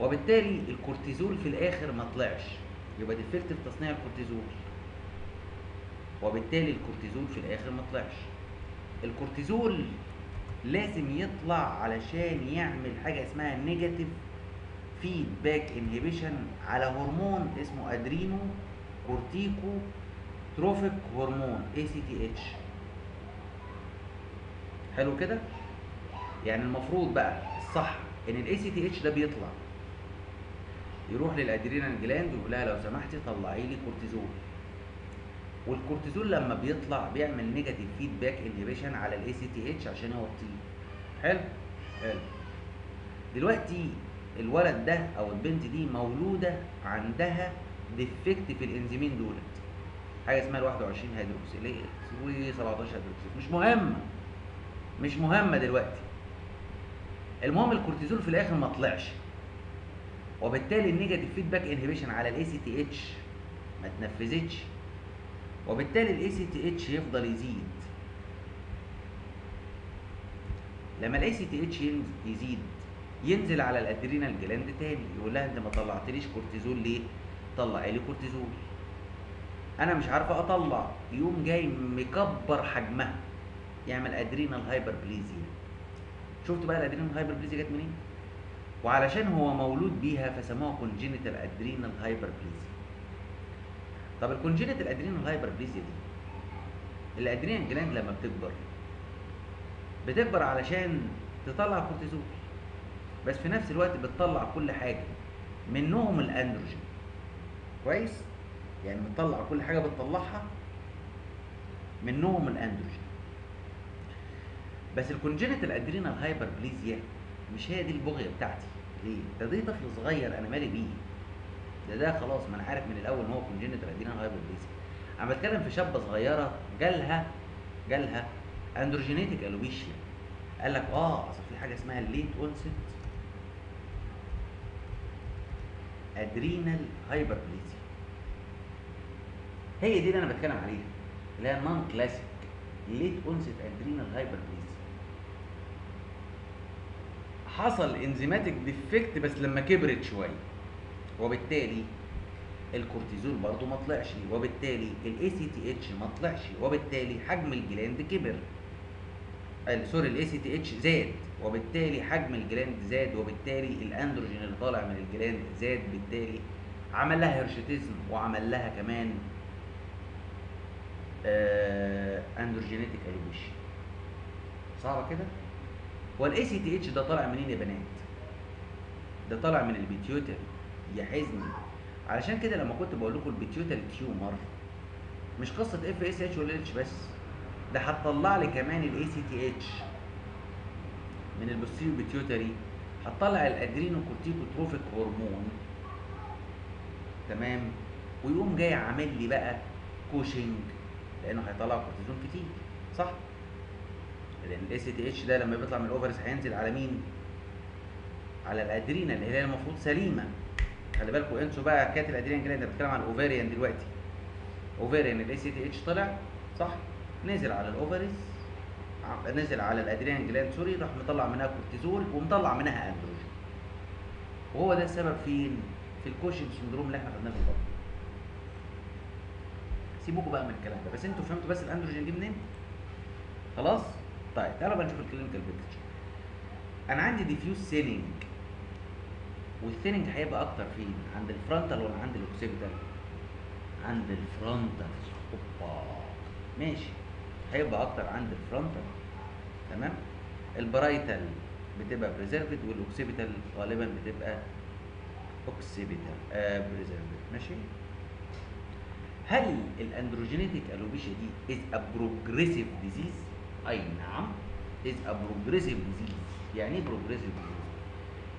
وبالتالي الكورتيزول في الآخر ما طلعش. يبقى defect في تصنيع الكورتيزول. وبالتالي الكورتيزول في الآخر ما طلعش. الكورتيزول لازم يطلع علشان يعمل حاجة اسمها negative feedback inhibition على هرمون اسمه adrenocorticotrophic هرمون ACTH حلو كده؟ يعني المفروض بقى الصح إن ال ACTH ده بيطلع. يروح لل adrenal gland ويقول لها لو سمحتي طلعي لي كورتيزول والكورتيزول لما بيطلع بيعمل negative feedback inhibition على ال ACTH عشان يوطيه حلو؟ حلو. دلوقتي الولد ده أو البنت دي مولودة عندها defect في الإنزيمين دولت. حاجة اسمها ال 21 hydroxylase و 17 hydroxylase مش مهمة. مش مهمة دلوقتي. المهم الكورتيزول في الآخر ما طلعش. وبالتالي ال negative feedback inhibition على ال ACTH ما اتنفذتش وبالتالي ال ACTH يفضل يزيد. لما ال ACTH يزيد ينزل على ال adrenal gland تاني. يقول لها أنت ما طلعتليش كورتيزول ليه؟ طلعي لي كورتيزول. أنا مش عارفه أطلع. يقوم جاي مكبر حجمها. يعمل adrenal hyperplasia. شفتوا بقى ال adrenal hyperplasia جت منين؟ وعلشان هو مولود بيها فسموها congenital adrenal hyperplasia طب ال congenital adrenal hyperplasia دي ال adrenal gland لما بتكبر بتكبر علشان تطلع كورتيزول. بس في نفس الوقت بتطلع كل حاجة. منهم الأندروجين. كويس؟ يعني بتطلع كل حاجة بتطلعها منهم الأندروجين. بس ال congenital adrenal hyperplasia مش هي دي البغية بتاعتي. ليه؟ ده دي طفل صغير أنا مالي بيه. ده ده خلاص ما أنا عارف من الأول إن هو congenital adrenal hyperplasia. أنا بتكلم في شابة صغيرة جالها جالها androgenetic alopecia قال لك آه أصل في حاجة اسمها ال late onset adrenal hyperplasia هي دي اللي أنا بتكلم عليها اللي هي non classic late onset adrenal hyperplasia حصل enzymatic defect بس لما كبرت شوية وبالتالي الكورتيزول برضو ما طلعش وبالتالي ال ACTH ما طلعش وبالتالي حجم ال gland كبر. sorry ال ACTH زاد وبالتالي حجم ال gland زاد وبالتالي الأندروجين اللي طالع من ال gland زاد بالتالي عمل لها hirsutism وعمل لها كمان آه androgenetic alopecia. صعبه كده؟ هو ال ACTH ده طالع منين يا بنات؟ ده طالع من ال pituitary يا حزني علشان كده لما كنت بقول لكم ال pituitary tumor مش قصة FSH ولا LH بس ده هتطلع لي كمان ال ACTH من ال posterior pituitary هتطلع ال adrenocorticotrophic هرمون. تمام؟ ويقوم جاي عامل لي بقى كوشنج لأنه هيطلع كورتيزون كتير صح؟ لأن ال ACTH ده لما بيطلع من ال ovaries هينزل على مين؟ على ال adrenal اللي هي المفروض سليمة. خلي بالكم انسوا بقى حكايه ال adrenal gland أنا بتكلم عن ال ovarian دلوقتي. ovarian ال ACTH طلع صح؟ نزل على ال ovaries ع- نزل على ال adrenal gland sorry راح مطلع منها كورتيزول ومطلع منها أندروجين. وهو ده السبب فين في ال Cushing syndrome اللي إحنا خدناه في البطن سيبوكوا بقى من الكلام ده. بس أنتوا فهمتوا بس الأندروجين دي منين؟ خلاص؟ طيب تعالوا بقى نشوف ال clinical picture أنا عندي diffuse thinning وال thinning هيبقى أكتر فين؟ عند ال frontal ولا عند ال occipital عند ال frontal أوبا. ماشي. هيبقى أكتر عند ال frontal. تمام؟ ال parietal بتبقى preserved وال occipital غالبا بتبقى occipital آه preserved ماشي؟ هل ال androgenetic alopecia دي is a progressive disease أي نعم. is a progressive disease يعني إيه progressive disease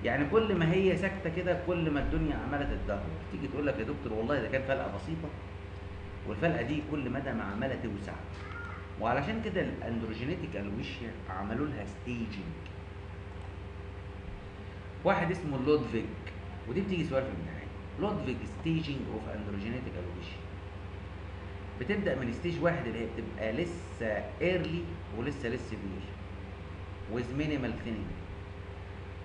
يعني كل ما هي ساكتة كده كل ما الدنيا عماله تتدهور تيجي تقول لك يا دكتور والله ده كان فلقة بسيطة والفلقة دي كل مدى ما عماله توسع. وعلشان كده ال androgenetic alopecia عملوا لها staging واحد اسمه Ludwig ودي بتيجي سؤال في الامتحان Ludwig staging of androgenetic alopecia بتبدأ من stage واحد اللي هي بتبقى لسه early ولسه less severe with minimal thinning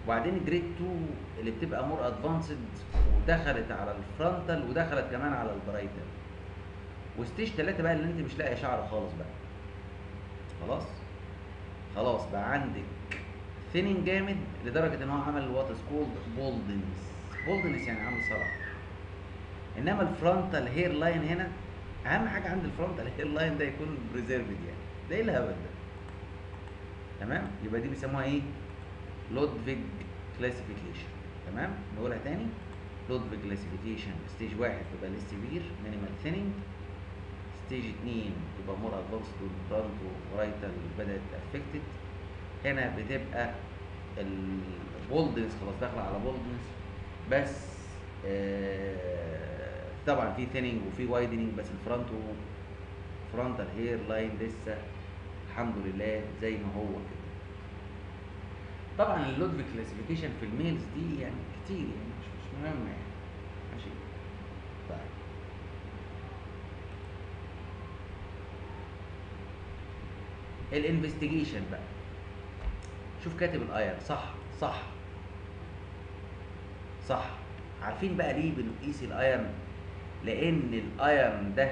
وبعدين grade 2 اللي بتبقى more advanced ودخلت على ال frontal ودخلت كمان على ال parietal و stage 3 بقى اللي انت مش لاقي شعر خالص بقى. خلاص؟ خلاص بقى عندك thinning جامد لدرجة إن هو عمل what is called baldness baldness يعني عامل صلع إنما ال frontal hairline هنا أهم حاجة عند ال frontal hairline ده يكون preserved يعني. ده إيه الهبل ده؟ تمام؟ يبقى دي بيسموها إيه؟ Ludwig classification تمام؟ نقولها تاني. Ludwig classification stage واحد تبقى less severe minimal thinning stage 2 تبقى more advanced وال fronto parietal بدات affected هنا بتبقى ال baldness خلاص داخلة على baldness بس آه طبعا في thinning وفي widening بس ال fronto frontal hairline لسه الحمد لله زي ما هو كده. طبعا ال Ludwig classification في ال males دي يعني كتير يعني مش مش مهمه يعني ماشي طيب ال investigation بقى. شوف كاتب ال iron صح صح. صح. عارفين بقى ليه بنقيس ال iron لأن ال iron ده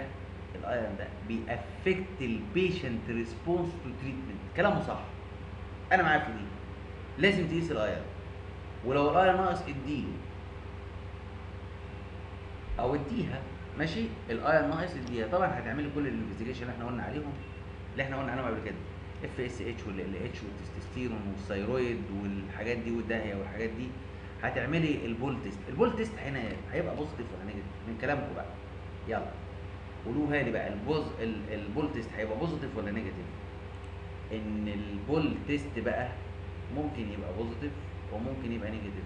ال iron ده بي affect ال patient response to treatment كلامه صح. أنا معاك في دي. لازم تقيس ال iron ولو ال iron ناقص اديله أو اديها ماشي؟ ال iron ناقص اديها. طبعا هتعملي كل ال investigation اللي إحنا قلنا عليهم. اللي إحنا قلنا عليهم قبل كده. FSH وال LH وال testosterone وال thyroid والحاجات دي والداهية والحاجات دي هتعملي ال pull test. ال pull test هنا هيبقى positive ولا negative من كلامكم بقى. يلا. قولوها لي بقى. ال pos ال- pull test هيبقى positive ولا negative إن ال pull test بقى ممكن يبقى positive وممكن يبقى negative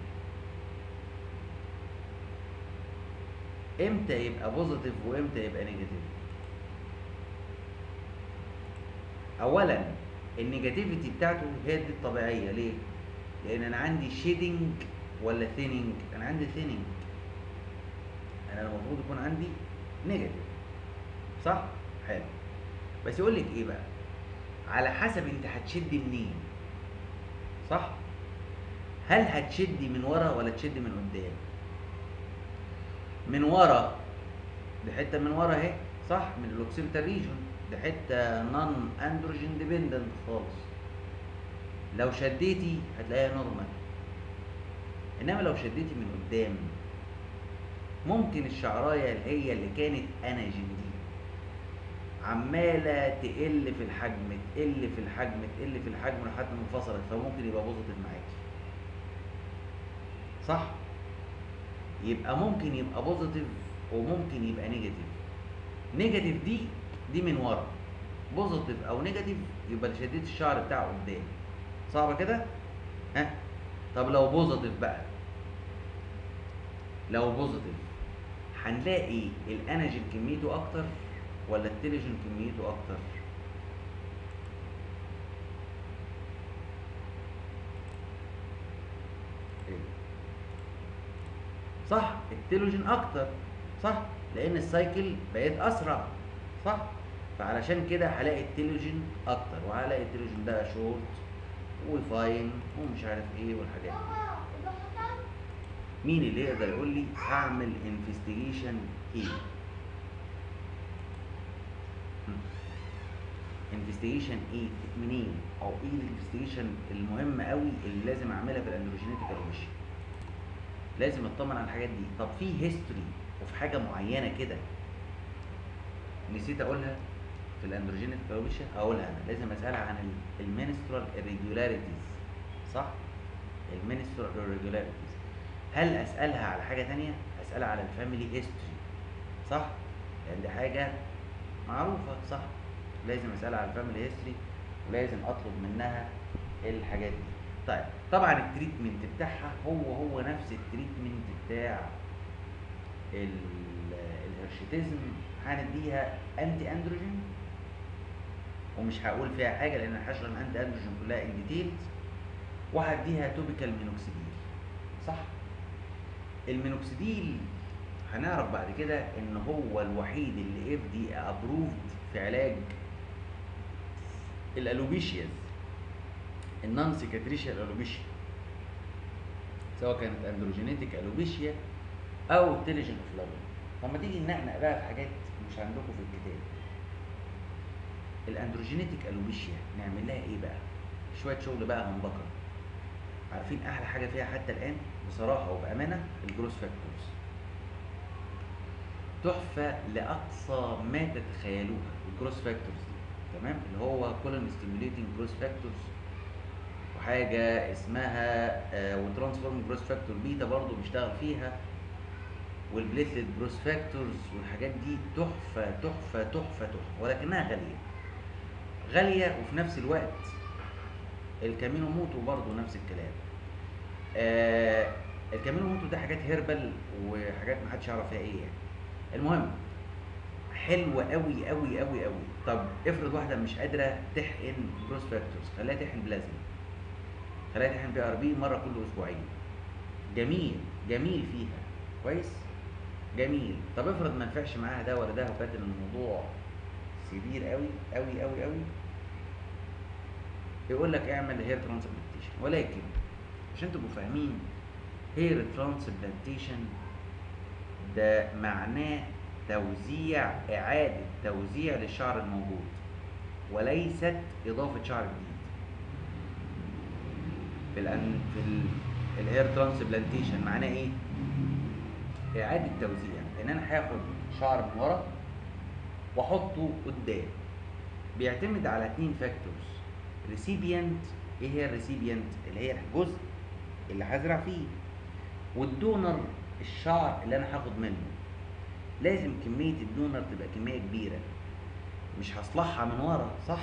إمتى يبقى positive وإمتى يبقى negative اولا ال negativity بتاعته هي دي الطبيعية. ليه؟ لأن أنا عندي shedding ولا thinning أنا عندي thinning أنا المفروض يكون عندي negative صح؟ حلو. بس يقول لك إيه بقى؟ على حسب أنت هتشد منين. صح؟ هل هتشدي من ورا ولا تشدي من قدام؟ من ورا. دي حتة من ورا أهي. صح؟ من ال occipital region دي حتة non androgen dependent خالص. لو شديتي هتلاقيها normal إنما لو شديتي من قدام ممكن الشعراية اللي هي اللي كانت anagen دي عمالة تقل في الحجم تقل في الحجم تقل في الحجم لحد ما انفصلت فممكن يبقى positive معاكي. صح؟ يبقى ممكن يبقى positive وممكن يبقى negative negative دي دي من ورا. positive أو negative يبقى شديت الشعر بتاعه قدام. صعبة كده؟ ها؟ طب لو positive بقى؟ لو positive هنلاقي ال anagen كميته أكتر ولا ال telogen كميته أكتر؟ صح؟ ال telogen أكتر صح؟ لأن ال cycle بقت أسرع صح؟ فعلشان كده هلاقي ال telogen أكتر وهلاقي ال telogen ده short و fine ومش عارف إيه والحاجات دي. مين اللي يقدر يقول لي اعمل investigation إيه investigation إيه؟ منين؟ أو إيه ال investigation المهم قوي اللي لازم أعملها في ال androgenetic alopecia لازم أطمن على الحاجات دي. طب في history وفي حاجة معينة كده نسيت أقولها؟ في ال androgenetic alopecia اقولها أنا لازم اسالها عن ال menstrual irregularities صح؟ ال menstrual irregularities. هل أسألها على حاجة تانية؟ أسألها على ال family history صح؟ لأن دي حاجة معروفة صح؟ لازم أسألها على ال family history ولازم أطلب منها الحاجات دي. طيب طبعا ال treatment بتاعها هو هو نفس ال treatment بتاع ال- ال hirsutism هنديها anti-androgen ومش هقول فيها حاجة لأن هشرح ال anti-androgen كلها ان وهديها topical minoxidil. صح؟ المينوكسيديل هنعرف بعد كده إن هو الوحيد اللي FDA approved في علاج ال alopecias ال non-cicatricial alopecia سواء كانت androgenetic alopecia أو telogen effluvium طب ما تيجي ننقنق بقى في حاجات مش عندكم في الكتاب. ال androgenetic alopecia نعمل لها إيه بقى؟ شوية شغل بقى هنبكر عارفين أحلى حاجة فيها حتى الآن؟ بصراحة وبأمانة ال growth factors تحفة لأقصى ما تتخيلوها ال growth factors دي. تمام؟ اللي هو colony stimulating growth factors وحاجة اسمها و transforming growth factor beta برضو بيشتغل فيها. وال platelet growth factors والحاجات دي تحفة تحفة تحفة تحفة ولكنها غالية. غالية وفي نفس الوقت الكامينو موتو برضو نفس الكلام. آه الكامينو موتو ده حاجات herbal وحاجات ما حدش يعرف فيها إيه يعني. المهم حلوة قوي قوي قوي قوي طب افرض واحدة مش قادرة تحقن growth factors خليها تحقن بلازما. خليها تحقن PRP مرة كل أسبوعين. جميل جميل فيها. كويس؟ جميل. طب افرض ما نفعش معاها ده ولا ده وكانت الموضوع كبير قوي قوي قوي قوي يقول لك اعمل hair transplantation ولكن عشان تبقوا فاهمين hair transplantation ده معناه توزيع إعادة توزيع للشعر الموجود وليست إضافة شعر جديد. في الان في ال- ال hair transplantation معناه إيه؟ إعادة توزيع. إن أنا هاخد شعر من ورا وأحطه قدام. بيعتمد على اتنين factors recipient إيه هي ال recipient اللي هي الجزء اللي هزرع فيه. وال donor الشعر اللي أنا هاخد منه. لازم كمية ال donor تبقى كمية كبيرة. مش هصلعها من ورا صح؟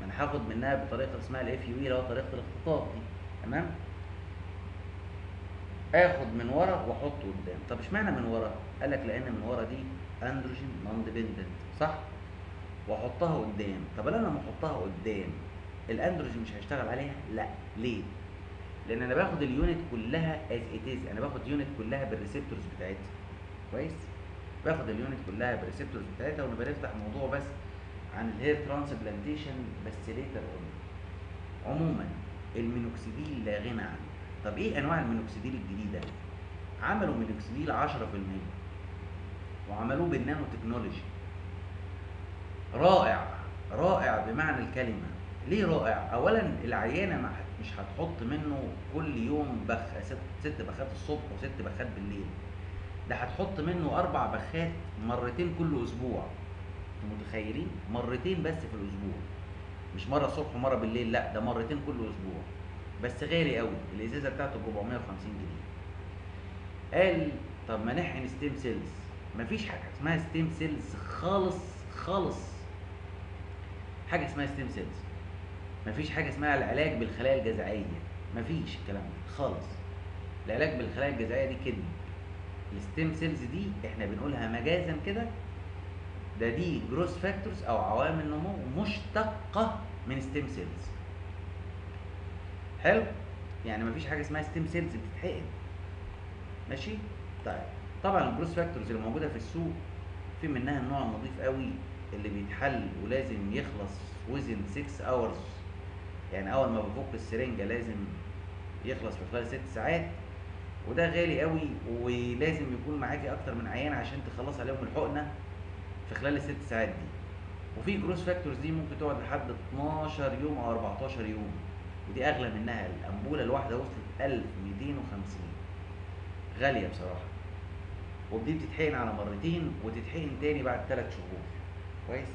ما أنا هاخد منها بطريقة اسمها ال FUE اللي هو طريقة الاقتطاف دي. تمام؟ آخد من ورا وأحطه قدام. طب إشمعنى من ورا؟ قال لك لأن من ورا دي androgen non dependent صح؟ وأحطها قدام. طب أنا لما أحطها قدام الاندروجين مش هيشتغل عليها؟ لا. ليه؟ لأن أنا باخد ال unit كلها as it أنا باخد ال unit كلها بال receptors بتاعتها. كويس؟ باخد ال unit كلها بال receptors بتاعتها ونبقى نفتح موضوع بس عن ال hair transplantation بس later on عموما المينوكسيديل لا غنى عنه. طب إيه أنواع المينوكسيديل الجديدة؟ عملوا مينوكسيديل 10% وعملوه بالنانو تكنولوجي. رائع. رائع بمعنى الكلمة. ليه رائع؟ اولا العيانة ما مش هتحط منه كل يوم بخ ست, ست بخات الصبح وست بخات بالليل. ده هتحط منه أربع بخات مرتين كل أسبوع. أنتوا متخيلين؟ مرتين بس في الأسبوع. مش مرة الصبح ومرة بالليل لا ده مرتين كل أسبوع. بس غالي قوي. الإزازة بتاعته ب 450 جنيه. قال طب ما نحقن stem cells. مفيش حاجة اسمها stem cells خالص خالص. حاجة اسمها stem cells. مفيش حاجة اسمها العلاج بالخلايا الجذعية. مفيش الكلام ده خالص. العلاج بالخلايا الجذعية دي كذب. ال stem cells دي إحنا بنقولها مجازا كده. ده دي growth factors أو عوامل نمو مشتقة من stem cells. حلو؟ يعني مفيش حاجة اسمها stem cells بتتحقن. ماشي؟ طيب. طبعا ال growth factors اللي موجودة في السوق في منها النوع النظيف قوي اللي بيتحل ولازم يخلص within 6 hours يعني أول ما بفك السرنجة لازم يخلص في خلال 6 ساعات وده غالي قوي ولازم يكون معاكي أكتر من عيان عشان تخلص عليهم الحقنة في خلال الست ساعات دي. وفي growth factors دي ممكن تقعد لحد 12 يوم أو 14 يوم ودي أغلى منها الأمبولة الواحدة وصلت 1250 غالية بصراحة. ودي بتتحقن على مرتين وتتحقن تاني بعد 3 شهور. كويس؟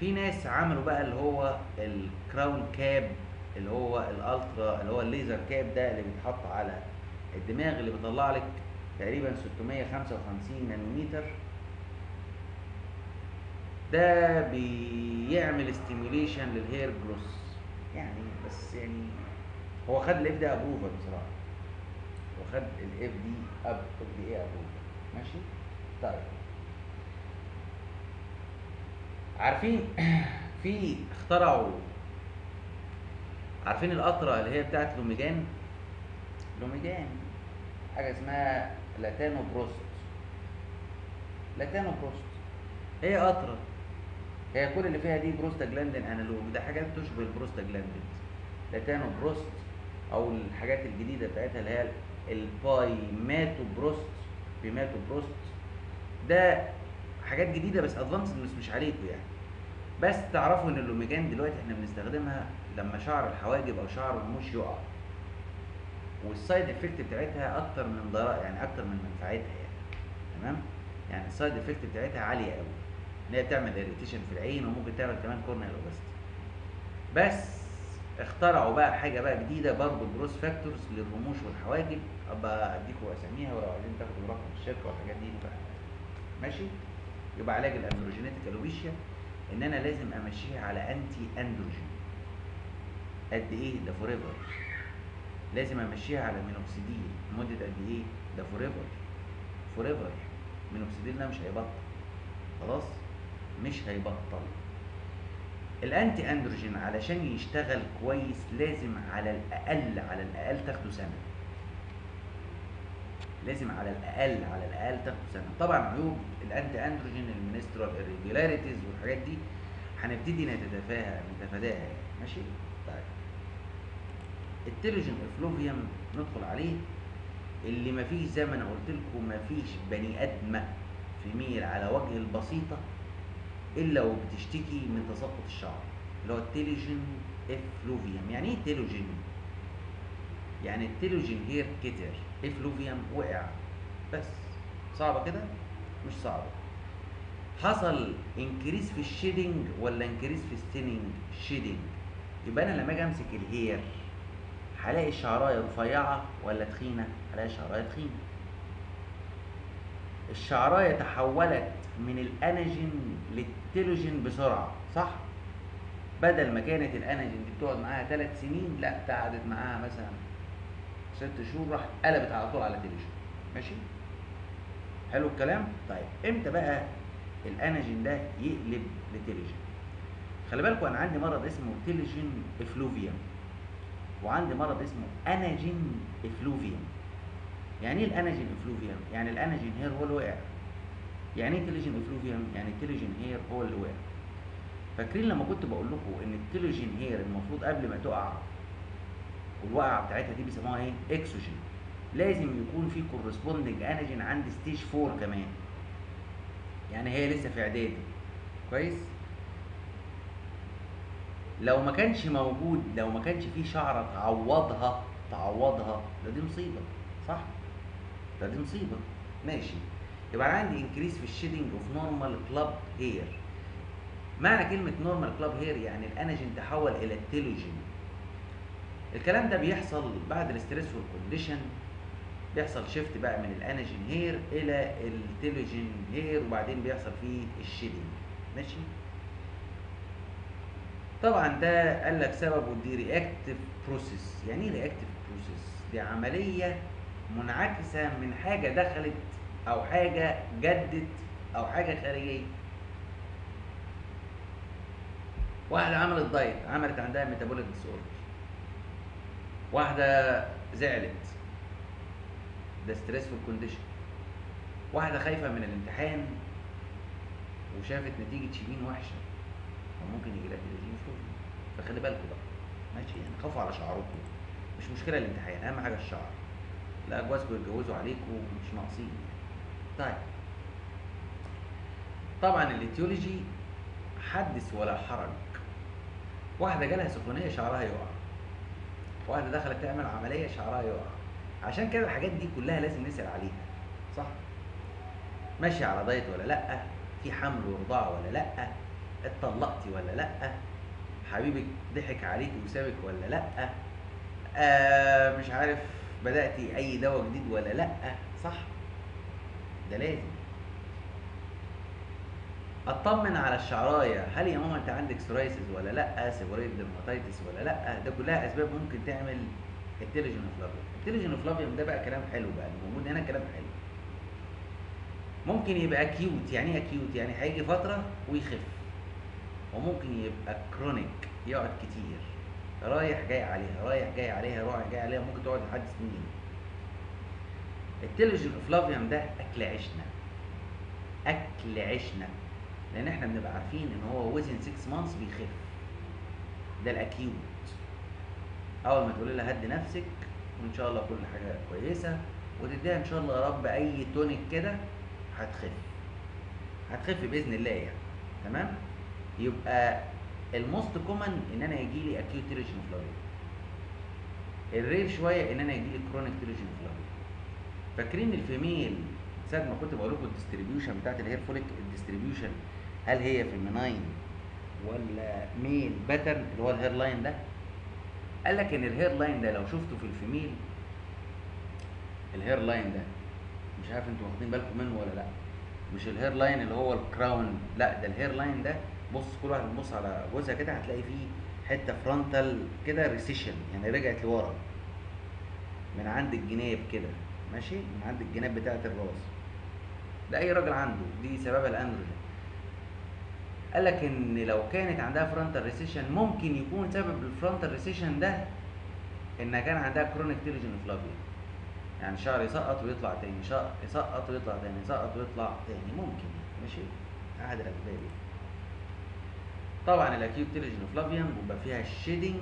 في ناس عملوا بقى اللي هو ال crown cap اللي هو ال ultra اللي هو الليزر cap ده اللي بيتحط على الدماغ اللي بيطلع لك تقريبا 655 نانومتر. ده بيعمل stimulation لل hair growth يعني بس يعني هو خد ال FDA approval بصراحة. هو خد ال FDA approved ماشي؟ طيب. عارفين؟ في اخترعوا عارفين القطرة اللي هي بتاعت لوميجان؟ لوميجان. حاجة اسمها latanoprost latanoprost هي قطرة. هي كل اللي فيها دي prostaglandin analogue. ده حاجات تشبه ال prostaglandin. latanoprost أو الحاجات الجديدة بتاعتها اللي هي ال bimatoprost bimatoprost ده حاجات جديدة بس advanced بس مش عليكم يعني. بس تعرفوا إن ال Lumigan دلوقتي إحنا بنستخدمها لما شعر الحواجب أو شعر الرموش يقع. وال side effect بتاعتها أكتر من ضرر يعني أكتر من منفعتها يعني. تمام؟ يعني ال side effect بتاعتها عالية قوي إن هي بتعمل irritation في العين وممكن تعمل كمان corneal opacity بس اخترعوا بقى حاجة بقى جديدة برضه growth factors للرموش والحواجب. أبقى اديكم أساميها ولو عايزين تاخدوا رقم الشركة والحاجات دي. بقى ماشي؟ يبقى علاج ال androgenetic alopecia إن أنا لازم أمشيها على anti-androgen قد إيه؟ ده forever لازم أمشيها على مينوكسيديل لمده قد إيه؟ ده forever forever minoxidil ده مش هيبطل. خلاص؟ مش هيبطل. ال anti-androgen علشان يشتغل كويس لازم على الأقل على الأقل تاخده سنة. لازم على الأقل على الأقل تاخده سنة. طبعا عيوب ال anti-androgen ال menstrual irregularities والحاجات دي هنبتدي نتفاهى نتفاداها يعني. ماشي؟ طيب. ال telogen effluvium ندخل عليه. اللي مفيش زي ما أنا قلت لكم مفيش بني آدمة female على وجه البسيطة إلا وبتشتكي من تساقط الشعر اللي هو ال telogen effluvium يعني إيه telogen يعني ال telogen hair كتر effluvium وقع. بس. صعبة كده؟ مش صعبه حصل increase في ال shedding ولا increase في thinning shedding يبقى أنا لما أجي أمسك ال hair هلاقي الشعراية رفيعة ولا تخينة؟ هلاقي الشعراية تخينة. الشعراية تحولت من ال anagen لل telogen بسرعة صح؟ بدل ما كانت ال anagen دي بتقعد معاها ثلاث سنين لا قعدت معاها مثلا ست شهور راح قلبت على طول على telogen. ماشي؟ حلو الكلام؟ طيب إمتى بقى ال anagen ده يقلب ل telogen خلي بالكم أنا عندي مرض اسمه telogen effluvium وعندي مرض اسمه anagen effluvium يعني إيه ال anagen effluvium يعني ال anagen hair هو اللي وقع. يعني إيه telogen effluvium يعني ال telogen hair هو اللي وقع. فاكرين لما كنت بقول لكم إن ال telogen hair المفروض قبل ما تقع والوقعه بتاعتها دي بيسموها إيه؟ إكسوجين. لازم يكون في corresponding anagen عند stage 4 كمان. يعني هي لسه في إعدادي. كويس؟ لو ما كانش موجود لو ما كانش في شعره تعوضها تعوضها ده دي مصيبة صح؟ ده دي مصيبة. ماشي. يبقى عندي increase في ال shedding of normal club hair معنى كلمة normal club hair يعني ال anagen تحول إلى ال telogen الكلام ده بيحصل بعد ال stressful condition بيحصل shift بقى من ال anagen hair إلى ال telogen hair وبعدين بيحصل فيه ال shedding. ماشي؟ طبعا ده قال لك سببه دي reactive process يعني إيه reactive process دي عملية منعكسة من حاجة دخلت أو حاجة جدت أو حاجة خارجية. واحدة عملت diet عملت عندها metabolic dis واحدة زعلت. ده stressful condition واحدة خايفة من الامتحان وشافت نتيجة شيبين وحشة فممكن يجي لها تلاتين فوبيا فخلي بالكم بقى. ماشي يعني خافوا على شعركم. مش مشكلة الامتحان أهم حاجة الشعر. لا جوازكم يتجوزوا عليكم مش ناقصين. طيب. طبعا الاتيولوجي حدث ولا حرج. واحدة جالها سخونية شعرها يقع. واحدة دخلت تعمل عملية شعرها يقع. عشان كده الحاجات دي كلها لازم نسأل عليها صح؟ ماشي على diet ولا لأ؟ في حمل ورضاعة ولا لأ؟ اتطلقتي ولا لأ؟ حبيبك ضحك عليكي وسابك ولا لأ؟ آه مش عارف بدأتي أي دواء جديد ولا لأ؟ صح؟ ده لازم. أطمن على الشعراية هل يا ماما أنت عندك psoriasis ولا لأ؟ seborrheic dermatitis ولا لأ؟ ده كلها أسباب ممكن تعمل ال telogen effluvium ال telogen effluvium ده بقى كلام حلو بقى موجود هنا كلام حلو. ممكن يبقى acute يعني إيه acute يعني هيجي فترة ويخف. وممكن يبقى chronic يقعد كتير. رايح جاي عليها رايح جاي عليها رايح جاي عليها ممكن تقعد لحد سنين. ال telogen effluvium ده أكل عيشنا. أكل عيشنا. لأن إحنا بنبقى عارفين إن هو within 6 months بيخف. ده ال acute أول ما تقولي لها هدي نفسك وان شاء الله كل حاجة كويسة وتديها إن شاء الله يا رب أي tonic كده هتخف. هتخف بإذن الله يعني. تمام؟ يبقى ال most common إن أنا يجي لي acute telogen effluvium ال rare شوية إن أنا يجي لي chronic telogen effluvium فاكرين ال female؟ ساعة ما كنت بقول لكم ال distribution بتاعت ال hair follicle ال distribution هل هي feminine ولا male pattern اللي هو ال hairline ده؟ قال لك إن ال hairline ده لو شفته في ال female ال hairline ده مش عارف أنتوا واخدين بالكم منه ولا لأ. مش ال hairline اللي هو ال crown لأ ده ال hairline ده بص كل واحد بيبص على جوزها كده هتلاقي فيه حتة frontal كده recession يعني رجعت لورا. من عند الجناب كده ماشي؟ من عند الجناب بتاعة الراس. ده أي راجل عنده دي سببها الاندروجين قال لك إن لو كانت عندها frontal recession ممكن يكون سبب ال frontal recession ده انها كان عندها chronic telogen effluvium يعني شعر يسقط ويطلع تاني شعر يسقط ويطلع تاني يسقط ويطلع تاني. ممكن ماشي؟ أحد الأسباب. طبعا ال acute telogen effluvium بيبقى فيها shedding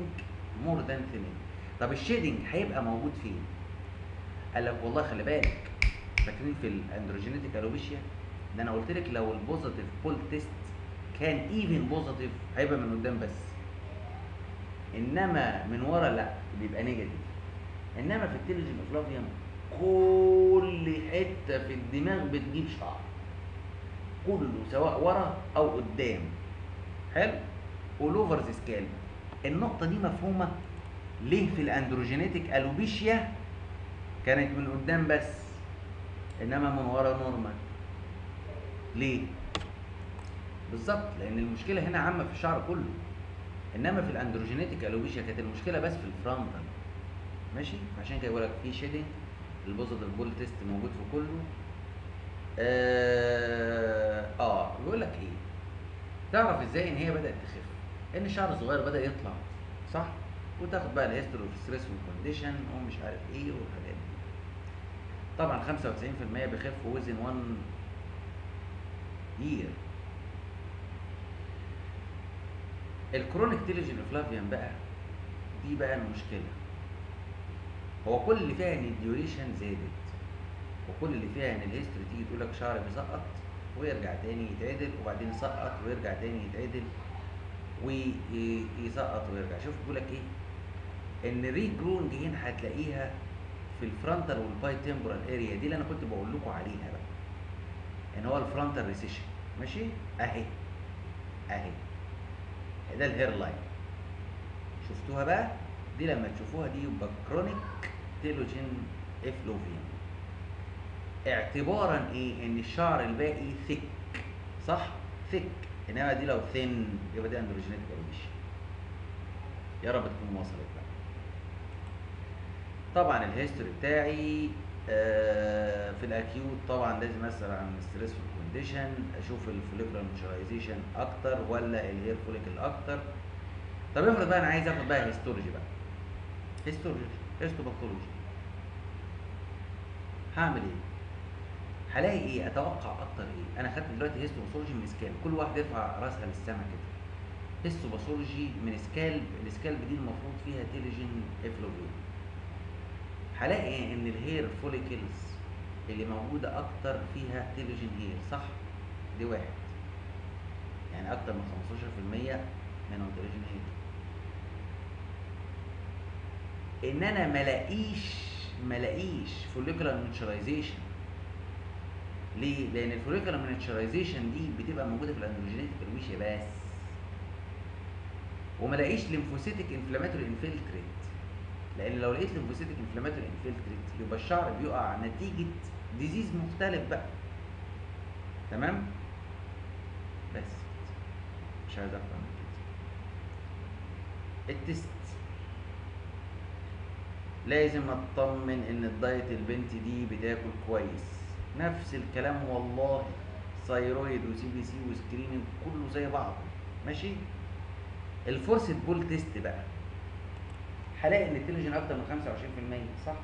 more than thinning طب ال shedding هيبقى موجود فين؟ قال لك والله خلي بالك فاكرين في ال androgenetic alopecia ده أنا قلت لك لو ال positive pull test كان even positive هيبقى من قدام بس. إنما من ورا لا بيبقى negative إنما في ال telogen effluvium كل حتة في الدماغ بتجيب شعر. كله سواء ورا أو قدام. حلو؟ all over the النقطة دي مفهومة ليه في ال androgenetic alopecia؟ كانت من قدام بس إنما من ورا normal ليه؟ بالظبط لأن المشكلة هنا عامة في الشعر كله. إنما في ال androgenetic alopecia كانت المشكلة بس في ال frontal ماشي؟ عشان كده بقول لك في shedding ال positive pull test موجود في كله. آه, آه بيقول لك إيه؟ تعرف إزاي إن هي بدأت تخف؟ إن الشعر الصغير بدأ يطلع صح؟ وتاخد بقى ال history of stress condition ومش عارف إيه والحاجات دي. طبعا 95% بيخف within 1 year ال chronic telogen effluvium بقى دي بقى المشكلة. هو كل اللي فيها إن ال duration زادت وكل اللي فيها إن ال history تيجي تقول لك شعر بيسقط ويرجع تاني يتعدل وبعدين يسقط ويرجع تاني يتعدل ويسقط ويرجع. شوف بيقول لك إيه؟ إن ال regrowing هنا هتلاقيها في ال frontal وال bitemporal area دي اللي أنا كنت بقول لكم عليها بقى. إن هو ال frontal recession ماشي؟ أهي. أهي. ده ال hair line. شفتوها بقى؟ دي لما تشوفوها دي يبقى chronic telogen effluvium اعتبارا إيه؟ ان الشعر الباقي thick صح؟ thick انما دي لو thin يبقى دي androgenetic alopecia يا رب تكون وصلت بقى. طبعا ال history بتاعي آه في ال acute طبعا لازم أسأل عن stressful condition أشوف ال follicular miniaturization أكتر ولا ال hair follicle أكتر طب افرض بقى أنا عايز آخد بقى histology بقى histology histopathology هعمل إيه؟ هلاقي إيه؟ أتوقع أكتر إيه؟ أنا خدت دلوقتي histopathology من scalp كل واحد يرفع راسها للسما كده histopathology من scalp ال scalp دي المفروض فيها telogen effluvium هلاقي إن ال hair follicles اللي موجودة أكتر فيها telogen hair صح؟ دي واحد. يعني أكتر من 15% منهم telogen hair إن أنا ملاقيش ملاقيش follicular miniaturization ليه؟ لأن ال follicular miniaturization دي بتبقى موجودة في ال androgenetic alopecia بس. وملاقيش lymphocytic inflammatory infiltrate لأن لو لقيت lymphocytic inflammatory infiltrate يبقى الشعر بيقع نتيجة disease مختلف بقى. تمام؟ بس. مش عايز أكتر من كده. ال test. لازم أطمن إن ال diet البنت دي بتاكل كويس. نفس الكلام والله. thyroid و CBC و screening كله زي بعضه. ماشي؟ ال forceps pull test بقى. هلاقي إن ال telogen أكتر من 25% صح؟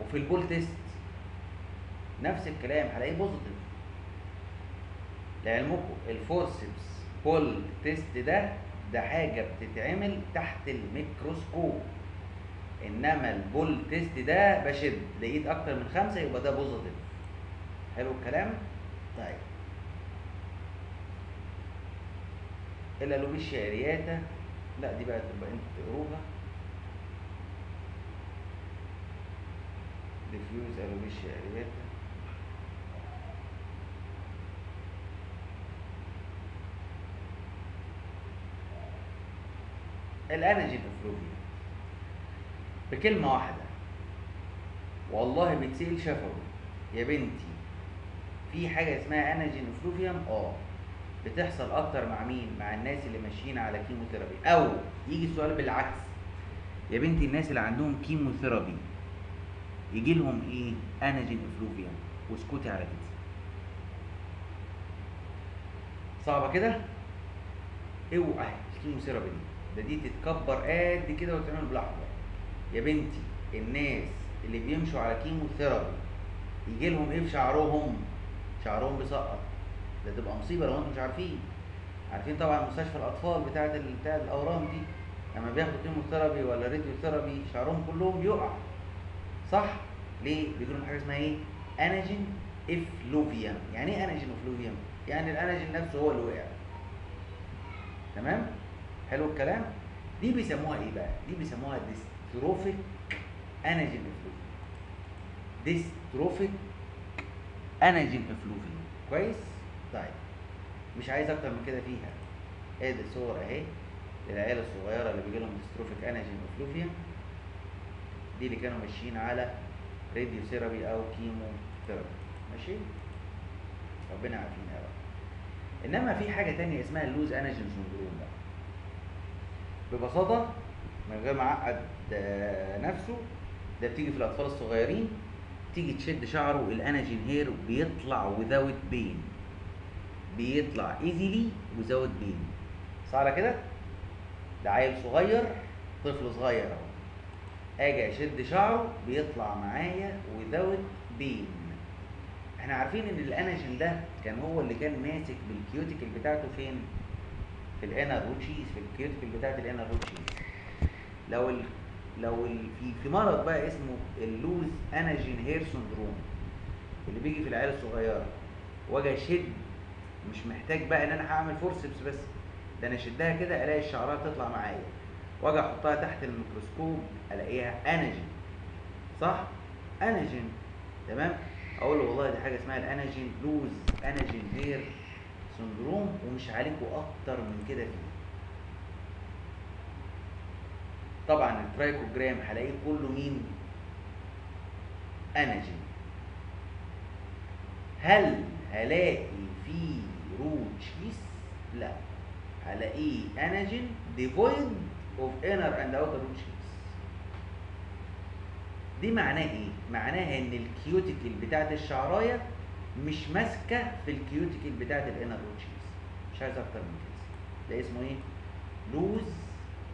وفي ال pull test نفس الكلام هلاقيه positive لعلمكم ال forceps pull test ده ده حاجة بتتعمل تحت الميكروسكوب. إنما ال pull test ده بشد لقيت أكتر من خمسة يبقى ده positive حلو الكلام؟ طيب. ال alopecia areata لا دي بقى تبقى أنتوا تقروها diffuse alopecia areata ال anagen effluvium بكلمة واحدة. والله بتسأل شفوي. يا بنتي في حاجة اسمها anagen effluvium آه. بتحصل أكتر مع مين؟ مع الناس اللي ماشيين على chemotherapy أو يجي السؤال بالعكس. يا بنتي الناس اللي عندهم chemotherapy يجي لهم إيه؟ anagen effluvium واسكتي على كده. صعبة كده؟ اوعى. ال chemotherapy دي. ده دي تتكبر قد كده وتعمل بالأحمر. يا بنتي الناس اللي بيمشوا على chemotherapy يجي لهم إيه في شعرهم؟ شعرهم بيسقط. ده تبقى مصيبة لو أنتم مش عارفين. عارفين طبعا مستشفى الأطفال بتاعة بتاعه الأورام دي. لما بياخدوا chemotherapy ولا radiotherapy شعرهم كلهم بيقع. صح؟ ليه؟ بيجي لهم حاجة اسمها إيه؟ anagen effluvium يعني إيه anagen effluvium يعني ال anagen نفسه هو اللي وقع. تمام؟ حلو الكلام؟ دي بيسموها إيه بقى؟ دي بيسموها dystrophic anagen effluvium dystrophic anagen effluvium كويس؟ طيب. مش عايز أكتر من كده فيها. أدي الصور أهي للعيال الصغيرة اللي بيجي لهم dystrophic anagen effluvium دي اللي كانوا ماشيين على radiotherapy أو chemotherapy ماشي؟ ربنا يعافينا يا رب. إنما في حاجة تانية اسمها ال loose anagen syndrome بقى. ببساطة من غير ما اعقد آه، نفسه ده بتيجي في الأطفال الصغيرين تيجي تشد شعره ال anagen hair بيطلع without pain بيطلع easily without pain صح على كده؟ ده عيل صغير طفل صغير أهو. آجي أشد شعره بيطلع معايا without pain إحنا عارفين إن ال anagen ده كان هو اللي كان ماسك بال cuticle بتاعته فين؟ في ال inner root sheath في ال cuticle بتاعت ال inner root sheath لو ال... لو ال... في في مرض بقى اسمه ال loose anagen hair syndrome اللي بيجي في العيال الصغيرة. واجي أشد مش محتاج بقى إن أنا هعمل forceps بس. ده أنا أشدها كده ألاقي الشعرات تطلع معايا. واجي أحطها تحت الميكروسكوب ألاقيها anagen صح؟ anagen تمام؟ أقول له والله دي حاجة اسمها ال anagen loose anagen hair syndrome ومش عليكوا أكتر من كده فيه. طبعا ال trichogram هلاقيه كله مين؟ anagen. هل هلاقي فيه root sheath؟ لا. هلاقيه anagen devoid of inner and outer root sheath دي معناه إيه؟ معناها إن ال cuticle بتاعت الشعراية مش ماسكة في ال cuticle بتاعت ال inner root sheath مش عايز أكتر من كده. ده اسمه إيه؟ loose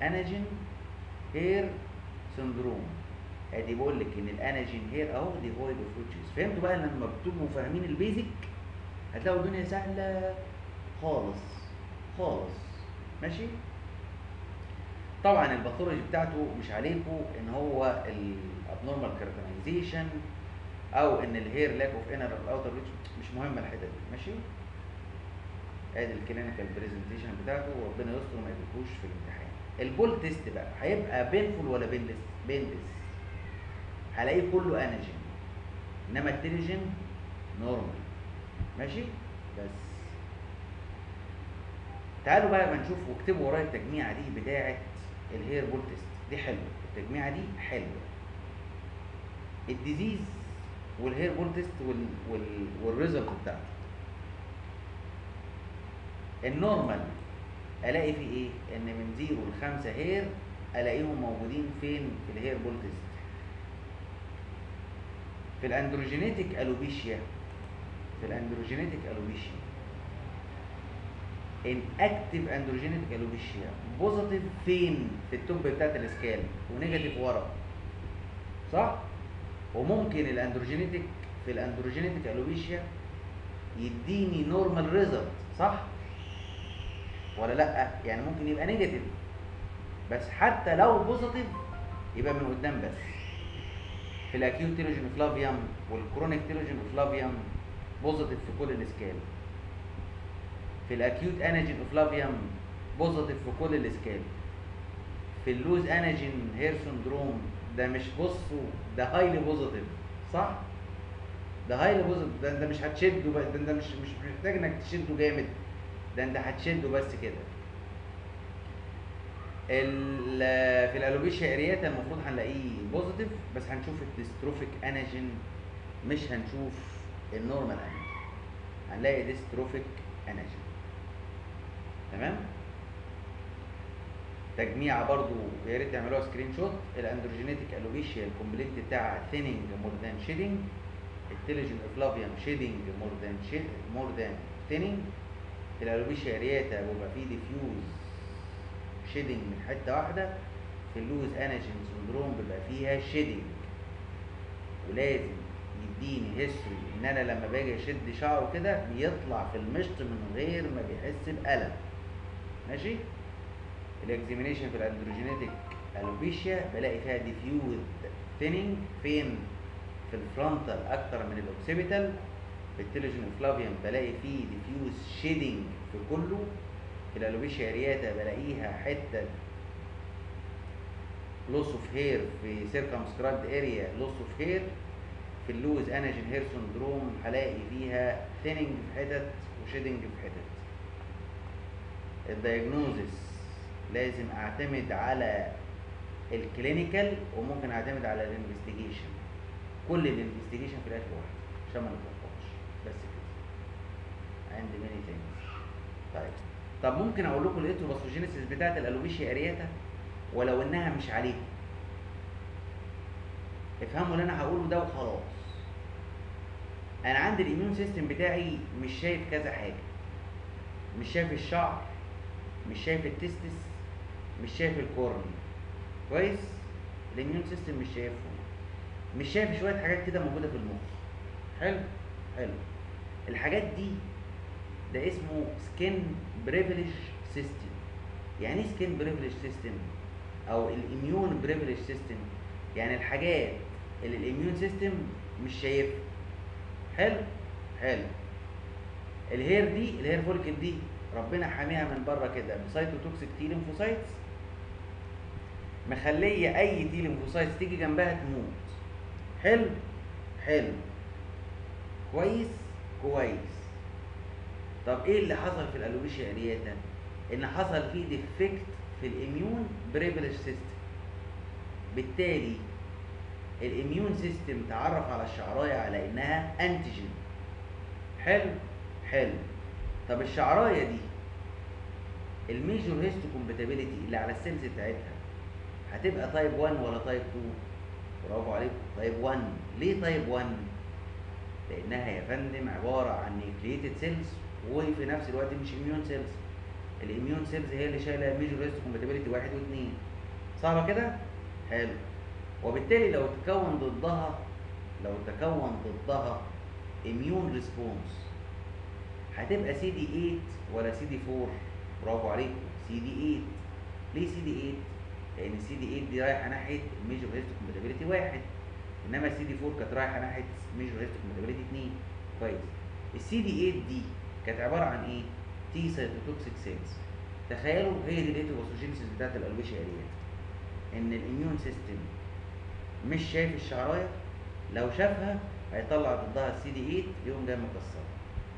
anagen hair syndrome. أدي بقول لك ان ال anagen hair أهو devoid of root sheath فهمتوا بقى لما بتبقوا فاهمين ال basic هتلاقوا الدنيا سهلة خالص. خالص. ماشي؟ طبعا ال pathology بتاعته مش عليكم إن هو ال abnormal keratinization أو إن ال hair lack of inner outer root sheath مش مهمه الحتة دي ماشي؟ أدي ال clinical presentation بتاعته وربنا يستر ما يجيبوش في الامتحان. ال pull test بقى هيبقى painful ولا painless painless هلاقيه كله anagen إنما ال telogen normal ماشي؟ بس. تعالوا بقى ما نشوف واكتبوا ورايا التجميعة دي بتاعه ال hair pull test دي حلوة. التجميعة دي حلوة. ال disease وال hair pull test وال وال وال result بتاعته. ال normal ألاقي فيه إيه؟ إن من zero لخمسة hair ألاقيهم موجودين فين؟ في ال hair pull test. في ال androgenetic alopecia. في ال androgenetic alopecia. in active androgenetic alopecia positive فين؟ في ال top بتاعت ال scalp و negative ورا. صح؟ وممكن ال androgenetic في ال androgenetic alopecia يديني normal result صح؟ ولا لأ؟ يعني ممكن يبقى negative بس حتى لو positive يبقى من قدام بس. في ال acute telogen effluvium وال chronic telogen effluvium positive في كل ال scalp في ال acute anagen effluvium positive في كل ال scalp في ال loose anagen hair syndrome ده مش بصوا ده highly positive صح؟ ده highly positive ده انت مش هتشده بقى ده انت مش مش محتاج إنك تشده جامد ده أنت هتشده بس كده. في ال alopecia areata المفروض هنلاقيه positive بس هنشوف ال dystrophic anagen مش هنشوف ال normal anagen هنلاقي dystrophic anagen تمام؟ تجميعة برضو يا ريت تعملوها screenshot ال androgenetic alopecia ال complaint بتاعها thinning more than shedding ال telogen effluvium shedding more than shed more than thinning ال alopecia areata بيبقى فيه diffuse shedding من حتة واحدة. في ال loose anagen syndrome بيبقى فيها shedding ولازم يديني history إن أنا لما باجي أشد شعره كده بيطلع في المشط من غير ما بيحس بألم. ماشي؟ ال examination في ال androgenetic alopecia بلاقي فيها diffuse thinning فين في ال frontal أكتر من ال occipital في ال telogen effluvium بلاقي فيه diffuse shedding في كله. في ال alopecia areata بلاقيها حتة loss of hair في circumscribed area loss of hair في ال loose anagen hair syndrome هلاقي فيها thinning في حتت و shedding في حتت. ال diagnosis لازم أعتمد على ال clinical وممكن أعتمد على ال investigation كل ال investigation في الآخر واحد عشان ما نتلخبطش. بس كده. عندي many things طيب. طب ممكن أقول لكم ال etiopathogenesis بتاعت ال alopecia areata ولو إنها مش عليكم افهموا اللي أنا هقوله ده وخلاص. أنا عندي ال immune system بتاعي مش شايف كذا حاجة. مش شايف الشعر مش شايف ال testis مش شايف ال cornea. كويس؟ ال immune system مش شايفهم مش شايف شوية حاجات كده موجودة في المخ. حلو؟ حلو. الحاجات دي ده اسمه skin privilege system يعني إيه skin privilege system أو ال immune privilege system يعني الحاجات اللي ال immune system مش شايفها. حلو؟ حلو. ال hair دي ال hair follicle دي ربنا حاميها من بره كده. ب cytotoxic T lymphocytes مخليه أي T lymphocytes تيجي جنبها تموت. حلو؟ حلو. كويس؟ كويس. طب إيه اللي حصل في ال alopecia areata إن حصل فيه defect في ال immune privilege system بالتالي ال immune system تعرف على الشعراية على إنها antigen حلو؟ حلو. طب الشعراية دي ال major histocompatibility اللي على ال cells بتاعتها هتبقى type 1 ولا type 2 برافو عليكم. type 1 ليه type 1 لأنها يا فندم عبارة عن nucleated cells وفي نفس الوقت مش immune cells ال immune cells هي اللي شايلة major histocompatibility 1 و2 صعبه كده؟ حلو. وبالتالي لو تكون ضدها لو تكون ضدها immune response هتبقى سي دي 8 ولا سي دي 4 برافو عليكم. سي دي 8 ليه سي دي 8 لأن سي دي 8 دي رايحه ناحيه major histocompatibility 1 انما سي دي 4 كانت رايحه ناحيه major histocompatibility 2 كويس. السي دي 8 دي كانت عبارة عن إيه؟ T cytotoxic cells تخيلوا هي دي ال etiopathogenesis بتاعت ال alopecia areata إن ال immune system مش شايف الشعراية لو شافها هيطلع ضدها السي دي 8 يقوم جاي مكسرها.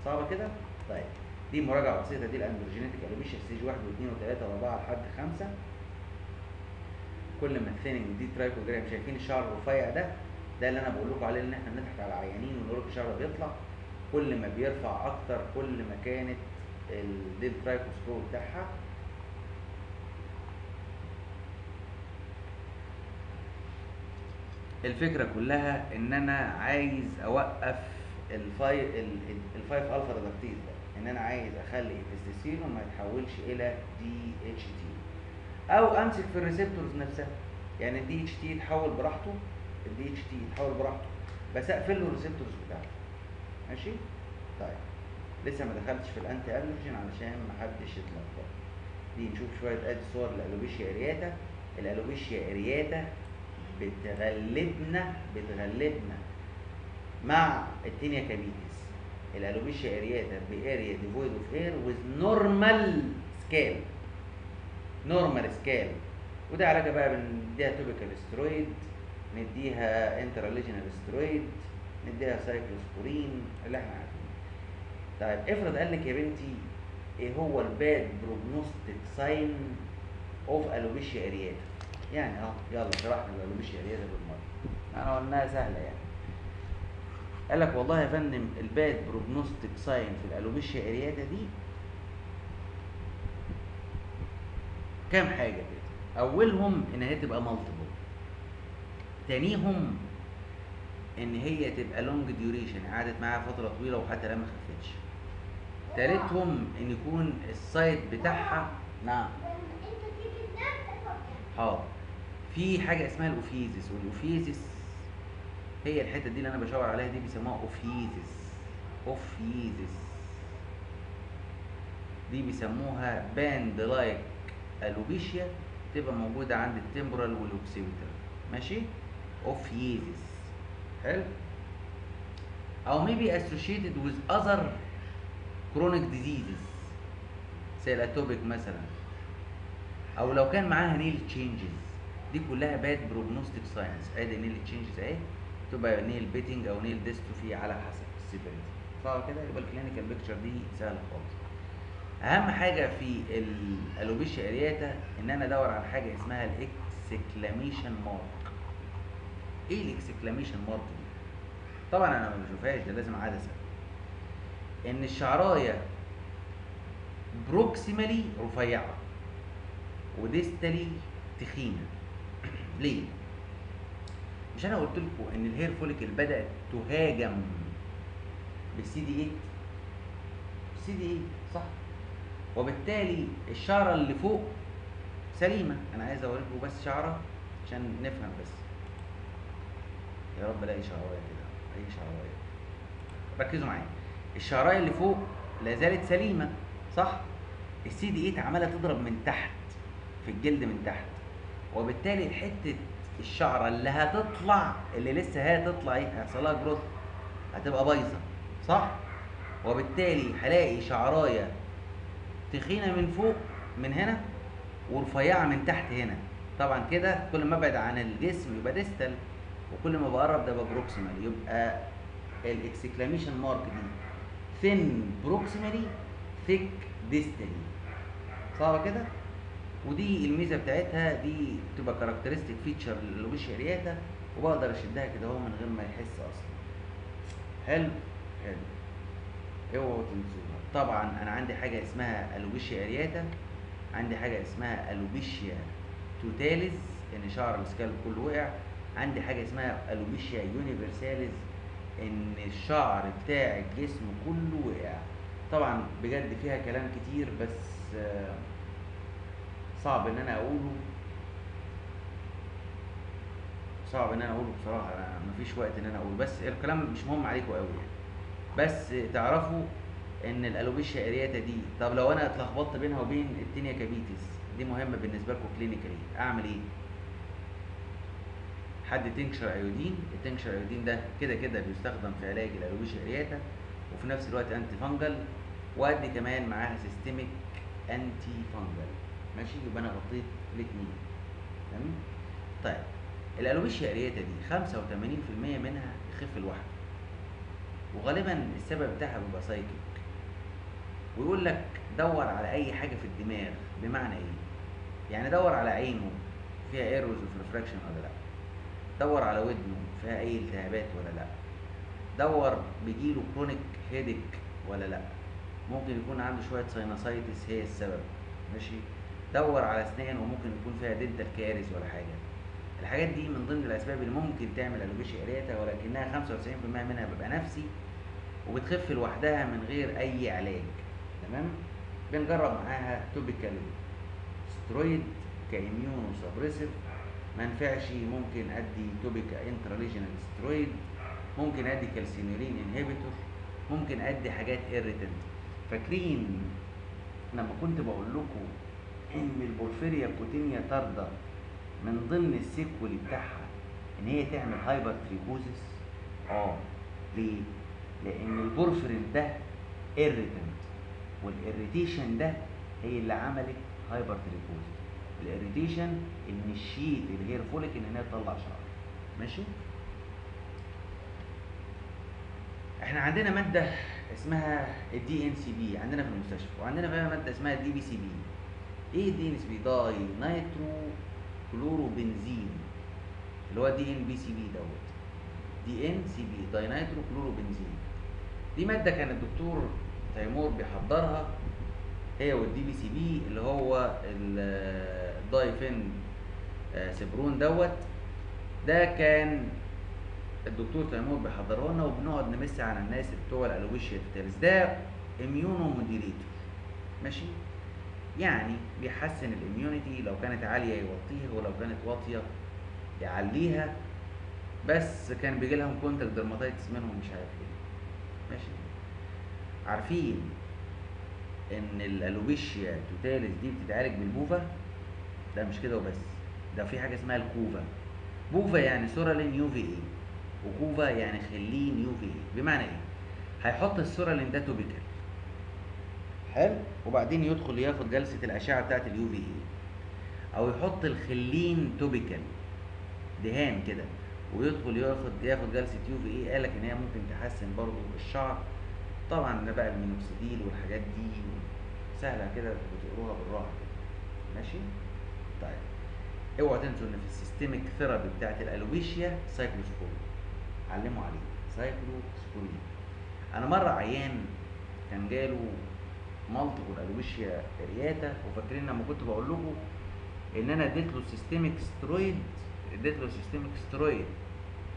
صعبة كده؟ طيب. دي مراجعة بسيطة دي ال androgenetic alopecia stage 1 و2 و3 و4 لحد 5 كل ما ال thinning دي trichogram شايفين الشعر الرفيع ده ده اللي أنا بقول لكم عليه إن إحنا بنضحك على عيانين ونقول لكم الشعر بيطلع. كل ما بيرفع أكتر كل ما كانت الديل trichoscore بتاعها. الفكرة كلها إن أنا عايز أوقف ال fi ال five alpha reductase ده. إن أنا عايز أخلي التستوستيرون ما يتحولش إلى DHT أو أمسك في ال receptors نفسها. يعني ال DHT يتحول براحته ال DHT يتحول براحته. بس اقفل له ال receptors بتاعته. ماشي؟ طيب. لسه ما دخلتش في ال anti androgen علشان ما حدش يتلخبط. دي نشوف شوية أدي صور ال alopecia areata. ال alopecia areata بتغلبنا بتغلبنا مع ال tinea capitis ال alopecia areata ب area devoid of hair with normal scalp normal scalp وده علاجها بقى بنديها topical steroid نديها intralesional steroid نديها سايكلوسبورين اللي إحنا عارفينه. طيب افرض قال لك يا بنتي إيه هو ال bad prognostic sign of alopecia areata يعني آه يلا شرحنا ال alopecia areata بالمرة أنا قلناها سهلة يعني. قال لك والله يا فندم ال bad prognostic sign في ال alopecia areata دي كام حاجة كده. أولهم إن هي تبقى multiple تانيهم إن هي تبقى long duration قعدت معاها فترة طويلة وحتى لا ما خفتش. تالتهم إن يكون ال site بتاعها نعم. حاضر. في حاجة اسمها ال ophiasis وال ophiasis هي الحتة دي اللي أنا بشاور عليها دي بيسموها ophiasis. ophiasis. دي بيسموها band like alopecia تبقى موجودة عند ال temporal وال occipital ماشي؟ ophiasis حلو؟ أو maybe associated with other chronic diseases زي ال atopic مثلا. أو لو كان معاها nail changes دي كلها bad prognostic signs أدي nail changes أهي. تبقى nail pitting أو nail dystrophy على حسب ال severity صح كده؟ يبقى ال clinical picture دي سهلة خالص. أهم حاجة في ال alopecia areata إن أنا أدور على حاجة اسمها ال exclamation mark إيه ال exclamation mark دي؟ طبعا أنا ما بشوفهاش ده لازم عدسة. إن الشعراية proximally رفيعة و distally تخينة. ليه؟ مش أنا قلت لكم إن ال hair follicle بدأت تهاجم بالسي دي 8 السي دي 8 صح وبالتالي الشعرة اللي فوق سليمة. أنا عايز أوريكم بس شعرة عشان نفهم بس. يا رب ألاقي شعراية كده. اي شعراية. ركزوا معايا. الشعراية اللي فوق لا زالت سليمة صح؟ السي دي 8 عماله تضرب من تحت في الجلد من تحت. وبالتالي حتة الشعرة اللي هتطلع اللي لسه هتطلع إيه؟ هيحصل لها جروث هتبقى بايظة صح؟ وبالتالي هلاقي شعراية تخينة من فوق من هنا ورفيعة من تحت هنا. طبعا كده كل ما أبعد عن الجسم يبقى distal وكل ما بقرب ده proximal يبقى ال exclamation mark دي thin proximally thick distally صعبه كده؟ ودي الميزة بتاعتها دي بتبقى characteristic feature لل alopecia areata وبقدر أشدها كده أهو من غير ما يحس أصلا. حلو؟ حلو. اوعوا تنسوها طبعا أنا عندي حاجة اسمها alopecia areata عندي حاجة اسمها alopecia totalis إن شعر ال scalp كله وقع عندي حاجة اسمها alopecia universalis إن الشعر بتاع الجسم كله وقع. طبعا بجد فيها كلام كتير بس آه، صعب إن أنا أقوله. صعب إن أنا أقوله بصراحة مفيش وقت إن أنا أقوله بس الكلام مش مهم عليكم قوي يعني. بس تعرفوا إن ال alopecia areata دي طب لو أنا اتلخبطت بينها وبين ال tinea capitis دي مهمة بالنسبة لكم clinically أعمل إيه؟ حط tincture iodine ال tincture iodine ده كده كده بيستخدم في علاج ال alopecia areata وفي نفس الوقت antifungal وأدي كمان معاها systemic antifungal ماشي؟ يبقى أنا غطيت الاثنين تمام؟ طيب ال alopecia areata دي 85% منها يخف لوحده وغالبا السبب بتاعها بيبقى psychic ويقول لك دور على أي حاجة في الدماغ بمعنى إيه؟ يعني دور على عينه فيها errors of refraction ولا لأ؟ دور على ودنه فيها أي التهابات ولا لأ؟ دور بيجيله chronic headache ولا لأ؟ ممكن يكون عنده شوية sinusitis هي السبب. ماشي؟ دور على اسنان وممكن يكون فيها dental caries ولا حاجة. الحاجات دي من ضمن الأسباب اللي ممكن تعمل alopecia areata ولكنها 95% منها بيبقى نفسي وبتخف لوحدها من غير أي علاج. تمام؟ بنجرب معاها topical steroid ك immunosuppressive ما نفعش ممكن أدي topical intralesional steroid ممكن أدي calcineurin inhibitor ممكن أدي حاجات irritant فاكرين لما كنت بقول لكم إن ال porphyria cutanea tarda من ضمن ال sequelae بتاعها إن هي تعمل hypertrichosis آه. ليه؟ لأن البورفرين ده irritant وال irritation ده هي اللي عملت hypertrichosis ال irritation initiate ال hair follicle إن هي تطلع شعر. ماشي؟ إحنا عندنا مادة اسمها ال DNCB عندنا في المستشفى وعندنا بقى مادة اسمها ال DPCP إيه الدي ان سي بي داي نايترو كلورو بنزين اللي هو دي ان بي سي بي دوت. دي ان سي بي داي نايترو كلورو بنزين دي مادة كان الدكتور تيمور بيحضرها هي وال DPCP اللي هو ال diphencyprone دوت. ده كان الدكتور تيمور بيحضره لنا وبنقعد نمس على الناس بتوع ال alopecia totalis ده immunomodulator ماشي؟ يعني بيحسن ال immunity لو كانت عالية يوطيها ولو كانت واطية يعليها. بس كان بيجي لهم contact dermatitis منهم مش عارف إيه. عارفين إن ال alopecia totalis دي بتتعالج بال PUVA؟ ده مش كده وبس. ده في حاجة اسمها ال KUVA. PUVA يعني psoralen UVA و KUVA يعني khellin UVA بمعنى إيه؟ هيحط ال psoralen ده topical. حلو؟ وبعدين يدخل ياخد جلسة الأشعة بتاعت ال UVA أو يحط ال khellin topical. دهان كده. ويدخل ياخد ياخد جلسة UVA قالك إن هي ممكن تحسن برضه الشعر طبعا بقى المينوكسيديل والحاجات دي سهلة كده بتقروها بالراحة كده. ماشي؟ طيب. اوعوا تنسوا إن في ال systemic therapy بتاعت ال alopecia cyclosporine علموا عليه. سايكلوسبورين أنا مرة عيان كان جاله multiple alopecia areata وفاكرين لما كنت بقول لكم إن أنا اديت له systemic steroid اديت له systemic steroid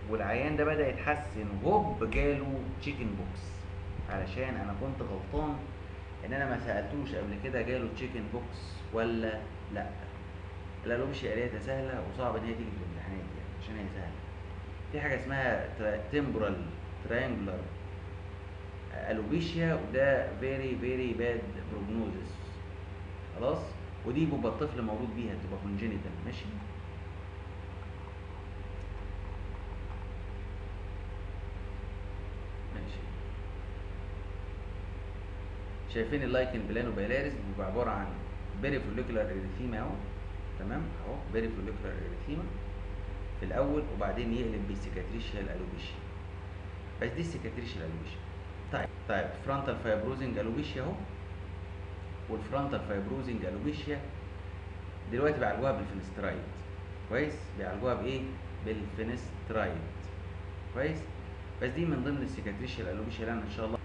والعيان ده بدأ يتحسن هوب جاله chickenpox علشان أنا كنت غلطان إن أنا ما سألتوش قبل كده جاله chickenpox ولا لأ. ال alopecia areata سهلة وصعب إن هي تيجي في الامتحانات يعني عشان هي سهلة. في حاجة اسمها temporal triangular alopecia وده very very bad prognosis خلاص؟ ودي بيبقى الطفل مولود بيها تبقى congenital ماشي؟ شايفين ال lichen planopilaris بيبقى عبارة عن perifollicular erythema اهو. تمام؟ اهو perifollicular erythema في الأول وبعدين يقلب بال cicatricial alopecia بس دي ال cicatricial alopecia طيب طيب frontal fibrosing alopecia اهو. وال frontal fibrosing alopecia دلوقتي بيعالجوها بال finasteride كويس؟ بيعالجوها بإيه؟ بال finasteride كويس؟ بس دي من ضمن السيكاتريشيال الوبيشيا اللي أنا إن شاء الله